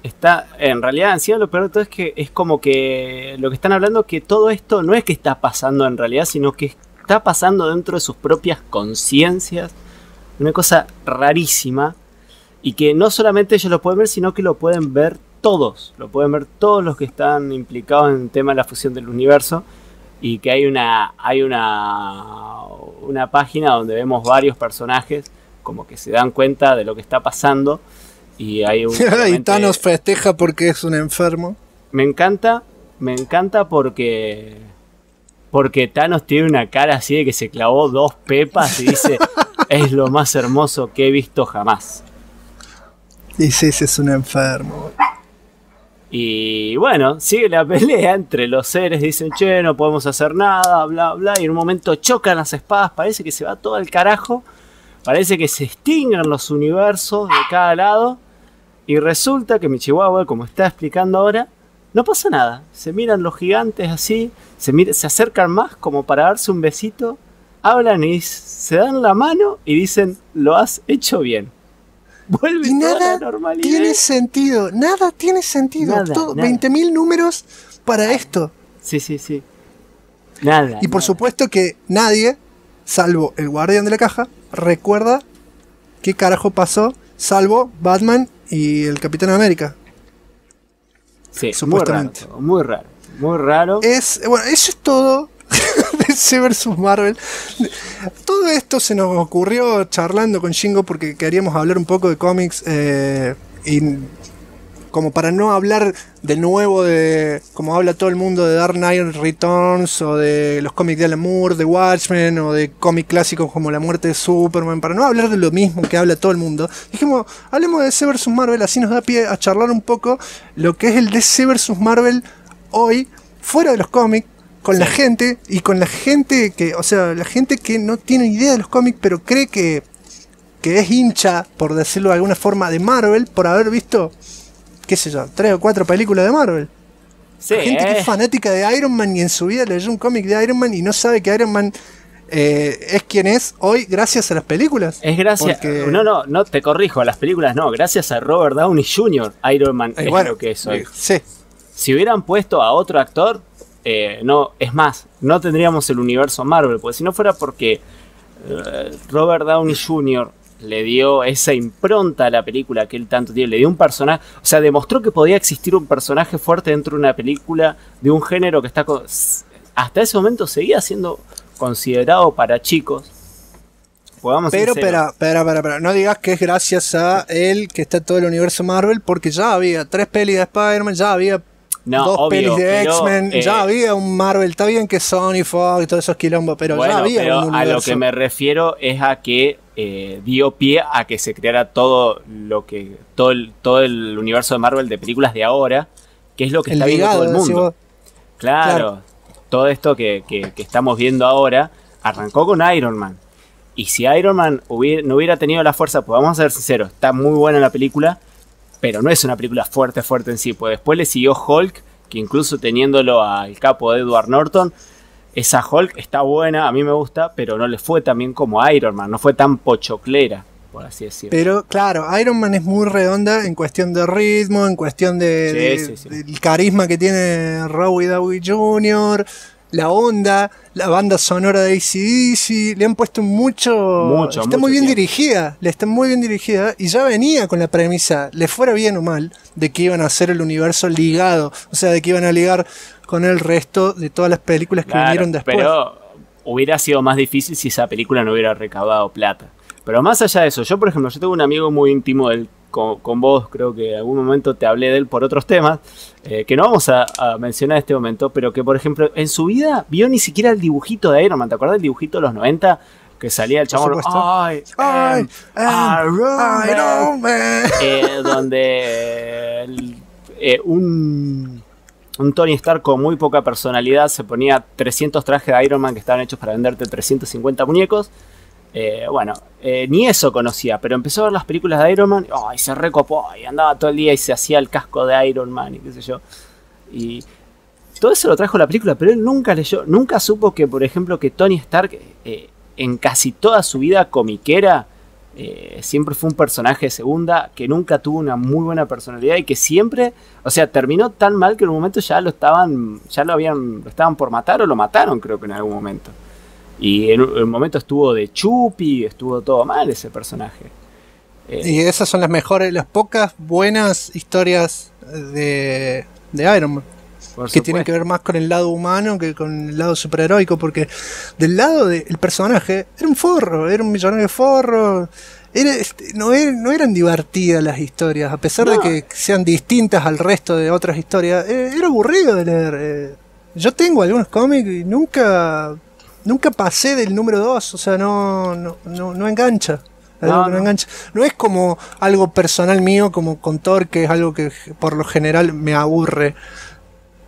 está, en realidad, encima lo peor de todo es que es como que lo que están hablando que todo esto no es que está pasando en realidad, sino que está pasando dentro de sus propias conciencias. Una cosa rarísima. Y que no solamente ellos lo pueden ver, sino que lo pueden ver todos, lo pueden ver todos los que están implicados en el tema de la fusión del universo y que hay una hay una una página donde vemos varios personajes como que se dan cuenta de lo que está pasando y hay un y Thanos festeja porque es un enfermo. me encanta, me encanta porque porque Thanos tiene una cara así de que se clavó dos pepas y dice es lo más hermoso que he visto jamás. Dice, ese es un enfermo. Y bueno, sigue la pelea entre los seres, dicen, che, no podemos hacer nada, bla, bla, y en un momento chocan las espadas, parece que se va todo al carajo, parece que se extinguen los universos de cada lado, y resulta que Michihuahua, como está explicando ahora, no pasa nada, se miran los gigantes así, se, se acercan más como para darse un besito, hablan y se dan la mano y dicen, lo has hecho bien. Vuelve Y nada la tiene sentido, nada tiene sentido. Nada, Todo- nada. 20.000 números para esto. Sí, sí, sí. Nada. Y por nada. supuesto que nadie, salvo el guardián de la caja, recuerda qué carajo pasó, salvo Batman y el Capitán América. Sí, muy raro, supuestamente. muy raro. Muy raro. Es, bueno, eso es todo. DC vs Marvel. Todo esto se nos ocurrió charlando con Shingo porque queríamos hablar un poco de cómics eh, y como para no hablar de nuevo de como habla todo el mundo de Dark Knight Returns o de los cómics de Alan Moore, de Watchmen o de cómics clásicos como La muerte de Superman, para no hablar de lo mismo que habla todo el mundo, dijimos, hablemos de DC vs Marvel, así nos da pie a charlar un poco lo que es el DC vs Marvel hoy, fuera de los cómics, con la gente y con la gente que, o sea, la gente que no tiene idea de los cómics, pero cree que, que es hincha, por decirlo de alguna forma, de Marvel por haber visto, qué sé yo, tres o cuatro películas de Marvel. sí, Gente que eh, es fanática de Iron Man y en su vida leyó un cómic de Iron Man y no sabe que Iron Man eh, es quien es hoy gracias a las películas. es gracias. porque- No, no, no te corrijo, a las películas no. Gracias a Robert Downey Jr., Iron Man Eh, es bueno, lo que es hoy. eh, sí. Si hubieran puesto a otro actor, eh, no, es más, no tendríamos el universo Marvel. Porque si no fuera porque eh, Robert Downey Jr. le dio esa impronta a la película que él tanto tiene, le dio un personaje, o sea, demostró que podía existir un personaje fuerte dentro de una película de un género que está hasta ese momento seguía siendo considerado para chicos. Pero, espera, espera, espera, espera, no digas que es gracias a él que está todo el universo Marvel, porque ya había tres pelis de Spider-Man, ya había No, dos obvio, pelis de X-Men, eh, ya había un Marvel, está bien que Sony, Fox y todos esos quilombos, pero bueno, ya había pero un a universo. lo que me refiero es a que eh, dio pie a que se creara todo lo que todo el, todo el universo de Marvel de películas de ahora, que es lo que el está viendo ligado, todo el mundo. Claro, Claro. todo esto que, que- que estamos viendo ahora arrancó con Iron Man. Y si Iron Man hubiera- no hubiera tenido la fuerza, pues vamos a ser sinceros, está muy buena la película, pero no es una película fuerte, fuerte en sí. Pues después le siguió Hulk, que incluso teniéndolo al capo de Edward Norton, esa Hulk está buena, a mí me gusta, pero no le fue tan bien como Iron Man, no fue tan pochoclera, por así decirlo. Pero claro, Iron Man es muy redonda en cuestión de ritmo, en cuestión de, Sí, de- sí, sí. del carisma que tiene Robbie Downey Jr., la onda, la banda sonora de ACDC, le han puesto mucho... Mucho, está mucho muy bien tiempo. dirigida, le está muy bien dirigida y ya venía con la premisa, le fuera bien o mal, de que iban a hacer el universo ligado, o sea, de que iban a ligar con el resto de todas las películas que Claro, vinieron después. Pero hubiera sido más difícil si esa película no hubiera recaudado plata. Pero más allá de eso, yo por ejemplo, yo tengo un amigo muy íntimo del, con, con vos, creo que en algún momento te hablé de él por otros temas, eh, que no vamos a, a mencionar en este momento, pero que por ejemplo en su vida vio ni siquiera el dibujito de Iron Man, ¿te acuerdas del dibujito de los 90? Que salía el chabón. ¡ay! Ay, em, Iron Man". Iron Man. eh, donde el- eh, un, un Tony Stark con muy poca personalidad se ponía 300 trajes de Iron Man que estaban hechos para venderte 350 muñecos. Eh, bueno, eh, ni eso conocía, pero empezó a ver las películas de Iron Man y se recopó y andaba todo el día y se hacía el casco de Iron Man y qué sé yo. Y todo eso lo trajo la película, pero él nunca leyó, nunca supo que, por ejemplo, que Tony Stark eh, en casi toda su vida comiquera eh, siempre fue un personaje de segunda que nunca tuvo una muy buena personalidad y que siempre, o sea, terminó tan mal que en un momento ya lo estaban, ya lo habían, lo estaban por matar o lo mataron, creo que en algún momento. Y en un en un momento estuvo de chupi, estuvo todo mal ese personaje. Eh, Y esas son las mejores, las pocas buenas historias de, de Iron Man. que tienen que ver más con el lado humano que con el lado superheroico, porque del lado del personaje era un forro, era un millonario forro. Era, este, no, era- no eran divertidas las historias, a pesar de que sean distintas al resto de otras historias. eh, era aburrido de leer. eh. Yo tengo algunos cómics y nunca nunca pasé del número 2, o sea, no, no, no, no engancha. No, no engancha. No es como algo personal mío, como con Thor, que es algo que por lo general me aburre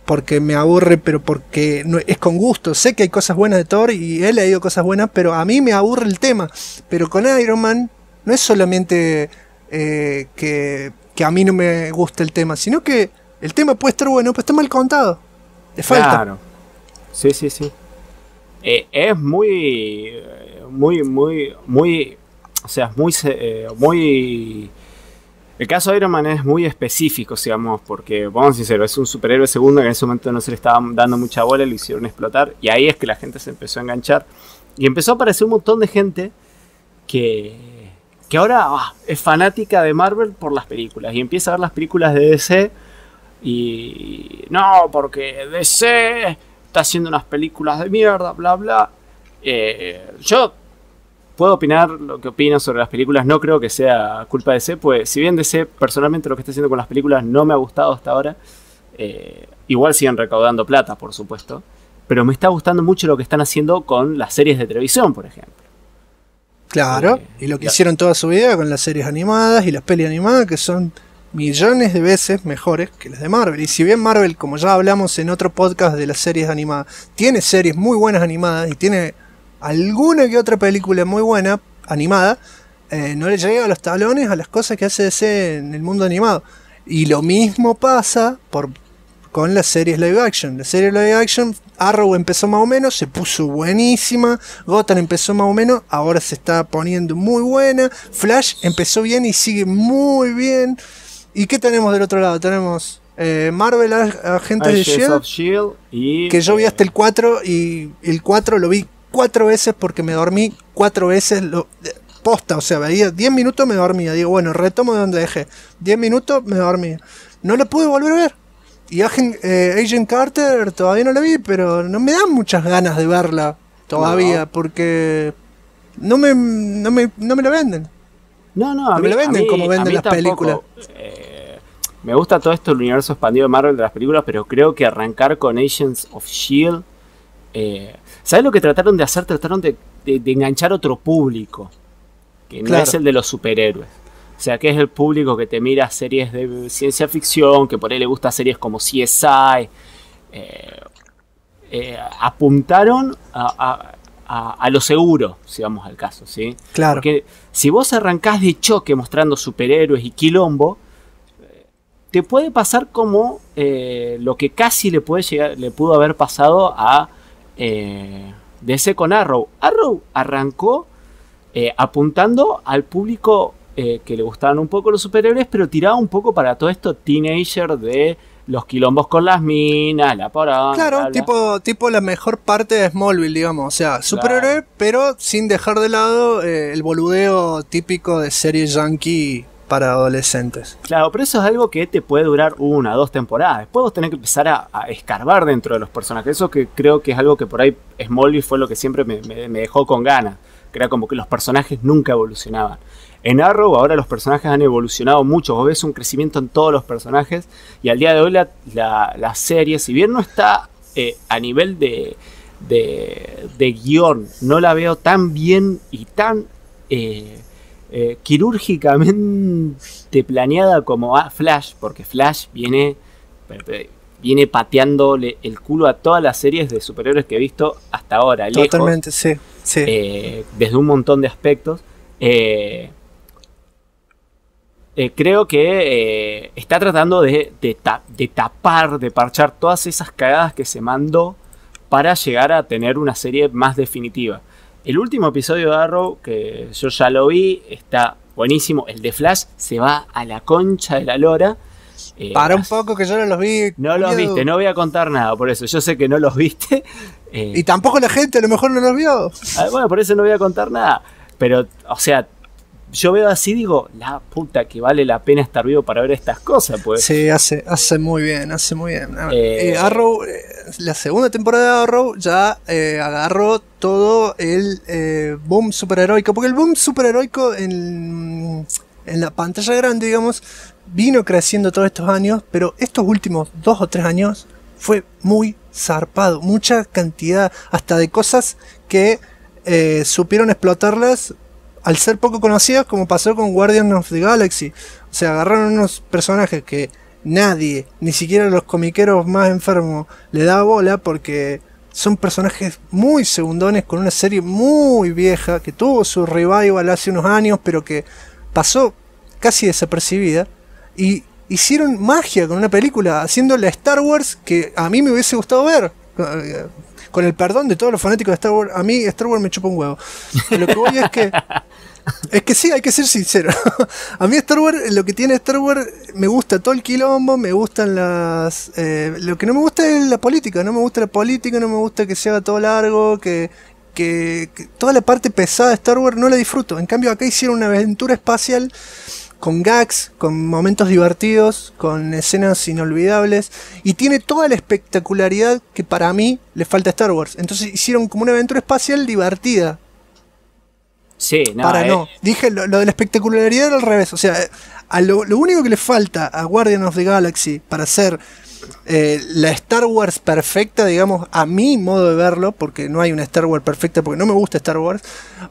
porque me aburre, pero porque no, es con gusto. Sé que hay cosas buenas de Thor y he leído cosas buenas, pero a mí me aburre el tema. Pero con Iron Man no es solamente eh, que, que a mí no me gusta el tema, sino que el tema puede estar bueno, pero está mal contado. Le falta. Claro. Sí, sí, sí. Eh, es muy, muy, muy, muy, o sea, muy, eh, muy... El caso de Iron Man es muy específico, digamos, porque, vamos a ser sinceros, es un superhéroe segundo que en ese momento no se le estaba dando mucha bola, lo hicieron explotar, y ahí es que la gente se empezó a enganchar. Y empezó a aparecer un montón de gente que, que ahora ah, es fanática de Marvel por las películas, y empieza a ver las películas de DC, y no, porque DC está haciendo unas películas de mierda, bla, bla. Eh, yo puedo opinar lo que opino sobre las películas, no creo que sea culpa de DC, pues si bien DC personalmente lo que está haciendo con las películas no me ha gustado hasta ahora, eh, igual siguen recaudando plata, por supuesto, pero me está gustando mucho lo que están haciendo con las series de televisión, por ejemplo. Claro, Eh, y lo que hicieron toda su vida con las series animadas y las pelis animadas, que son millones de veces mejores que las de Marvel. Y si bien Marvel, como ya hablamos en otro podcast de las series animadas, tiene series muy buenas animadas y tiene alguna que otra película muy buena animada, eh, no le llega a los talones a las cosas que hace DC en el mundo animado. Y lo mismo pasa por, con las series live action. La serie live action, Arrow empezó más o menos, se puso buenísima. Gotham empezó más o menos, ahora se está poniendo muy buena. Flash empezó bien y sigue muy bien. ¿Y qué tenemos del otro lado? Tenemos eh, Marvel Ag- Agentes de Shield, Shield y... que yo vi eh, hasta el 4 y el 4 lo vi cuatro veces porque me dormí cuatro veces. Lo, posta, o sea, veía 10 minutos me dormía. Digo, bueno, retomo de donde dejé. 10 minutos me dormía. No lo pude volver a ver. Y Agent, eh, Agent Carter todavía no la vi, pero no me dan muchas ganas de verla todavía No. porque no me, no me, no me la venden. No, no, a No mí, me lo venden a mí- como venden las tampoco. películas. Eh, me gusta todo esto, el universo expandido de Marvel de las películas, pero creo que arrancar con Agents of Shield. Eh, ¿Sabes lo que trataron de hacer? Trataron de, de- de enganchar otro público, que no es el de los superhéroes. O sea, que es el público que te mira series de ciencia ficción, que por ahí le gusta series como CSI. eh, eh, apuntaron a, a- a- a lo seguro, si vamos al caso, ¿sí? Claro. Porque si vos arrancás de choque mostrando superhéroes y quilombo, eh, te puede pasar como eh, lo que casi le, puede llegar, le pudo haber pasado a eh, DC con Arrow. Arrow arrancó eh, apuntando al público que le gustaban un poco los superhéroes, pero tiraba un poco para todo esto teenager de los quilombos con las minas, la porona. Claro, bla, bla. tipo, tipo la mejor parte de Smallville, digamos. O sea, superhéroe, pero sin dejar de lado eh, el boludeo típico de serie yankee para adolescentes. Claro, pero eso es algo que te puede durar una, dos temporadas. Después vos tenés que empezar a, a escarbar dentro de los personajes. Eso que creo que es algo que por ahí Smallville fue lo que siempre me, me- me dejó con ganas. Que era como que los personajes nunca evolucionaban. En Arrow ahora los personajes han evolucionado mucho. Vos ves un crecimiento en todos los personajes. Y al día de hoy la, la- la serie, si bien no está eh, a nivel de, de, de guion, no la veo tan bien y tan... eh, eh, quirúrgicamente planeada como a Flash, porque Flash viene, viene pateándole el culo a todas las series de superhéroes que he visto hasta ahora, lejos, Totalmente, sí. sí. eh, desde un montón de aspectos. Eh, eh, creo que eh, está tratando de, de ta- de tapar, de parchar todas esas cagadas que se mandó para llegar a tener una serie más definitiva. El último episodio de Arrow, que yo ya lo vi, está buenísimo. El de Flash se va a la concha de la lora. Eh, Para un poco que yo no los vi. No los miedo. viste, no voy a contar nada por eso. Yo sé que no los viste. Eh, Y tampoco la gente a lo mejor no los vio. Ah, Bueno, por eso no voy a contar nada. Pero, o sea, yo veo así digo, la puta que vale la pena estar vivo para ver estas cosas, pues. Sí, hace, hace muy bien, hace muy bien. Eh, Eh, Arrow, eh, la segunda temporada de Arrow ya agarró todo el boom superheroico, porque el boom superheroico en, en la pantalla grande, digamos, vino creciendo todos estos años, pero estos últimos dos o tres años fue muy zarpado, mucha cantidad, hasta de cosas que supieron explotarlas al ser poco conocidas, como pasó con Guardians of the Galaxy. O sea, agarraron unos personajes que nadie, ni siquiera los comiqueros más enfermos, le da bola porque son personajes muy segundones con una serie muy vieja que tuvo su revival hace unos años, pero que pasó casi desapercibida. Y hicieron magia con una película, haciendo la Star Wars que a mí me hubiese gustado ver. Con el perdón de todos los fanáticos de Star Wars, a mí Star Wars me chupa un huevo. Lo que voy es que es que sí, hay que ser sincero. A mí Star Wars, lo que tiene Star Wars, me gusta todo el quilombo, me gustan las... eh, lo que no me gusta es la política, no me gusta la política, no me gusta que se haga todo largo, que, que, que toda la parte pesada de Star Wars no la disfruto. En cambio acá hicieron una aventura espacial con gags, con momentos divertidos, con escenas inolvidables y tiene toda la espectacularidad que para mí le falta a Star Wars. Entonces hicieron como una aventura espacial divertida, Sí, no, para eh, no. Dije lo, lo de la espectacularidad era al revés. O sea, a lo, lo único que le falta a Guardian of the Galaxy para ser eh, la Star Wars perfecta, digamos, a mi modo de verlo, porque no hay una Star Wars perfecta, porque no me gusta Star Wars,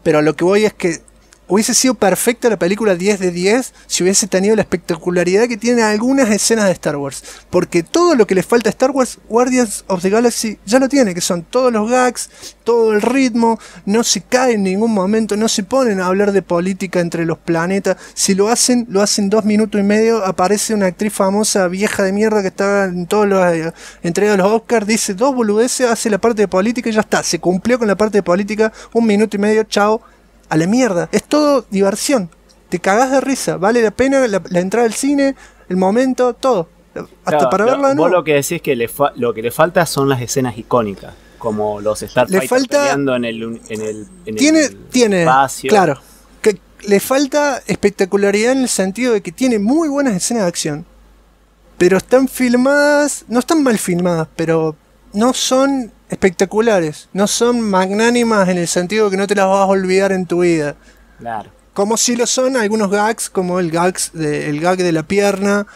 pero a lo que voy es que hubiese sido perfecta la película 10 de 10 si hubiese tenido la espectacularidad que tienen algunas escenas de Star Wars. Porque todo lo que le falta a Star Wars, Guardians of the Galaxy ya lo tiene, que son todos los gags, todo el ritmo, no se cae en ningún momento, no se ponen a hablar de política entre los planetas. Si lo hacen, lo hacen dos minutos y medio, aparece una actriz famosa vieja de mierda que está en todos los eh, de los Oscars, dice dos boludeces, hace la parte de política y ya está, se cumplió con la parte de política, un minuto y medio, chao a la mierda. Es todo diversión. Te cagás de risa. Vale la pena la, la entrada al cine, el momento, todo. Hasta claro, para lo- verla, Vos no. lo que decís que le fa- lo que le falta son las escenas icónicas, como los Le Starfighters falta- peleando en el, en el, en Tiene, el tiene, espacio. claro. Que le falta espectacularidad en el sentido de que tiene muy buenas escenas de acción. Pero están filmadas, no están mal filmadas, pero no son espectaculares. No son magnánimas en el sentido de que no te las vas a olvidar en tu vida. Claro. Como si lo son algunos gags, como el, gags de, el gag de la pierna.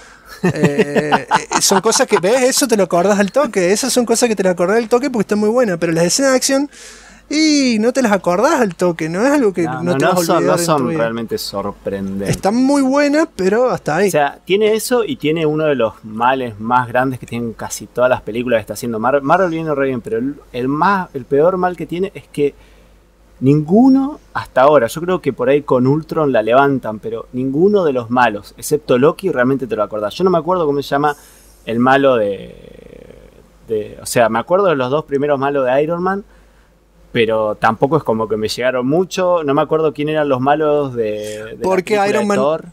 Eh, eh, son cosas que ves, eso te lo acordás al toque. Esas son cosas que te las acordás al toque porque están muy buenas. Pero las escenas de acción, y no te las acordás al toque. No es algo que no, No, no, te no vas son, no tu son vida. realmente sorprendentes. Están muy buenas, pero hasta ahí. O sea, tiene eso y tiene uno de los males más grandes que tienen casi todas las películas que está haciendo Marvel. Marvel viene re bien, pero el, el más, el peor mal que tiene es que ninguno hasta ahora, yo creo que por ahí con Ultron la levantan, pero ninguno de los malos, excepto Loki, realmente te lo acordás. Yo no me acuerdo cómo se llama el malo de, de- o sea, me acuerdo de los dos primeros malos de Iron Man. Pero tampoco es como que me llegaron mucho. No me acuerdo quién eran los malos de. de Porque Iron Man- Thor.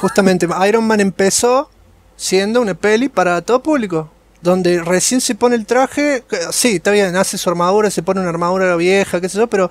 Justamente, Iron Man empezó siendo una peli para todo público. Donde recién se pone el traje, sí, está bien, hace su armadura, se pone una armadura vieja, qué sé yo, pero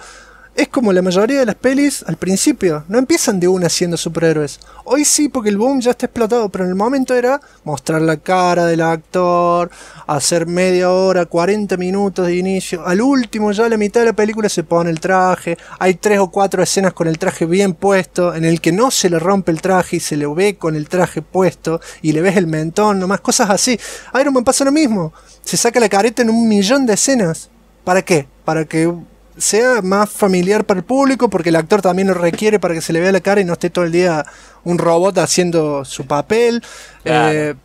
es como la mayoría de las pelis al principio. No empiezan de una siendo superhéroes. Hoy sí, porque el boom ya está explotado, pero en el momento era mostrar la cara del actor, hacer media hora, 40 minutos de inicio. Al último, ya a la mitad de la película se pone el traje. Hay tres o cuatro escenas con el traje bien puesto, en el que no se le rompe el traje y se le ve con el traje puesto y le ves el mentón, nomás cosas así. Iron Man pasa lo mismo. Se saca la careta en un millón de escenas. ¿Para qué? Para que sea más familiar para el público, porque el actor también lo requiere para que se le vea la cara y no esté todo el día un robot haciendo su papel. Claro. Eh,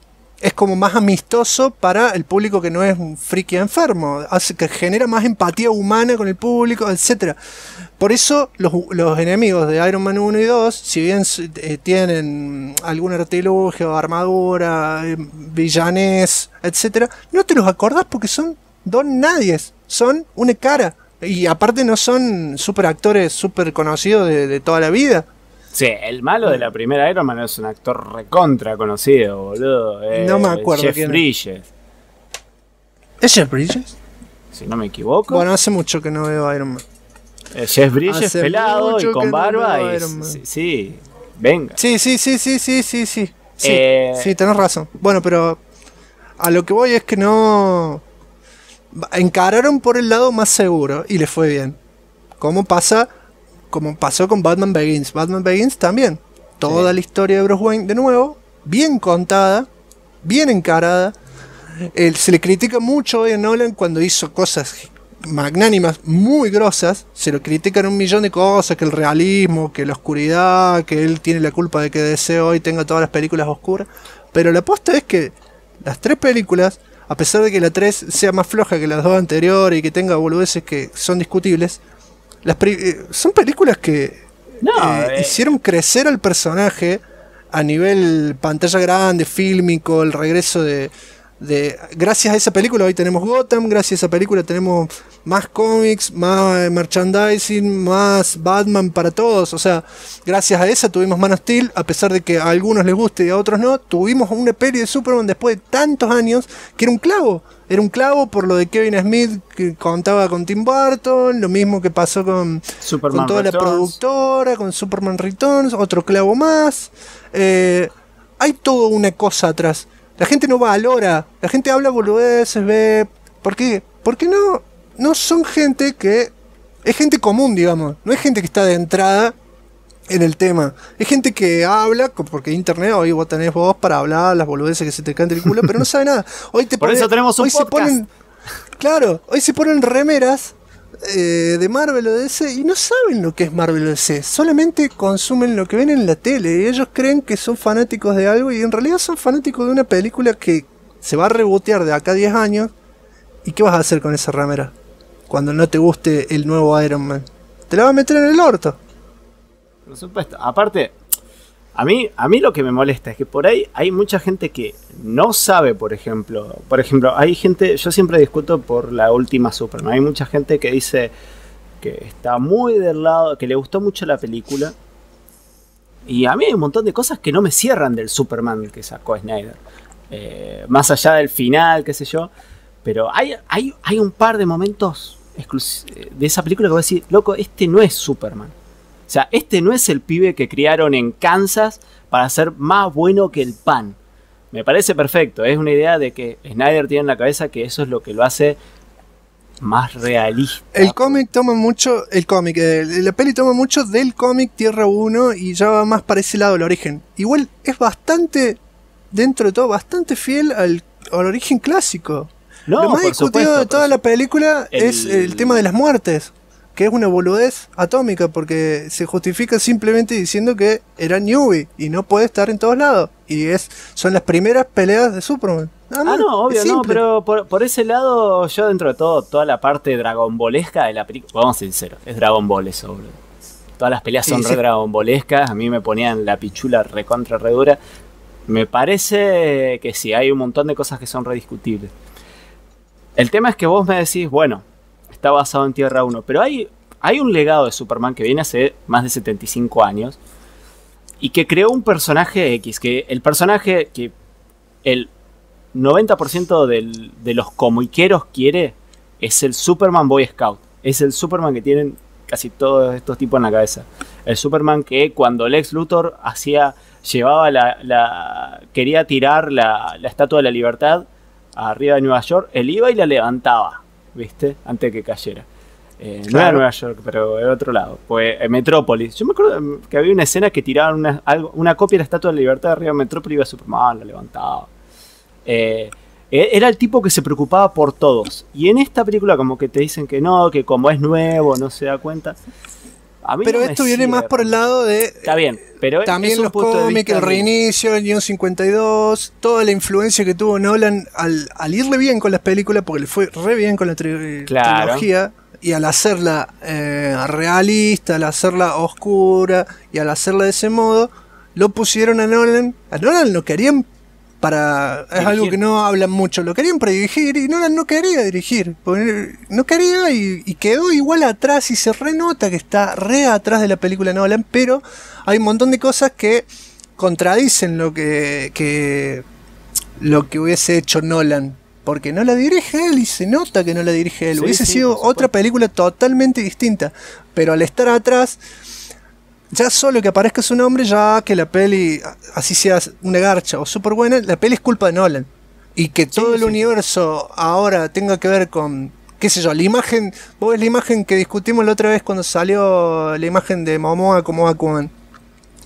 es como más amistoso para el público que no es un friki enfermo, hace que genera más empatía humana con el público, etcétera. Por eso los, los enemigos de Iron Man 1 y 2, si bien eh, tienen algún artilugio, armadura, eh, villanés, etcétera, no te los acordás porque son don nadies, son una cara. Y aparte no son super actores super conocidos de, de toda la vida. Sí, el malo de la primera Iron Man es un actor recontra conocido, boludo. Eh, No me acuerdo Jeff. Bridges, ¿Es Jeff Bridges? si no me equivoco. Bueno, hace mucho que no veo Iron Man. Eh, Jeff Bridges Hace pelado y con no barba. veo y- sí, sí, venga. Sí, sí, sí, sí, sí, sí, sí. Sí, Eh, sí, tenés razón. Bueno, pero a lo que voy es que no... Encararon por el lado más seguro y les fue bien. Como pasa, como pasó con Batman Begins. Batman Begins también. Toda Sí. la historia de Bruce Wayne, de nuevo, bien contada, bien encarada. Eh, se le critica mucho hoy a Nolan cuando hizo cosas magnánimas, muy grosas. Se lo critican un millón de cosas, que el realismo, que la oscuridad, que él tiene la culpa de que DC hoy tenga todas las películas oscuras. Pero la aposta es que las tres películas, a pesar de que la 3 sea más floja que las dos anteriores y que tenga boludeces que son discutibles, las eh, son películas que No, eh, eh, hicieron crecer al personaje a nivel pantalla grande, fílmico, el regreso de, de- Gracias a esa película hoy tenemos Gotham, gracias a esa película tenemos más cómics, más eh, merchandising, más Batman para todos. O sea, gracias a esa tuvimos Man of Steel, a pesar de que a algunos les guste y a otros no, tuvimos una peli de Superman después de tantos años que era un clavo. Era un clavo por lo de Kevin Smith que contaba con Tim Burton, lo mismo que pasó con, Superman con toda la productora, con Superman Returns, otro clavo más. Eh, hay toda una cosa atrás. La gente no valora, la gente habla boludeces, ve. ¿Por qué? Porque no, no son gente que. Es gente común, digamos. No es gente que está de entrada en el tema. Es gente que habla, porque internet, hoy vos tenés voz para hablar las boludeces que se te caen del culo, pero no sabe nada. Hoy te Por eso tenemos un hoy se ponen- claro, hoy se ponen remeras eh, de Marvel o DC y no saben lo que es Marvel o DC. Solamente consumen lo que ven en la tele y ellos creen que son fanáticos de algo y en realidad son fanáticos de una película que se va a rebotear de acá a 10 años. ¿Y qué vas a hacer con esa remera? Cuando no te guste el nuevo Iron Man. Te la va a meter en el orto. Por supuesto. Aparte, a mí, a mí lo que me molesta es que por ahí hay mucha gente que no sabe, por ejemplo. Por ejemplo, hay gente, yo siempre discuto por la última Superman. Hay mucha gente que dice que está muy del lado, que le gustó mucho la película. Y a mí hay un montón de cosas que no me cierran del Superman que sacó Snyder. Eh, más allá del final, qué sé yo. Pero hay, hay, hay un par de momentos de esa película que voy a decir, loco, este no es Superman. O sea, este no es el pibe que criaron en Kansas para ser más bueno que el pan. Me parece perfecto. Es una idea de que Snyder tiene en la cabeza que eso es lo que lo hace más realista. El cómic toma mucho, el cómic, eh, la peli toma mucho del cómic Tierra 1 y ya va más para ese lado el origen. Igual es bastante, dentro de todo, bastante fiel al, al origen clásico. No, Lo más discutido supuesto, de toda la película El- es el tema de las muertes, que es una boludez atómica porque se justifica simplemente diciendo que era newbie y no puede estar en todos lados. Y es son las primeras peleas de Superman. Nada Ah, no, obvio, no, pero por, por ese lado, yo dentro de todo, toda la parte Dragon Ballesca de la película, vamos a ser sinceros, es Dragon Ball eso, boludo. Todas las peleas son sí. re Dragon Ballescas, a mí me ponían la pichula recontra redura. Me parece que sí, hay un montón de cosas que son rediscutibles. El tema es que vos me decís, bueno, está basado en Tierra 1, pero hay, hay un legado de Superman que viene hace más de 75 años y que creó un personaje X, que el personaje que el 90% del- de los comiqueros quiere es el Superman Boy Scout. Es el Superman que tienen casi todos estos tipos en la cabeza. El Superman que cuando Lex Luthor hacía, llevaba la, la- quería tirar la, la Estatua de la Libertad arriba de Nueva York, él iba y la levantaba, ¿viste? Antes de que cayera. Eh, No era Claro. Nueva York, pero de otro lado. Pues Metrópolis. Yo me acuerdo mm, que había una escena que tiraban una, algo- una copia de la Estatua de la Libertad arriba de Metrópolis y iba Superman, la levantaba. Eh, e- era el tipo que se preocupaba por todos. Y en esta película como que te dicen que no, que como es nuevo no se da cuenta. Pero no esto viene más por el lado de Está bien, pero es También un los cómics, el reinicio, el guion 52, toda la influencia que tuvo Nolan al, al irle bien con las películas, porque le fue re bien con la tri- Claro. trilogía, y al hacerla eh, realista, al hacerla oscura, y al hacerla de ese modo, lo pusieron a Nolan. A Nolan lo querían para. Es algo que no hablan mucho, lo querían para dirigir, y Nolan no quería dirigir. No quería y, y quedó igual atrás, y se renota que está re atrás de la película Nolan, pero hay un montón de cosas que contradicen lo que, que lo que hubiese hecho Nolan. porque no la dirige él y se nota que no la dirige él. Sí, Hubiese sí, sido otra película totalmente distinta. Pero al estar atrás, ya solo que aparezca su nombre, ya que la peli, así sea una garcha o súper buena, la peli es culpa de Nolan. Y que todo el sí. universo ahora tenga que ver con, qué sé yo, la imagen, vos ves la imagen que discutimos la otra vez cuando salió la imagen de Momoa como Aquaman.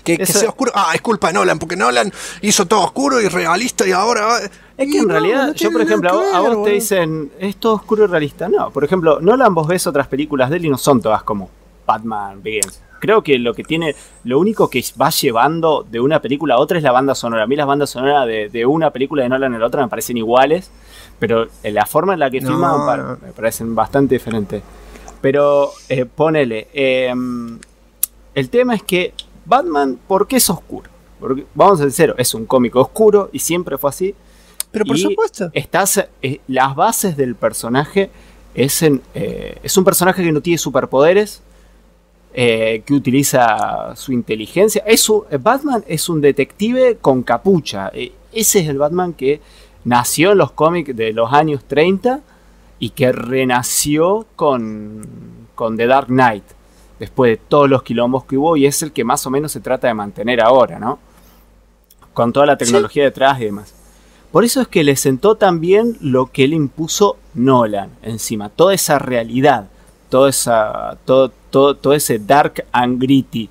Que, que sea oscuro. Ah, es culpa de Nolan, porque Nolan hizo todo oscuro y realista y ahora... Es que en no, realidad, no yo por ejemplo, a vos, a te dicen, es todo oscuro y realista. No, por ejemplo, Nolan vos ves otras películas de él y no son todas como Batman Begins. Creo que lo que tiene, lo único que va llevando de una película a otra es la banda sonora. A mí las bandas sonoras de, de una película de Nolan a la otra me parecen iguales, pero en la forma en la que No, filman me parecen bastante diferentes. Pero eh, ponele, eh, el tema es que Batman, ¿por qué es oscuro? Porque, vamos a ser sinceros, es un cómico oscuro y siempre fue así. Pero por Y supuesto. Estás, eh, las bases del personaje es, en, eh, es un personaje que no tiene superpoderes, eh, que utiliza su inteligencia. Es un- eh, Batman es un detective con capucha. Eh, ese es el Batman que nació en los cómics de los años 30 y que renació con, con The Dark Knight. Después de todos los quilombos que hubo y es el que más o menos se trata de mantener ahora, ¿no? Con toda la tecnología detrás y demás. Por eso es que le sentó también lo que le impuso Nolan encima, toda esa realidad, toda esa, todo, todo, todo ese dark and gritty,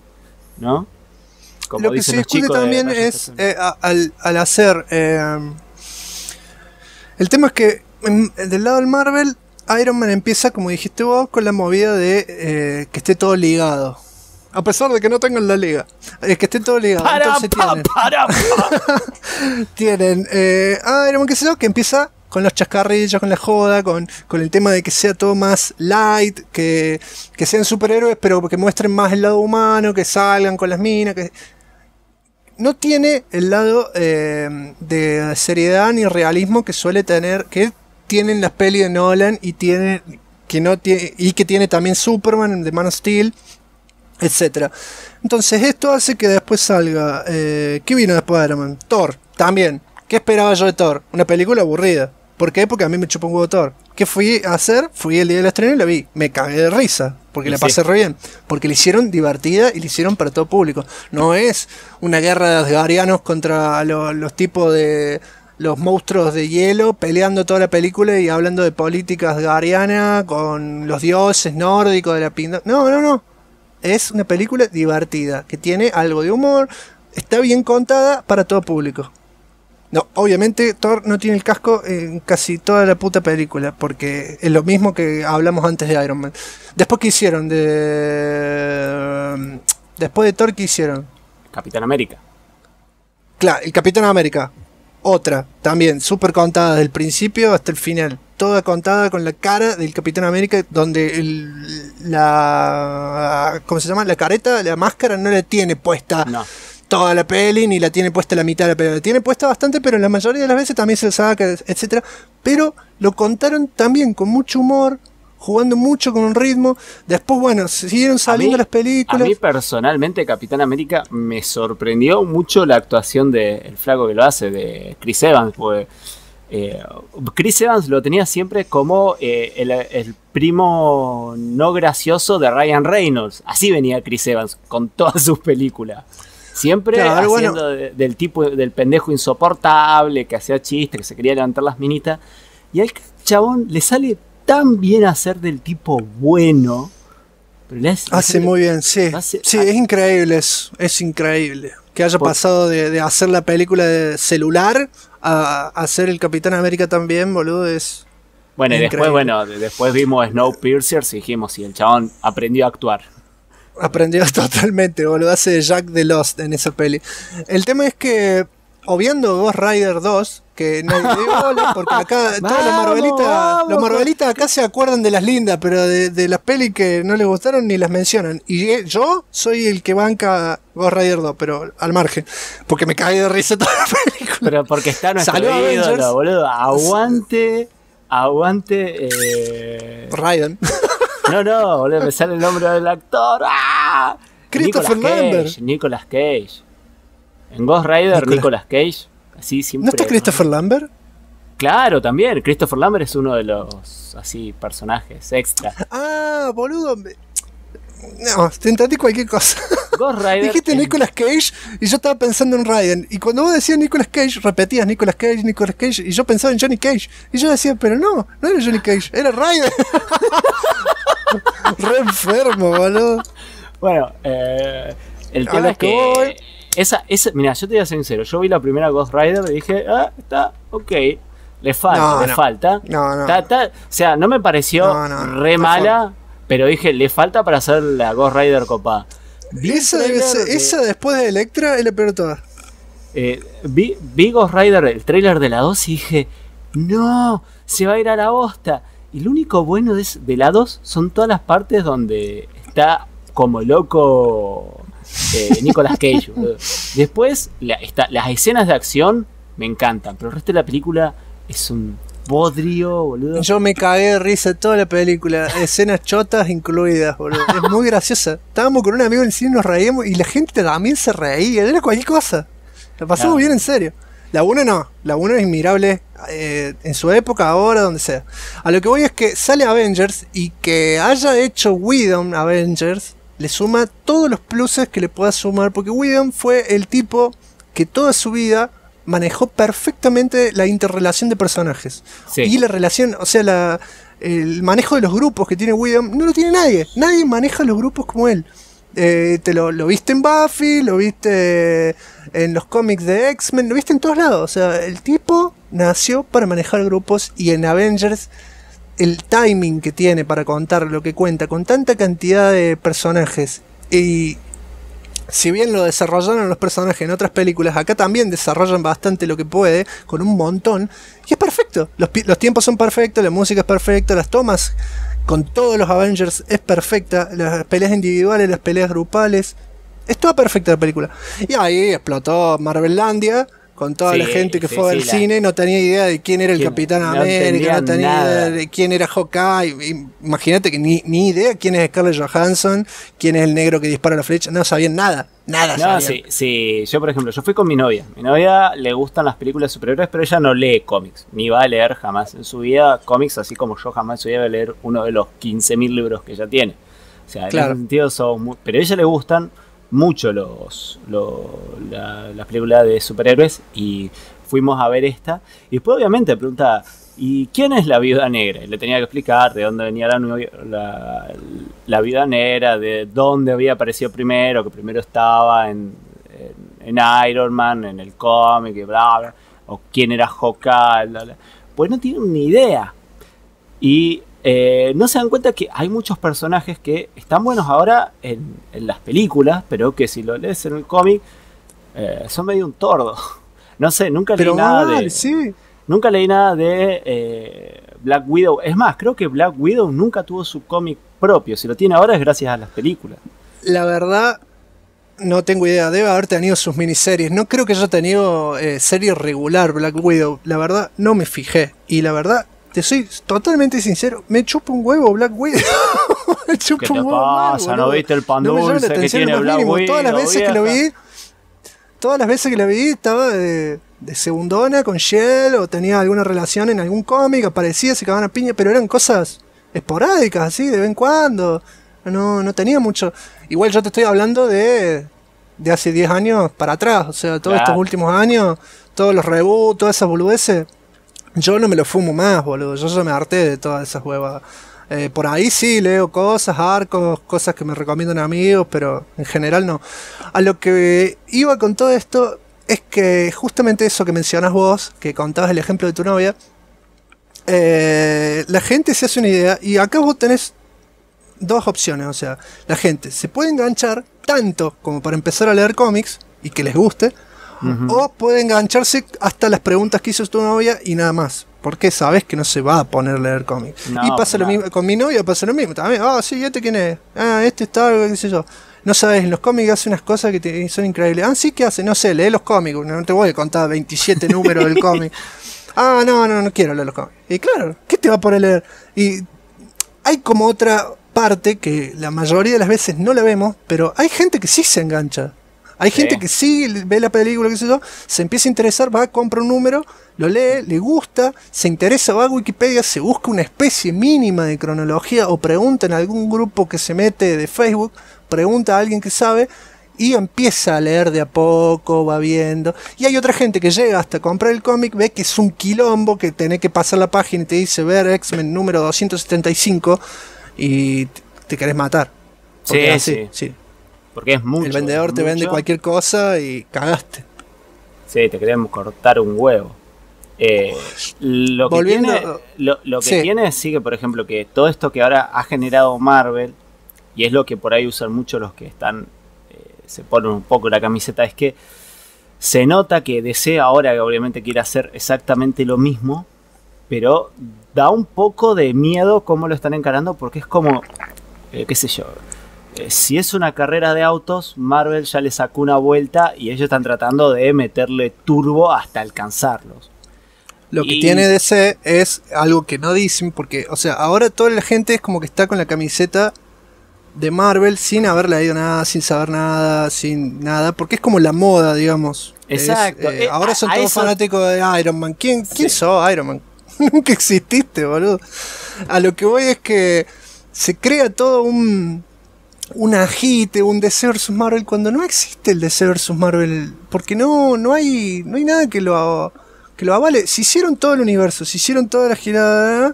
¿no? Lo que se discute también es eh, al, al hacer. eh, el tema es que en- del lado del Marvel, Iron Man empieza, como dijiste vos, con la movida de eh, que esté todo ligado. A pesar de que no tengan la liga. Es que esté todo ligado. Para, Entonces pa, tienen, para, pa. tienen eh, Iron Man, qué sé yo, que empieza con los chascarrillos, con la joda, con, con el tema de que sea todo más light, que, que sean superhéroes, pero que muestren más el lado humano, que salgan con las minas, que no tiene el lado eh, de seriedad ni realismo que suele tener, que tienen las pelis de Nolan y tiene que no tiene y que tiene también Superman de Man of Steel, etcétera. Entonces esto hace que después salga eh, ¿qué vino después de Iron Man? Thor, también. ¿Qué esperaba yo de Thor? Una película aburrida. ¿Por qué? Porque a mí me chupó un huevo Thor. ¿Qué fui a hacer? Fui el día del estreno y la vi. Me cagué de risa. Porque Y la sí. pasé re bien. Porque la hicieron divertida y la hicieron para todo público. No es una guerra de asgarianos contra lo- los tipos de los monstruos de hielo peleando toda la película y hablando de política asgariana con los dioses nórdicos de la pinta. No, no, no. Es una película divertida, que tiene algo de humor, está bien contada para todo público. No, obviamente Thor no tiene el casco en casi toda la puta película, porque es lo mismo que hablamos antes de Iron Man. Después que hicieron de... Después de Thor, ¿qué hicieron? Capitán América. Claro, el Capitán América. Otra, también, súper contada desde el principio hasta el final. Toda contada con la cara del Capitán América, donde el- la. ¿Cómo se llama? La careta, la máscara no la tiene puesta No. Toda la peli, ni la tiene puesta la mitad de la peli. La tiene puesta bastante, pero la mayoría de las veces también se saca, etcétera. Pero lo contaron también con mucho humor, jugando mucho con un ritmo. Después, bueno, siguieron saliendo mí- las películas. A mí personalmente, Capitán América, me sorprendió mucho la actuación del flaco que lo hace, de Chris Evans, porque eh, Chris Evans lo tenía siempre como eh, el, el primo no gracioso de Ryan Reynolds. Así venía Chris Evans con todas sus películas. Siempre Claro, haciendo bueno. de- del tipo del pendejo insoportable que hacía chistes, que se quería levantar las minitas. Y al chabón le sale tan bien hacer del tipo bueno. Pero le hace- muy bien, sí. hace- sí, es increíble eso. Es increíble. Que haya Por- pasado de, de hacer la película de celular a, a hacer el Capitán América también, boludo, es... Bueno, y después, bueno, de- después vimos Snowpiercer y dijimos, si el chabón aprendió a actuar. Aprendió totalmente, boludo. Hace de Jack the Lost en esa peli. El tema es que, obviando Ghost Rider 2, que dio bola, porque acá todos los Marvelitas, los Marvelitas acá se acuerdan de las lindas, pero de, de las pelis que no les gustaron ni las mencionan. Y eh, yo soy el que banca Ghost Rider 2, pero al margen, porque me caí de risa toda la película. Pero porque está nuestro Salió ídolo, boludo. Aguante, aguante. eh, Raiden. No, no, boludo, me sale el nombre del actor. ¡Ah! Christopher Lambert. Nicolas Cage. En Ghost Rider, Nicolas- Nicolas Cage. Así siempre. ¿No está Christopher Lambert? Claro, también. Christopher Lambert es uno de los así personajes extra. Ah, boludo. me- No, te entendí cualquier cosa. Ghost Rider. Dijiste en- Nicolas Cage y yo estaba pensando en Raiden. Y cuando vos decías Nicolas Cage, repetías Nicolas Cage, Nicolas Cage. Y yo pensaba en Johnny Cage. Y yo decía, pero no, no era Johnny Cage, era Raiden. Re enfermo, boludo. Bueno, eh, el tema es que voy. Esa, esa, mira, yo te voy a ser sincero. Yo vi la primera Ghost Rider y dije, ah, está, ok. Le falta, No, le no. falta. No, no. O sea, no me pareció re mala, pero dije, le falta para hacer la Ghost Rider el Esa, debe tráiler ser- de- esa después de Electra es la peor de todas. eh, vi, vi Ghost Rider, el trailer de la 2 y dije, no, se va a ir a la bosta. Y lo único bueno de, es- de la 2 son todas las partes donde está como loco eh, Nicolas Cage. boludo. Después, la- está- las escenas de acción me encantan, pero el resto de la película es un bodrio, boludo. Yo me cagué de risa toda la película, escenas chotas incluidas, boludo. Es muy graciosa. Estábamos con un amigo en el cine, nos reíamos y la gente también se reía, era cualquier cosa. La pasamos Claro. bien en serio. La 1 no, la 1 es inmirable eh, en su época, ahora, donde sea. A lo que voy es que sale Avengers y que haya hecho Whedon Avengers le suma todos los pluses que le pueda sumar, porque Whedon fue el tipo que toda su vida manejó perfectamente la interrelación de personajes. Sí. Y la relación, o sea, la, el manejo de los grupos que tiene Whedon no lo tiene nadie. Nadie maneja los grupos como él. Eh, te lo, viste en Buffy, lo viste en los cómics de X-Men, lo viste en todos lados. O sea, el tipo nació para manejar grupos y en Avengers el timing que tiene para contar lo que cuenta con tanta cantidad de personajes y si bien lo desarrollaron los personajes en otras películas, acá también desarrollan bastante lo que puede, con un montón, y es perfecto. Los tiempos son perfectos, la música es perfecta, las tomas con todos los Avengers es perfecta, las peleas individuales, las peleas grupales, es toda perfecta la película. Y ahí explotó Marvelandia. Con toda Sí, la gente que sí, fue sí, al la- cine, no tenía idea de quién era el Capitán no América, no tenía nada. idea de quién era Hawkeye. Imagínate que ni, ni idea quién es Scarlett Johansson, quién es el negro que dispara la flecha. No sabían nada. Nada No, sí, sí, yo por ejemplo, yo fui con mi novia. Mi novia le gustan las películas de superhéroes, pero ella no lee cómics, ni va a leer jamás en su vida cómics, así como yo jamás en su vida voy a leer uno de los 15.000 libros que ella tiene. O sea, en ese sentido somos muy- Pero a ella le gustan mucho los, lo- la- las películas de superhéroes y fuimos a ver esta. Y después obviamente pregunta, ¿y quién es la viuda negra? Y le tenía que explicar de dónde venía la, la, viuda negra, de dónde había aparecido primero, que primero estaba en, en, Iron Man, en el cómic, y bla, bla, o quién era Hawkeye, bla, bla. Pues no tienen ni idea. Y eh, no se dan cuenta que hay muchos personajes que están buenos ahora en, en las películas, pero que si lo lees en el cómic, eh, son medio un tordo. No sé, nunca leí Pero nada mal, de. sí. Nunca leí nada de eh, Black Widow. Es más, creo que Black Widow nunca tuvo su cómic propio. Si lo tiene ahora es gracias a las películas. La verdad, no tengo idea. Debe haber tenido sus miniseries. No creo que haya tenido eh, serie regular Black Widow. La verdad, no me fijé. Y la verdad, te soy totalmente sincero. Me chupa un huevo Black Widow. me chupa ¿Qué te un huevo mal, pasa? ¿No viste el pan No dulce que tiene Black mínimo. Todas las Widow, veces que lo vi, todas las veces que la vi estaba de, de segundona con Shell o tenía alguna relación en algún cómic, aparecía, se cagaban a piña, pero eran cosas esporádicas, así, de vez en cuando. No, no tenía mucho. Igual yo te estoy hablando de, de hace 10 años para atrás, o sea, todos Claro. estos últimos años, todos los reboots, todas esas boludeces. Yo no me lo fumo más, boludo. Yo ya me harté de todas esas huevas. Eh, por ahí sí leo cosas, arcos, cosas que me recomiendan amigos, pero en general no. A lo que iba con todo esto es que justamente eso que mencionas vos, que contabas el ejemplo de tu novia, eh, la gente se hace una idea y acá vos tenés dos opciones. O sea, la gente se puede enganchar tanto como para empezar a leer cómics y que les guste, o puede engancharse hasta las preguntas que hizo tu novia y nada más. Porque sabes que no se va a poner a leer cómics. No, y pasa lo mismo, con mi novia pasa lo mismo también. Ah, sí, ¿este quién es? Ah, este está, qué sé yo. No sabes, en los cómics hace unas cosas que te- son increíbles. Ah, sí, ¿qué hace? No sé, lee los cómics. No te voy a contar 27 números del cómic. Ah, no, no, no quiero leer los cómics. Y claro, ¿qué te va a poner a leer? Y hay como otra parte que la mayoría de las veces no la vemos, pero hay gente que sí se engancha Hay Sí. gente que sí ve la película, qué sé yo, se empieza a interesar, va, compra un número, lo lee, le gusta, se interesa, va a Wikipedia, se busca una especie mínima de cronología o pregunta en algún grupo que se mete de Facebook, pregunta a alguien que sabe y empieza a leer de a poco, va viendo. Y hay otra gente que llega hasta comprar el cómic, ve que es un quilombo, que tenés que pasar la página y te dice ver X-Men número 275 y te- te querés matar. Porque Sí, sí. sí. Porque es mucho. El vendedor te vende cualquier cosa y cagaste. Sí, te queremos cortar un huevo. Eh, lo que, Volviendo- tiene, lo, lo que Sí. tiene sí que, por ejemplo, que todo esto que ahora ha generado Marvel, y es lo que por ahí usan mucho los que están, eh, se ponen un poco la camiseta, es que se nota que DC ahora que obviamente quiere hacer exactamente lo mismo, pero da un poco de miedo cómo lo están encarando, porque es como, eh, qué sé yo, si es una carrera de autos, Marvel ya le sacó una vuelta y ellos están tratando de meterle turbo hasta alcanzarlos. Lo que Y- tiene DC es algo que no dicen, porque, o sea, ahora toda la gente es como que está con la camiseta de Marvel sin haber leído nada, sin saber nada, sin nada, porque es como la moda, digamos. Es, Exacto. eh, Eh, ahora son a- a todos eso- fanáticos de Iron Man. ¿Quién, quién Sí. sos Iron Man? Nunca exististe, boludo. A lo que voy es que se crea todo un, un agite, un DC vs Marvel, cuando no existe el DC vs Marvel, porque no, no, hay, no hay nada que lo, que lo avale. Si hicieron todo el universo, si hicieron toda la girada,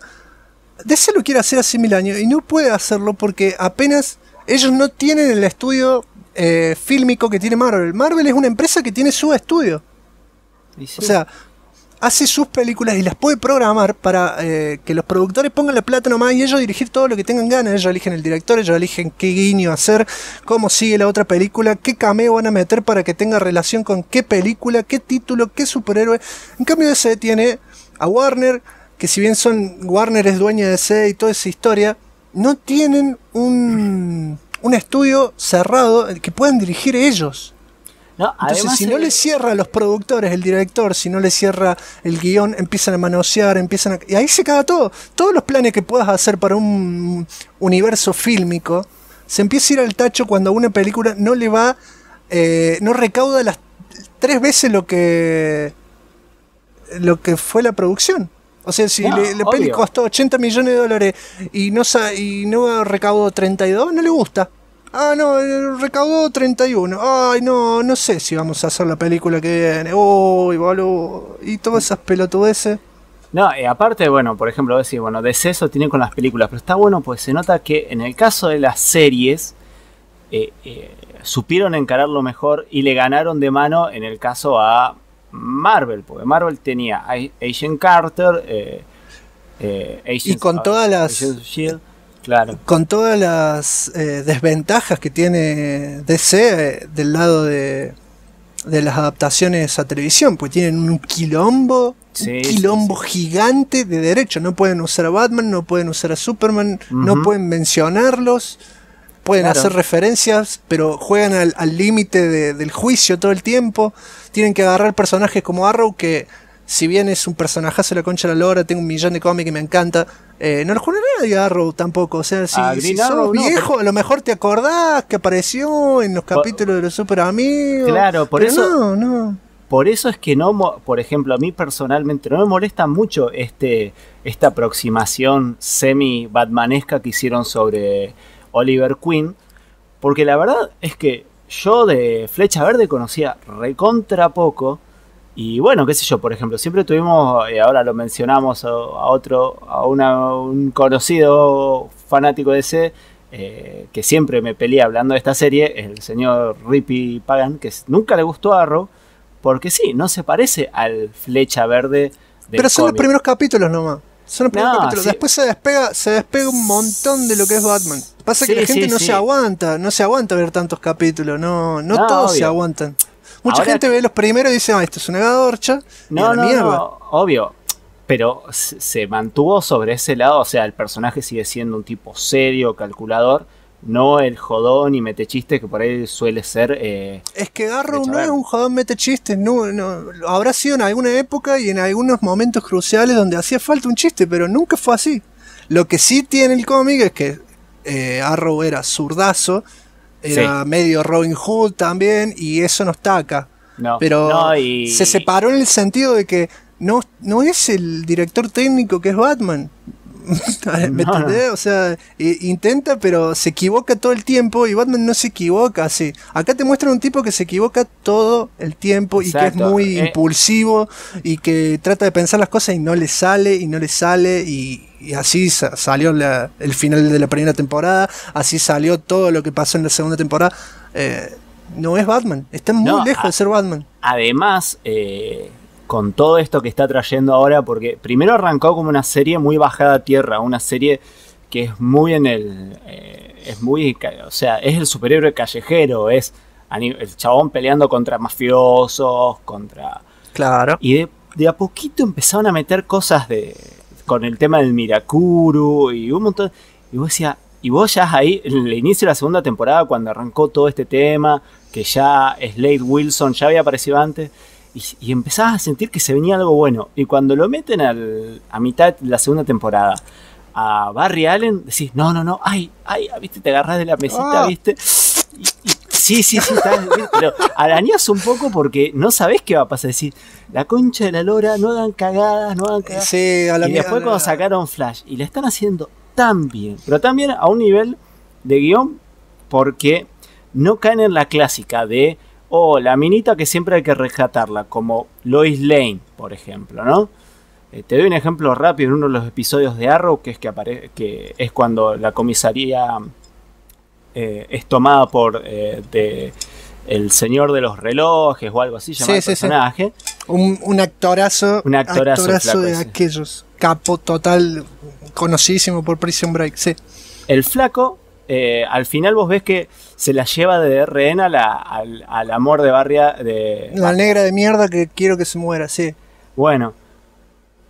DC lo quiere hacer hace mil años y no puede hacerlo porque apenas ellos no tienen el estudio eh, fílmico que tiene Marvel. Marvel es una empresa que tiene su estudio. Sí. O sea, hace sus películas y las puede programar para eh, que los productores pongan la plata nomás y ellos dirigir todo lo que tengan ganas. Ellos eligen el director, ellos eligen qué guiño hacer, cómo sigue la otra película, qué cameo van a meter para que tenga relación con qué película, qué título, qué superhéroe. En cambio, DC tiene a Warner, que si bien son Warner es dueña de DC y toda esa historia, no tienen un, un estudio cerrado que puedan dirigir ellos. No, Entonces, además, si no le cierra a los productores, el director, si no le cierra el guion, empiezan a manosear, empiezan a... Y ahí se caga todo. Todos los planes que puedas hacer para un universo fílmico, se empieza a ir al tacho cuando a una película no le va... eh, no recauda las tres veces lo que... lo que fue la producción. O sea, si No, le- la peli obvio. costó 80 millones de dólares y no, y no recaudó 32, no le gusta. Ah, no, eh, recaudó 31. Ay, no, no sé si vamos a hacer la película que viene. Uy, boludo. Y todas esas pelotudeces. No, y aparte, bueno, por ejemplo, decir, bueno, DC eso tiene con las películas, pero está bueno pues se nota que en el caso de las series eh, eh, supieron encararlo mejor y le ganaron de mano en el caso a Marvel, porque Marvel tenía a Agent Carter, eh, eh, Agents Y con todas las- Shield, claro. Con todas las eh, desventajas que tiene DC eh, del lado de, de las adaptaciones a televisión, pues tienen un quilombo, Sí, un quilombo sí. gigante de derecho. No pueden usar a Batman, no pueden usar a Superman, no pueden mencionarlos. Pueden Claro. hacer referencias, pero juegan al al límite de- del juicio todo el tiempo. Tienen que agarrar personajes como Arrow, que si bien es un personajazo de la concha de la lora, tengo un millón de cómics y me encanta, eh, no lo nadie a Arrow tampoco. O sea, si, si sos Arrow no, viejo, a lo mejor te acordás que apareció en los capítulos de los Super Amigos. Claro, por pero eso- No, no. Por eso es que no, por ejemplo, a mí personalmente no me molesta mucho este, esta aproximación semi-batmanesca que hicieron sobre Oliver Queen, porque la verdad es que yo de Flecha Verde conocía recontra poco, y bueno, qué sé yo, por ejemplo, siempre tuvimos, y ahora lo mencionamos a, a otro, a una- un conocido fanático de ese, eh, que siempre me pelea hablando de esta serie, el señor Rippy Pagan, que nunca le gustó a Arrow, porque sí, no se parece al Flecha Verde del Pero son los primeros capítulos nomás. Son los primeros No, capítulos. sí. Después se despega, se despega un montón de lo que es Batman. Pasa que la gente sí, no se aguanta, no se aguanta ver tantos capítulos, no, no, No, todos se aguantan. Mucha Ahora- gente ve los primeros y dice, ah, esto es una gadorcha. y a No, no, mierda. no, obvio. Pero se mantuvo sobre ese lado, o sea, el personaje sigue siendo un tipo serio, calculador, no el jodón y mete chiste que por ahí suele ser. eh, Es que Arrow Flecha no es un jodón mete chistes, no, no, habrá sido en alguna época y en algunos momentos cruciales donde hacía falta un chiste, pero nunca fue así. Lo que sí tiene el cómic es que eh, Arrow era zurdazo era medio Robin Hood también, y eso no está acá. No, Pero no, y- se separó en el sentido de que no, no es el director técnico que es Batman. ¿Me No, entendés? O sea, intenta, pero se equivoca todo el tiempo y Batman no se equivoca así. Acá te muestran un tipo que se equivoca todo el tiempo y que es muy eh. impulsivo y que trata de pensar las cosas y no le sale y no le sale y, y así sa- salió la- el final de la primera temporada, así salió todo lo que pasó en la segunda temporada. Eh, no es Batman, está muy No, lejos de ser Batman. Además, eh, con todo esto que está trayendo ahora, porque primero arrancó como una serie muy bajada a tierra, una serie que es muy en el. eh, es muy. O sea, es el superhéroe callejero, es el chabón peleando contra mafiosos, contra. Claro. Y de, de a poquito empezaron a meter cosas de. con el tema del Mirakuru y un montón. Y vos decías. Y vos ya ahí, en el inicio de la segunda temporada, cuando arrancó todo este tema, que ya Slade Wilson ya había aparecido antes, y, y empezabas a sentir que se venía algo bueno. Y cuando lo meten al- a mitad de la segunda temporada a Barry Allen, decís, no, no, no, ay, ay, viste, te agarrás de la mesita, Ah. viste. Y- y- sí, sí, sí, estás- pero arañás un poco porque no sabés qué va a pasar. Decís, la concha de la lora, no hagan cagadas, no hagan cagadas. Sí, a la y después cuando sacaron Flash, y la están haciendo tan bien, pero también a un nivel de guion, porque no caen en la clásica de, oh, la minita que siempre hay que rescatarla, como Lois Lane, por ejemplo, ¿no? Eh, te doy un ejemplo rápido en uno de los episodios de Arrow, que es que, apare- que es cuando la comisaría eh, es tomada por eh, de- el señor de los relojes o algo así, llama Sí, el sí, sí. personaje. Un, un actorazo. Un actorazo flaco, de aquellos. Capo total. Conocidísimo por Prison Break. Sí. El flaco, eh, al final vos ves que se la lleva de rehén a la- al, al amor de Barria. De, La negra de mierda que quiero que se muera. Sí. Bueno,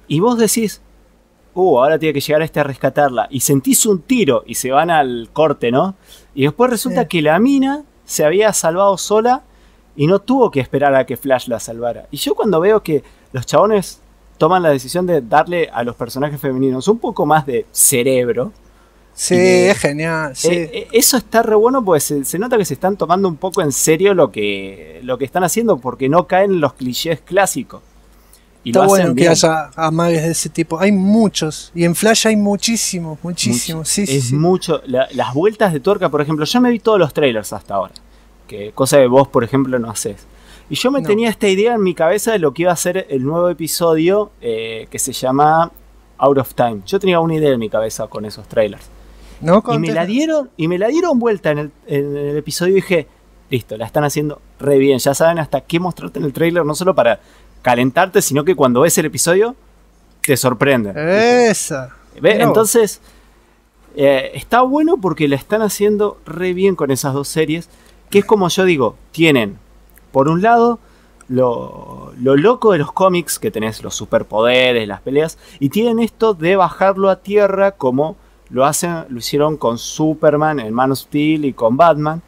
y vos decís, uh, ahora tiene que llegar este a rescatarla. Y sentís un tiro y se van al corte, ¿no? Y después resulta Sí. que la mina se había salvado sola y no tuvo que esperar a que Flash la salvara. Y yo cuando veo que los chabones toman la decisión de darle a los personajes femeninos un poco más de cerebro, Sí, Y- es genial. Sí. Eh, eh, eso está re bueno porque se, se nota que se están tomando un poco en serio lo que, lo que están haciendo porque no caen en los clichés clásicos. Y Está bueno que bien. haya amagues de ese tipo. Hay muchos. Y en Flash hay muchísimos, muchísimos. Mucho. Sí, sí, es sí. mucho. la- las vueltas de tuerca, por ejemplo, yo me vi todos los trailers hasta ahora. Que cosa que vos, por ejemplo, no haces. Y yo me No. tenía esta idea en mi cabeza de lo que iba a ser el nuevo episodio eh, que se llama Out of Time. Yo tenía una idea en mi cabeza con esos trailers. ¿No? Y me la dieron, y me la dieron vuelta en el, en el episodio y dije, listo, la están haciendo re bien. Ya saben hasta qué mostrarte en el trailer, no solo para calentarte, sino que cuando ves el episodio, te sorprende. Esa. ¿Ve? Mirá vos. Entonces, eh, está bueno porque la están haciendo re bien con esas dos series. Que es como yo digo, tienen, por un lado, lo, lo loco de los cómics, que tenés los superpoderes, las peleas, y tienen esto de bajarlo a tierra como lo hacen, lo hicieron con Superman en Man of Steel y con Batman.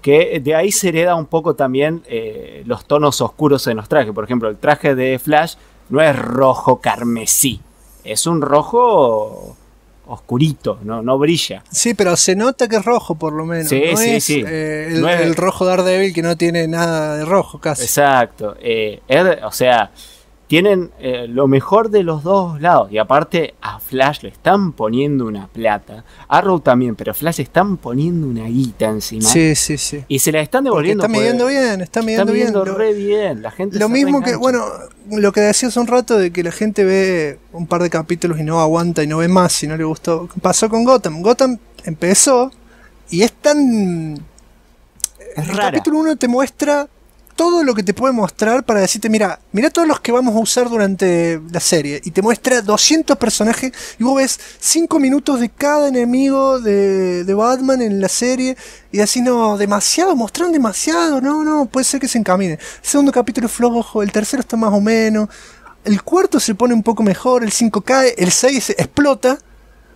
Que de ahí se hereda un poco también eh, los tonos oscuros en los trajes. Por ejemplo, el traje de Flash no es rojo carmesí. Es un rojo oscurito, no, no brilla. Sí, pero se nota que es rojo por lo menos. Sí, no sí, es, sí. eh, el, No es- el rojo Daredevil que no tiene nada de rojo casi. Exacto. eh, es- o sea, tienen eh, lo mejor de los dos lados. Y aparte, a Flash le están poniendo una plata. Arrow también, pero Flash le están poniendo una guita encima. Sí, sí, sí. Y se la están Porque devolviendo. está pues, midiendo bien, está Está midiendo bien. midiendo Lo- re bien. La gente Lo mismo que, bueno, lo que decía hace un rato de que la gente ve un par de capítulos y no aguanta y no ve más si no le gustó. Pasó con Gotham. Gotham empezó y es tan... Es el rara. capítulo 1 te muestra todo lo que te puede mostrar para decirte, mira, mira todos los que vamos a usar durante la serie. Y te muestra 200 personajes y vos ves 5 minutos de cada enemigo de, Batman en la serie. Y así, no, demasiado, mostraron demasiado. No, no, puede ser que se encamine. Segundo capítulo flojo, el tercero está más o menos. El cuarto se pone un poco mejor, el 5 cae, el 6 explota.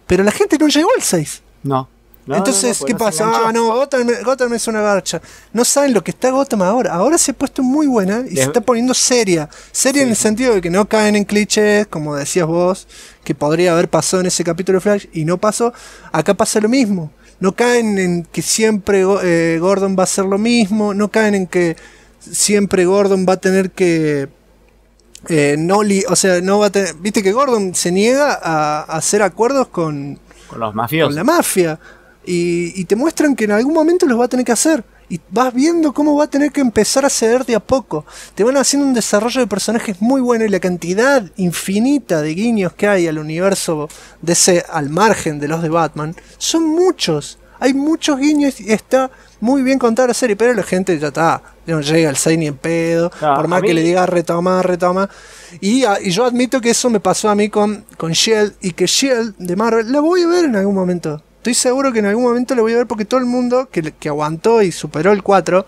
Pero la gente no llegó al 6. No. No, Entonces, no, no, ¿qué pasa? Ah, no, Gotham, Gotham es una garcha. No saben lo que está Gotham ahora. Ahora se ha puesto muy buena y De- se está poniendo seria. Seria en el sentido de que no caen en clichés, como decías vos, que podría haber pasado en ese capítulo de Flash y no pasó. Acá pasa lo mismo. no caen en que siempre eh, Gordon va a hacer lo mismo, no caen en que siempre Gordon va a tener que eh, no o sea, no va a tener, viste que Gordon se niega a, hacer acuerdos con, con los mafiosos. Con la mafia. Y, y, te muestran que en algún momento los va a tener que hacer. Y vas viendo cómo va a tener que empezar a ceder de a poco. Te van haciendo un desarrollo de personajes muy bueno y la cantidad infinita de guiños que hay al universo de ese al margen de los de Batman son muchos. Hay muchos guiños y está muy bien contada la serie, pero la gente ya está, no llega al 6 ni en pedo, por más que le diga retoma, retoma. Y, ah, y, yo admito que eso me pasó a mí con, con Shield y que Shield de Marvel la voy a ver en algún momento. Estoy seguro que en algún momento la voy a ver porque todo el mundo que, aguantó y superó el 4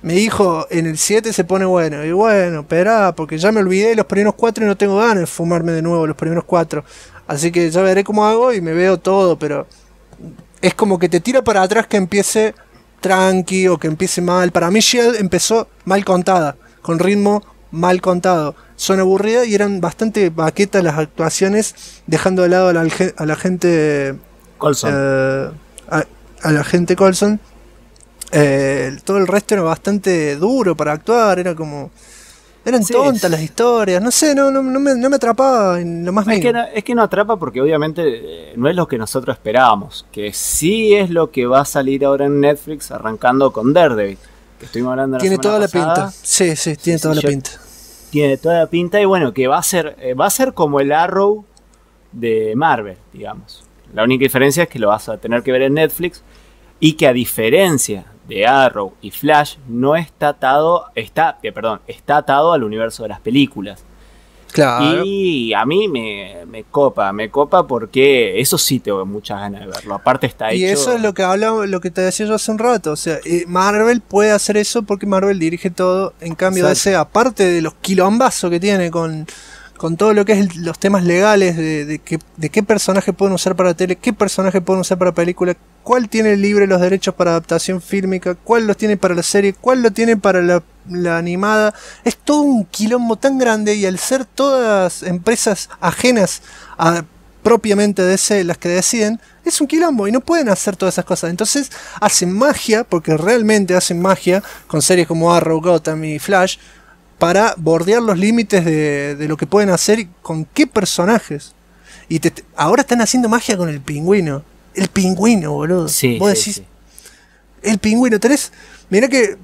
me dijo en el 7 se pone bueno. Y bueno, espera, porque ya me olvidé los primeros 4 y no tengo ganas de fumarme de nuevo los primeros 4. Así que ya veré cómo hago y me veo todo, pero es como que te tira para atrás que empiece tranqui o que empiece mal. Para mí Shield empezó mal contada, con ritmo mal contado. Son aburridas y eran bastante baquetas las actuaciones, dejando de lado a la, a la gente Colson. Eh, a, la gente Colson. Eh, todo el resto era bastante duro para actuar, era como... Eran tontas las historias, no sé, no, no, me, no me, atrapaba en lo más es que, no, es que no atrapa porque obviamente eh, no es lo que nosotros esperábamos, que sí es lo que va a salir ahora en Netflix arrancando con Daredevil, que estuvimos hablando Tiene toda la pinta, sí, sí, tiene toda la pinta. Tiene toda la pinta y bueno, que va a ser, va a ser como el Arrow de Marvel, digamos. La única diferencia es que lo vas a tener que ver en Netflix y que a diferencia de Arrow y Flash no está atado, está, eh, perdón, está atado al universo de las películas. Claro. Y a mí me, copa, me copa porque eso sí tengo muchas ganas de verlo. Aparte está y hecho. Y eso es lo que lo que te decía yo hace un rato. O sea, eh, Marvel puede hacer eso porque Marvel dirige todo. En cambio, ese, aparte de los quilombazos que tiene con con todo lo que es los temas legales de, de, qué personaje pueden usar para tele, qué personaje pueden usar para película, cuál tiene libre los derechos para adaptación fílmica, cuál los tiene para la serie, cuál lo tiene para la, animada. Es todo un quilombo tan grande y al ser todas empresas ajenas a propiamente ese, las que deciden, es un quilombo y no pueden hacer todas esas cosas. Entonces hacen magia, porque realmente hacen magia con series como Arrow, Gotham y Flash, para bordear los límites de, lo que pueden hacer y con qué personajes. Y ahora están haciendo magia con el pingüino. El pingüino, boludo. Sí, Vos decís, el pingüino, tenés. Mirá que.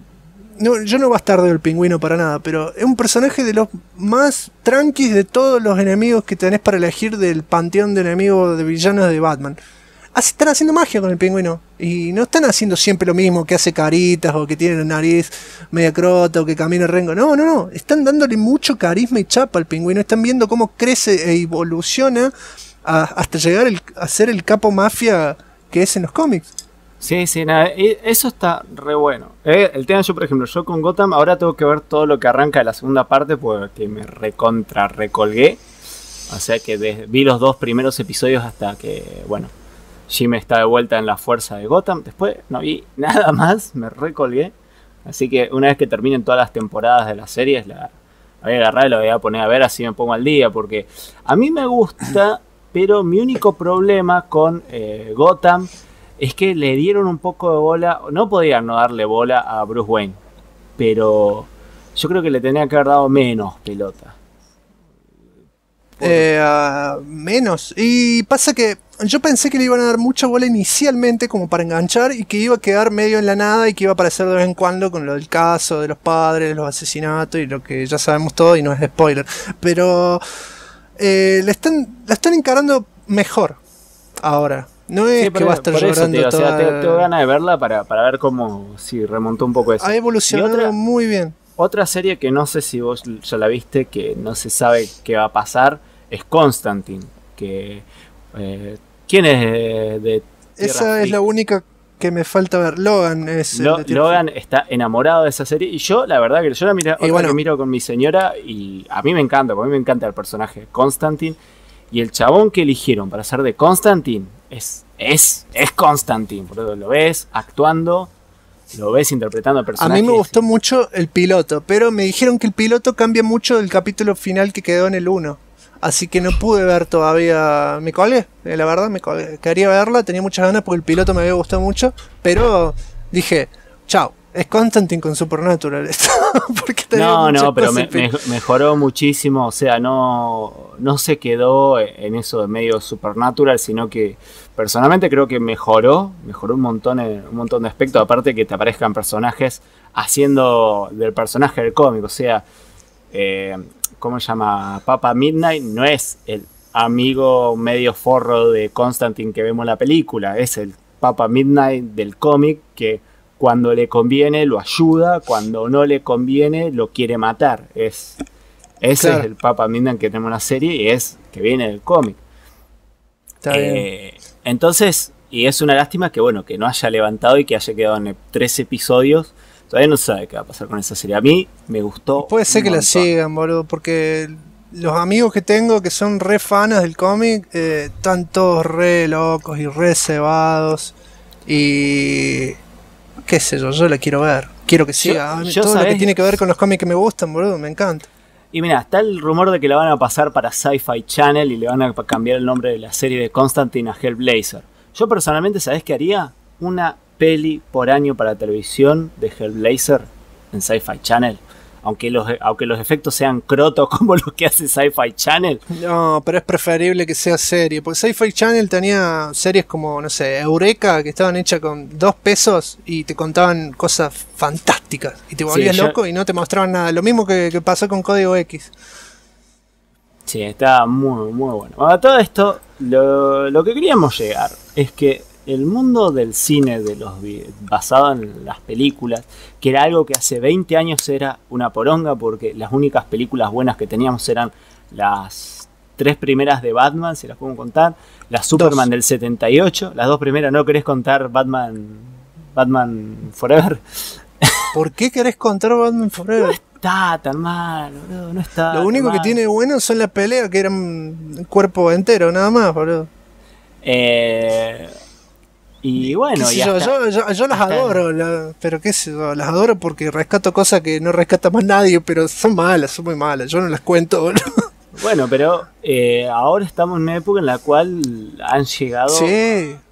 No, yo no bastardo del pingüino para nada, pero es un personaje de los más tranquis de todos los enemigos que tenés para elegir del panteón de enemigos de villanos de Batman están haciendo magia con el pingüino. Y no están haciendo siempre lo mismo, que hace caritas o que tiene nariz media crota o que camina rengo. No, no, no. Están dándole mucho carisma y chapa al pingüino. Están viendo cómo crece e evoluciona hasta llegar a ser el capo mafia que es en los cómics. Sí, sí, nada, eso está re bueno. Eh, el tema yo, por ejemplo, yo con Gotham ahora tengo que ver todo lo que arranca de la segunda parte porque me recontra recolgué. O sea que vi los dos primeros episodios hasta que, bueno, Jim está de vuelta en la fuerza de Gotham. Después no vi nada más, me recolgué. Así que una vez que terminen todas las temporadas de las series, la, voy a agarrar y la voy a poner a ver así me pongo al día. Porque a mí me gusta, pero mi único problema con eh, Gotham es que le dieron un poco de bola. No podían no darle bola a Bruce Wayne, pero yo creo que le tenía que haber dado menos pelota. Eh, menos. Y pasa que yo pensé que le iban a dar mucha bola inicialmente como para enganchar y que iba a quedar medio en la nada y que iba a aparecer de vez en cuando con lo del caso de los padres, los asesinatos y lo que ya sabemos todo y no es spoiler. Pero eh, la, están, la están encarando mejor ahora. No es que va a estar llorando tengo, ganas de verla para, ver cómo si remontó un poco eso. Ha evolucionado muy bien. Otra serie que no sé si vos ya la viste, que no se sabe qué va a pasar, es Constantine. Que eh, ¿Quién es de, Esa es la única que me falta ver. Logan es. Logan está enamorado de esa serie. Y yo, la verdad, que yo la miro, miro con mi señora y a mí me encanta, a mí me encanta el personaje Constantine. Y el chabón que eligieron para ser de Constantine es, es, es Constantine. Lo ves actuando, lo ves interpretando personaje. A mí me gustó mucho el piloto, pero me dijeron que el piloto cambia mucho del capítulo final que quedó en el 1 Así que no pude ver todavía. Me colgué, eh, la verdad, me colgué. Quería verla, tenía muchas ganas porque el piloto me había gustado mucho. Pero dije, chao, es Constantine con Supernatural esto. porque tenía No, no, pero me- me- mejoró muchísimo. O sea, no, no se quedó en eso de medio supernatural, sino que personalmente creo que mejoró. Mejoró un montón, en- un montón de aspectos. Aparte que te aparezcan personajes haciendo del personaje del cómic. O sea, eh, ¿cómo se llama? Papa Midnight no es el amigo medio forro de Constantine que vemos en la película. Es el Papa Midnight del cómic que cuando le conviene lo ayuda, cuando no le conviene lo quiere matar. Es, ese Claro. es el Papa Midnight que tenemos en la serie y es que viene del cómic. Está bien. Entonces, y es una lástima que bueno, que no haya levantado y que haya quedado en tres episodios. Todavía no se sabe qué va a pasar con esa serie. A mí me gustó. Puede ser que la sigan, boludo, porque los amigos que tengo que son re fanas del cómic eh, están todos re locos y re cebados. Y. qué sé yo, yo la quiero ver. Quiero que siga. Yo, todo lo que tiene que ver con los cómics que me gustan, boludo, me encanta. Y mira, está el rumor de que la van a pasar para Sci-Fi Channel y le van a cambiar el nombre de la serie de Constantine a Hellblazer. Yo personalmente, ¿sabés qué haría? Una peli por año para televisión de Hellblazer en Sci-Fi Channel. Aunque los, aunque los efectos sean crotos como los que hace Sci-Fi Channel. No, pero es preferible que sea serie. Porque Sci-Fi Channel tenía series como, no sé, Eureka, que estaban hechas con dos pesos y te contaban cosas fantásticas. Y te volvías yo- loco y no te mostraban nada. Lo mismo que, que pasó con Código X. Sí, está muy, muy bueno. A todo esto, lo, lo que queríamos llegar es que el mundo del cine de los basado en las películas, que era algo que hace 20 años era una poronga, porque las únicas películas buenas que teníamos eran las tres primeras de Batman, si las podemos contar, la Superman Dos. del 78, las dos primeras, ¿no querés contar Batman, Batman Forever? ¿Por qué querés contar Batman Forever? Está tan mal, boludo, no está. Lo tan único que tiene bueno son las peleas que eran cuerpo entero, nada más, boludo. Eh, y bueno, y yo, hasta- yo, yo- yo las adoro, la- pero qué sé yo, las adoro porque rescato cosas que no rescata más nadie, pero son malas, son muy malas, yo no las cuento, boludo. Bueno, pero eh, ahora estamos en una época en la cual han llegado. Sí,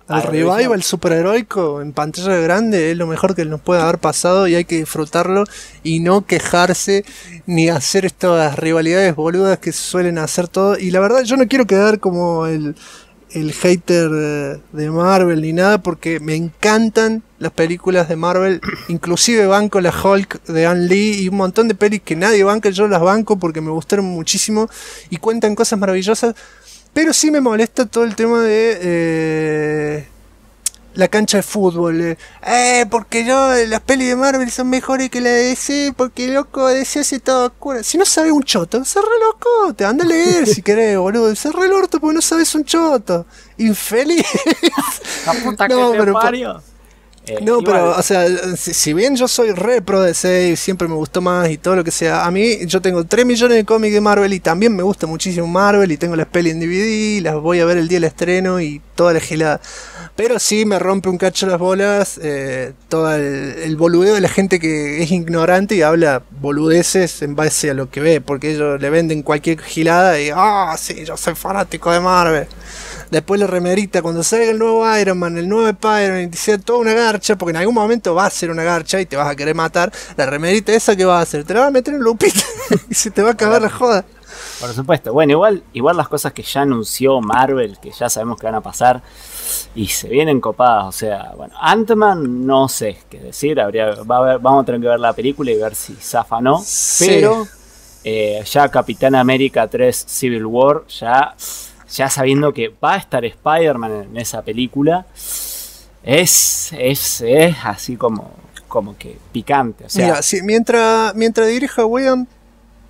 a el la revival superheroico en pantalla grande es lo mejor que nos puede haber pasado y hay que disfrutarlo y no quejarse ni hacer estas rivalidades boludas que suelen hacer todo. Y la verdad, yo no quiero quedar como el, el hater eh, de Marvel ni nada porque me encantan las películas de Marvel, inclusive banco la Hulk de Ann Lee y un montón de pelis que nadie banca, yo las banco porque me gustaron muchísimo y cuentan cosas maravillosas. Pero sí me molesta todo el tema de eh, la cancha de fútbol. Eh, Eh, porque yo, las pelis de Marvel son mejores que la de DC, porque loco, DC hace todo oscuro. Si no sabes un choto, se re loco, te anda a leer si querés, boludo. Se re el orto porque no sabes un choto. Infeliz. ¡La puta No, que te pero! Eh, No, igual, pero, o sea, si, si bien yo soy re pro DC y siempre me gustó más y todo lo que sea, a mí yo tengo 3 millones de cómics de Marvel y también me gusta muchísimo Marvel y tengo las pelis en DVD, las voy a ver el día del estreno y toda la gilada. Pero sí me rompe un cacho las bolas eh, todo el, el boludeo de la gente que es ignorante y habla boludeces en base a lo que ve, porque ellos le venden cualquier gilada y, ah, sí, yo soy fanático de Marvel. Después la remerita, cuando salga el nuevo Iron Man, el nuevo Spider-Man, y te sea toda una garcha, porque en algún momento va a ser una garcha y te vas a querer matar. La remerita esa que va a hacer, te la va a meter en lupita y se te va a acabar la joda. Por supuesto. Bueno, igual, igual las cosas que ya anunció Marvel, que ya sabemos que van a pasar, y se vienen copadas. O sea, bueno, Ant-Man no sé qué decir. Habría, va a haber- vamos a tener que ver la película y ver si zafa o no. Sí. Pero eh, ya Capitán América 3 Civil War, ya, ya sabiendo que va a estar Spider-Man en esa película, es, es, es así como, como que picante. O sea, Mira, si, mientras, mientras dirija William,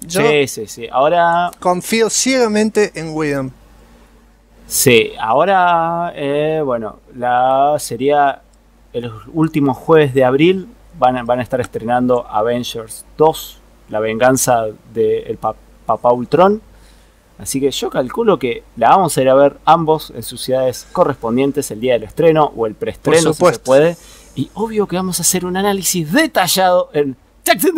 yo sí, sí, sí. Ahora confío ciegamente en William. Sí, ahora, eh, bueno, la sería el último jueves de abril. Van, a- van a estar estrenando Avengers 2, la venganza del Papá Ultron. Así que yo calculo que la vamos a ir a ver ambos en sus ciudades correspondientes el día del estreno o el preestreno, si se puede. Y obvio que vamos a hacer un análisis detallado en Texas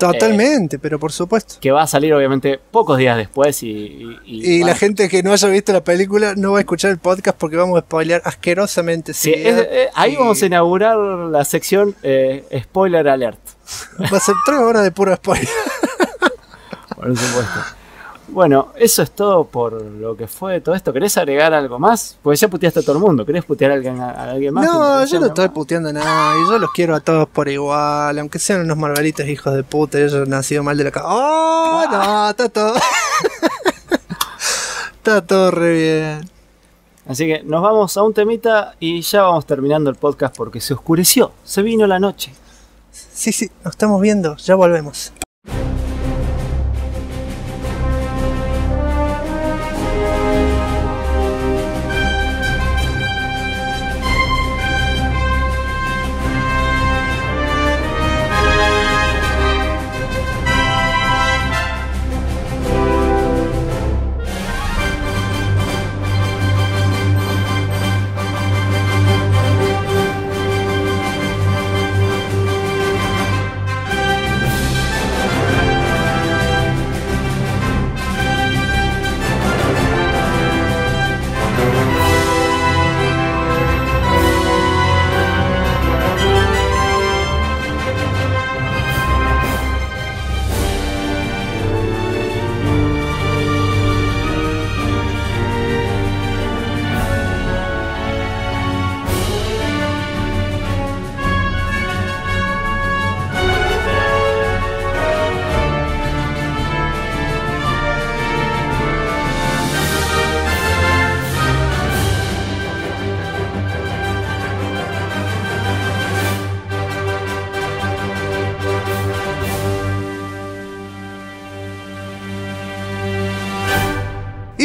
Totalmente, pero por supuesto. que va a salir obviamente pocos días después y... Y, y- Y la gente que no haya visto la película no va a escuchar el podcast porque vamos a spoilear asquerosamente. sí, es- eh, ahí Y vamos a inaugurar la sección eh, Spoiler Alert. Va a ser tres horas de puro spoiler. Por supuesto. Bueno, eso es todo por lo que fue todo esto. ¿Querés agregar algo más? Pues ya puteaste a todo el mundo. ¿Querés putear a alguien, a alguien más? ¿Te No, yo no estoy más? puteando a nadie. Yo los quiero a todos por igual. Aunque sean unos margaritas hijos de puta. Ellos han nacido mal de la cabeza. ¡Oh! No, está todo. está todo re bien. Así que nos vamos a un temita y ya vamos terminando el podcast porque se oscureció. Se vino la noche. Sí, sí, nos estamos viendo. Ya volvemos.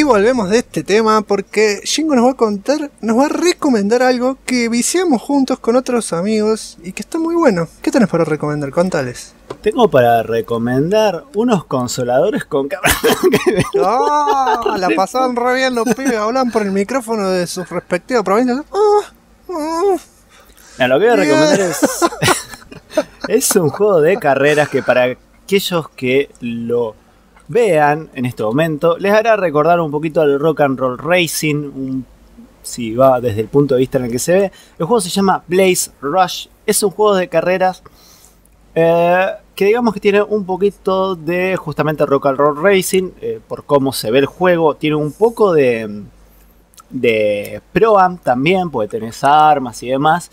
Volvemos de este tema porque Shingo nos va a contar, nos va a recomendar algo que viciamos juntos con otros amigos y que está muy bueno. ¿Qué tenés para recomendar? Contales. Tengo para recomendar unos consoladores con cámara. ¡Ah! la pasaban re bien los pibes, hablan por el micrófono de sus respectivas provincias. No, lo que voy a recomendar es. es un juego de carreras que para aquellos que lo vean en este momento, les hará recordar un poquito al rock and roll racing. si va desde el punto de vista en el que se ve. El juego se llama Blaze Rush. Es un juego de carreras. eh, que digamos que tiene un poquito de justamente rock and roll racing. eh, por cómo se ve el juego. Tiene un poco de. De Pro-Am también, porque tenés armas y demás.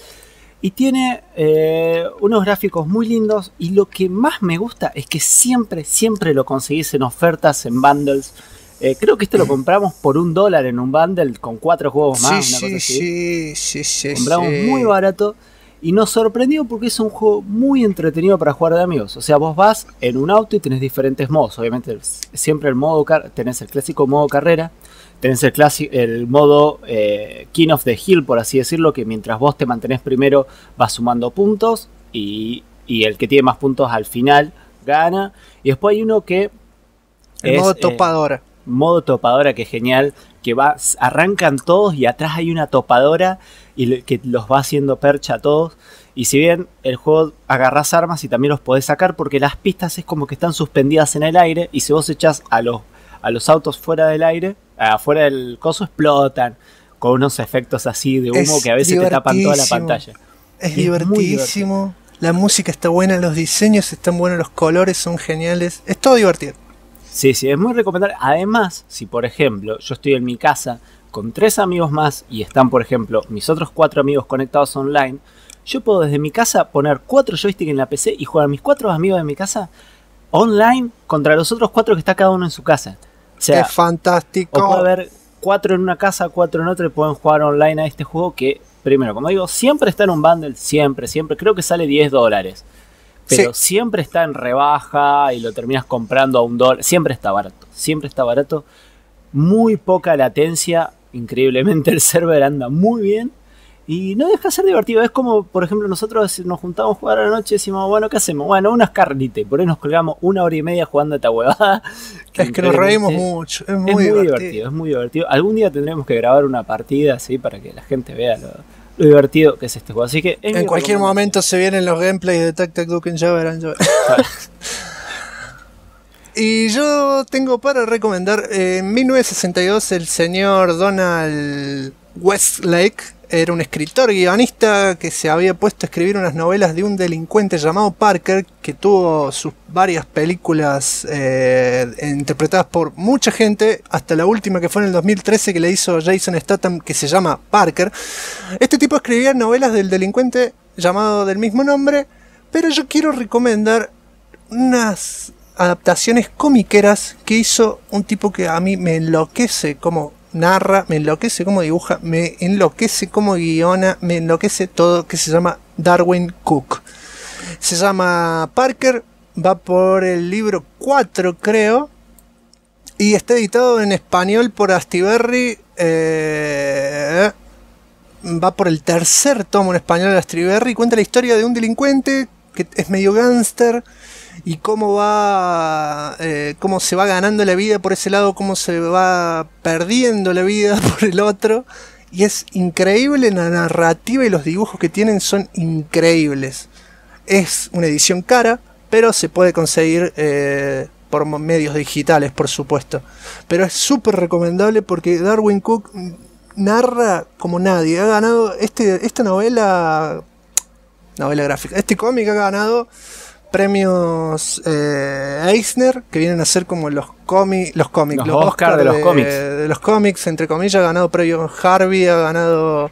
Y tiene eh, unos gráficos muy lindos. Y lo que más me gusta es que siempre, siempre lo conseguís en ofertas, en bundles. Eh, creo que este lo compramos por un dólar en un bundle con cuatro juegos más. Sí, una cosa sí, así. sí, sí, compramos sí. muy barato. Y nos sorprendió porque es un juego muy entretenido para jugar de amigos. O sea, vos vas en un auto y tenés diferentes modos. Obviamente, siempre el modo tenés el clásico modo carrera. Tenés el, el modo eh, King of the Hill, por así decirlo, que mientras vos te mantenés primero vas sumando puntos y, y el que tiene más puntos al final gana. Y después hay uno que El es, modo eh, topadora. modo topadora que es genial, que va, arrancan todos y atrás hay una topadora y le- que los va haciendo percha a todos. Y si bien el juego agarras armas y también los podés sacar porque las pistas es como que están suspendidas en el aire y si vos echás a los, a los autos fuera del aire, afuera del coso explotan con unos efectos así de humo Es que a veces te tapan toda la pantalla. Es y es muy divertidísimo. La música está buena, los diseños están buenos, los colores son geniales. Es todo divertido. Sí, sí, es muy recomendable. Además, si por ejemplo yo estoy en mi casa con tres amigos más y están, por ejemplo, mis otros cuatro amigos conectados online, yo puedo desde mi casa poner cuatro joysticks en la PC y jugar a mis cuatro amigos de mi casa online contra los otros cuatro que está cada uno en su casa. Sea, es fantástico. o puede haber cuatro en una casa, cuatro en otra y pueden jugar online a este juego que, primero, como digo, siempre está en un bundle, siempre, siempre. Creo que sale 10 dólares. Pero siempre está en rebaja y lo terminas comprando a un dólar. Siempre está barato, siempre está barato. Muy poca latencia, increíblemente el server anda muy bien. Y no deja de ser divertido. Es como, por ejemplo, nosotros nos juntamos a jugar a la noche y decimos, bueno, ¿qué hacemos? Bueno, unas carnitas. Por ahí nos colgamos una hora y media jugando a esta huevada. es que nos reímos mucho. Es es muy, muy divertido. divertido. es muy divertido. Algún día tendremos que grabar una partida así para que la gente vea lo, lo divertido que es este juego. Así que En cualquier momento se vienen los gameplays de Tac Tac Duken, ya verán, ya verán. Y yo tengo para recomendar, eh, en 1962 el señor Donald Westlake era un escritor guionista que se había puesto a escribir unas novelas de un delincuente llamado Parker que tuvo sus varias películas eh, interpretadas por mucha gente, hasta la última que fue en el 2013 que le hizo Jason Statham que se llama Parker. Este tipo escribía novelas del delincuente llamado del mismo nombre, pero yo quiero recomendar unas adaptaciones comiqueras que hizo un tipo que a mí me enloquece como narra, me enloquece como dibuja, me enloquece como guiona, me enloquece todo, que se llama Darwin Cook. Se llama Parker, va por el libro 4 creo, y está editado en español por Astiberri. Eh, va por el tercer tomo en español de Astiberri. Cuenta la historia de un delincuente que es medio gángster y cómo va eh, cómo se va ganando la vida por ese lado, cómo se va perdiendo la vida por el otro. Y es increíble la narrativa y los dibujos que tienen son increíbles. Es una edición cara, pero se puede conseguir eh, por medios digitales, por supuesto. Pero es súper recomendable porque Darwin Cook narra como nadie. Ha ganado este, esta novela, novela gráfica, este cómic ha ganado premios eh, Eisner, que vienen a ser como los, cómics los cómics, los, Oscar, de, los cómics. De los cómics, entre comillas, ha ganado premios Harvey, ha ganado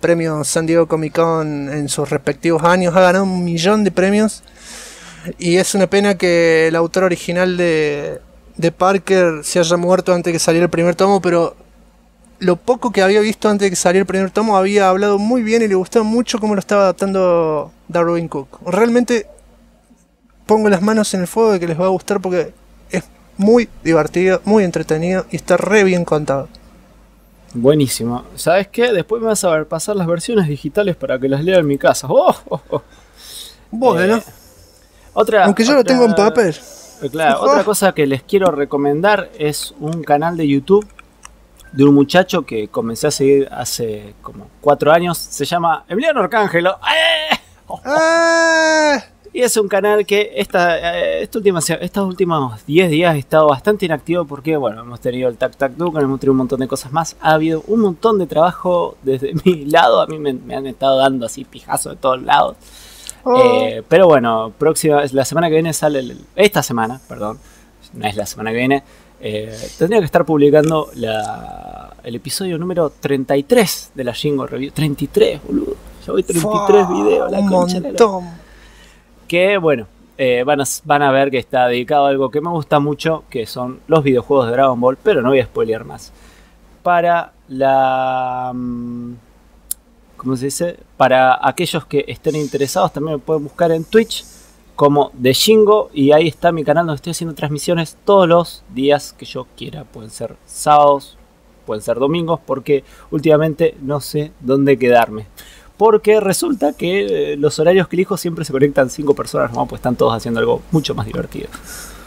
premios San Diego Comic Con en sus respectivos años, ha ganado un millón de premios. Y es una pena que el autor original de, de Parker se haya muerto antes de que saliera el primer tomo, pero lo poco que había visto antes de que saliera el primer tomo había hablado muy bien y le gustaba mucho cómo lo estaba adaptando Darwin Cook. Realmente pongo las manos en el fuego de que les va a gustar porque es muy divertido, muy entretenido y está re bien contado. Buenísimo. ¿Sabes qué? Después me vas a ver pasar las versiones digitales para que las lea en mi casa. ¡Oh! oh, oh! Bueno. Eh, otra, Aunque yo lo tengo en papel. Eh, claro, otra cosa que les quiero recomendar es un canal de YouTube de un muchacho que comencé a seguir hace como cuatro años. Se llama Emiliano Arcángelo. ¡Eh! ¡Eh! Y es un canal que esta, eh, esta última, estos últimos 10 días ha estado bastante inactivo porque, bueno, hemos tenido el Tac Tac Duke, hemos tenido un montón de cosas más. Ha habido un montón de trabajo desde mi lado. A mí me, han estado dando así pijazo de todos lados. Oh. Eh, pero bueno, próxima, la semana que viene sale, el, esta semana, perdón, no es la semana que viene, eh, tendría que estar publicando la, el episodio número 33 de la Jingo Review. 33, boludo. Ya voy 33 videos, la un montón. Que bueno, eh, van, a, van a ver que está dedicado a algo que me gusta mucho, que son los videojuegos de Dragon Ball, pero no voy a spoilear más. Para la... mm, ¿Cómo se dice? Para aquellos que estén interesados, también me pueden buscar en Twitch como de Shingo y ahí está mi canal donde estoy haciendo transmisiones todos los días que yo quiera. Pueden ser sábados, pueden ser domingos, porque últimamente no sé dónde quedarme. Porque resulta que eh, los horarios que elijo siempre se conectan cinco personas, ¿no? Pues están todos haciendo algo mucho más divertido.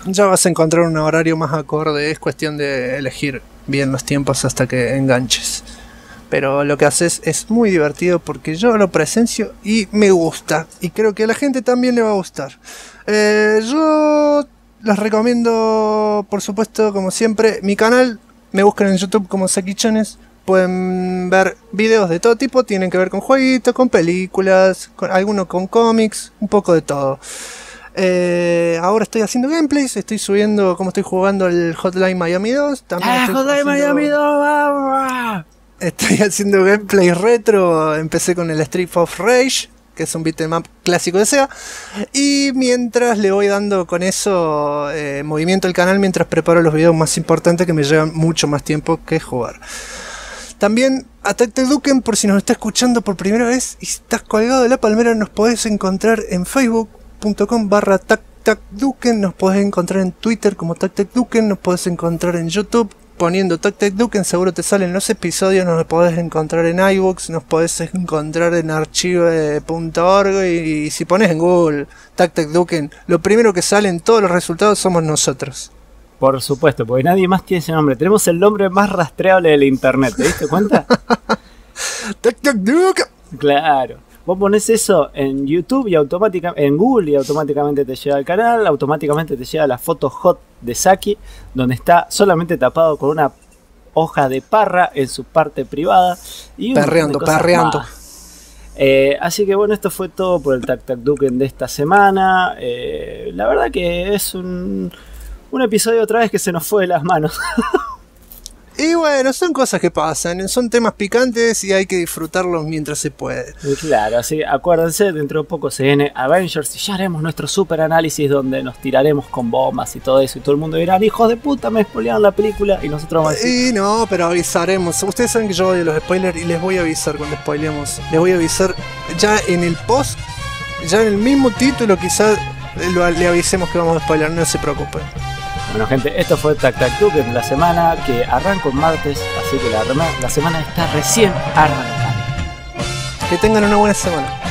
Ya vas a encontrar un horario más acorde, es cuestión de elegir bien los tiempos hasta que enganches. Pero lo que haces es muy divertido porque yo lo presencio y me gusta. Y creo que a la gente también le va a gustar. Eh, yo les recomiendo, por supuesto, como siempre, mi canal. Me buscan en YouTube como Sakichones. Pueden ver videos de todo tipo. Tienen que ver con jueguitos, con películas, con, algunos con cómics, un poco de todo. Eh, ahora estoy haciendo gameplays, estoy subiendo cómo estoy jugando el Hotline Miami 2. También ¡Ah, estoy haciendo- Miami, no, va! Estoy haciendo gameplay retro. Empecé con el Street of Rage, que es un beat'em up clásico de SEA. Y mientras le voy dando con eso eh, movimiento al canal, mientras preparo los videos más importantes que me llevan mucho más tiempo que jugar. También Attack the Duken, por si nos está escuchando por primera vez y estás colgado de la palmera, nos podés encontrar en facebook.com barra Duken, nos podés encontrar en Twitter como Duken, nos podés encontrar en YouTube poniendo Duken, seguro te salen los episodios, nos podés encontrar en iVoox, nos podés encontrar en archive.org y, y si pones en Google Duken, lo primero que salen todos los resultados somos nosotros. Por supuesto, porque nadie más tiene ese nombre. Tenemos el nombre más rastreable de la internet, ¿te diste cuenta? Claro. Vos pones eso en YouTube y automáticamente, en Google y automáticamente te llega al canal, automáticamente te llega la foto hot de Saki, donde está solamente tapado con una hoja de parra en su parte privada. Y Perreando, perreando. Eh, así que bueno, esto fue todo por el Tac Tac Duken de esta semana. Eh, la verdad que es un, un episodio otra vez que se nos fue de las manos. Y bueno, son cosas que pasan, son temas picantes y hay que disfrutarlos mientras se puede. Claro, así acuérdense, dentro de poco se viene Avengers y ya haremos nuestro super análisis donde nos tiraremos con bombas y todo eso. Y todo el mundo dirá, hijos de puta, me spoilearon la película. Y nosotros vamos a decir, Y no, pero avisaremos. Ustedes saben que yo odio los spoilers y les voy a avisar cuando spoilemos. Les voy a avisar ya en el post, ya en el mismo título quizás le avisemos que vamos a spoiler, no se preocupen. Bueno gente, esto fue Tac Tac Tuc en la semana que arranca el martes, así que la, semana está recién arrancando. Que tengan una buena semana.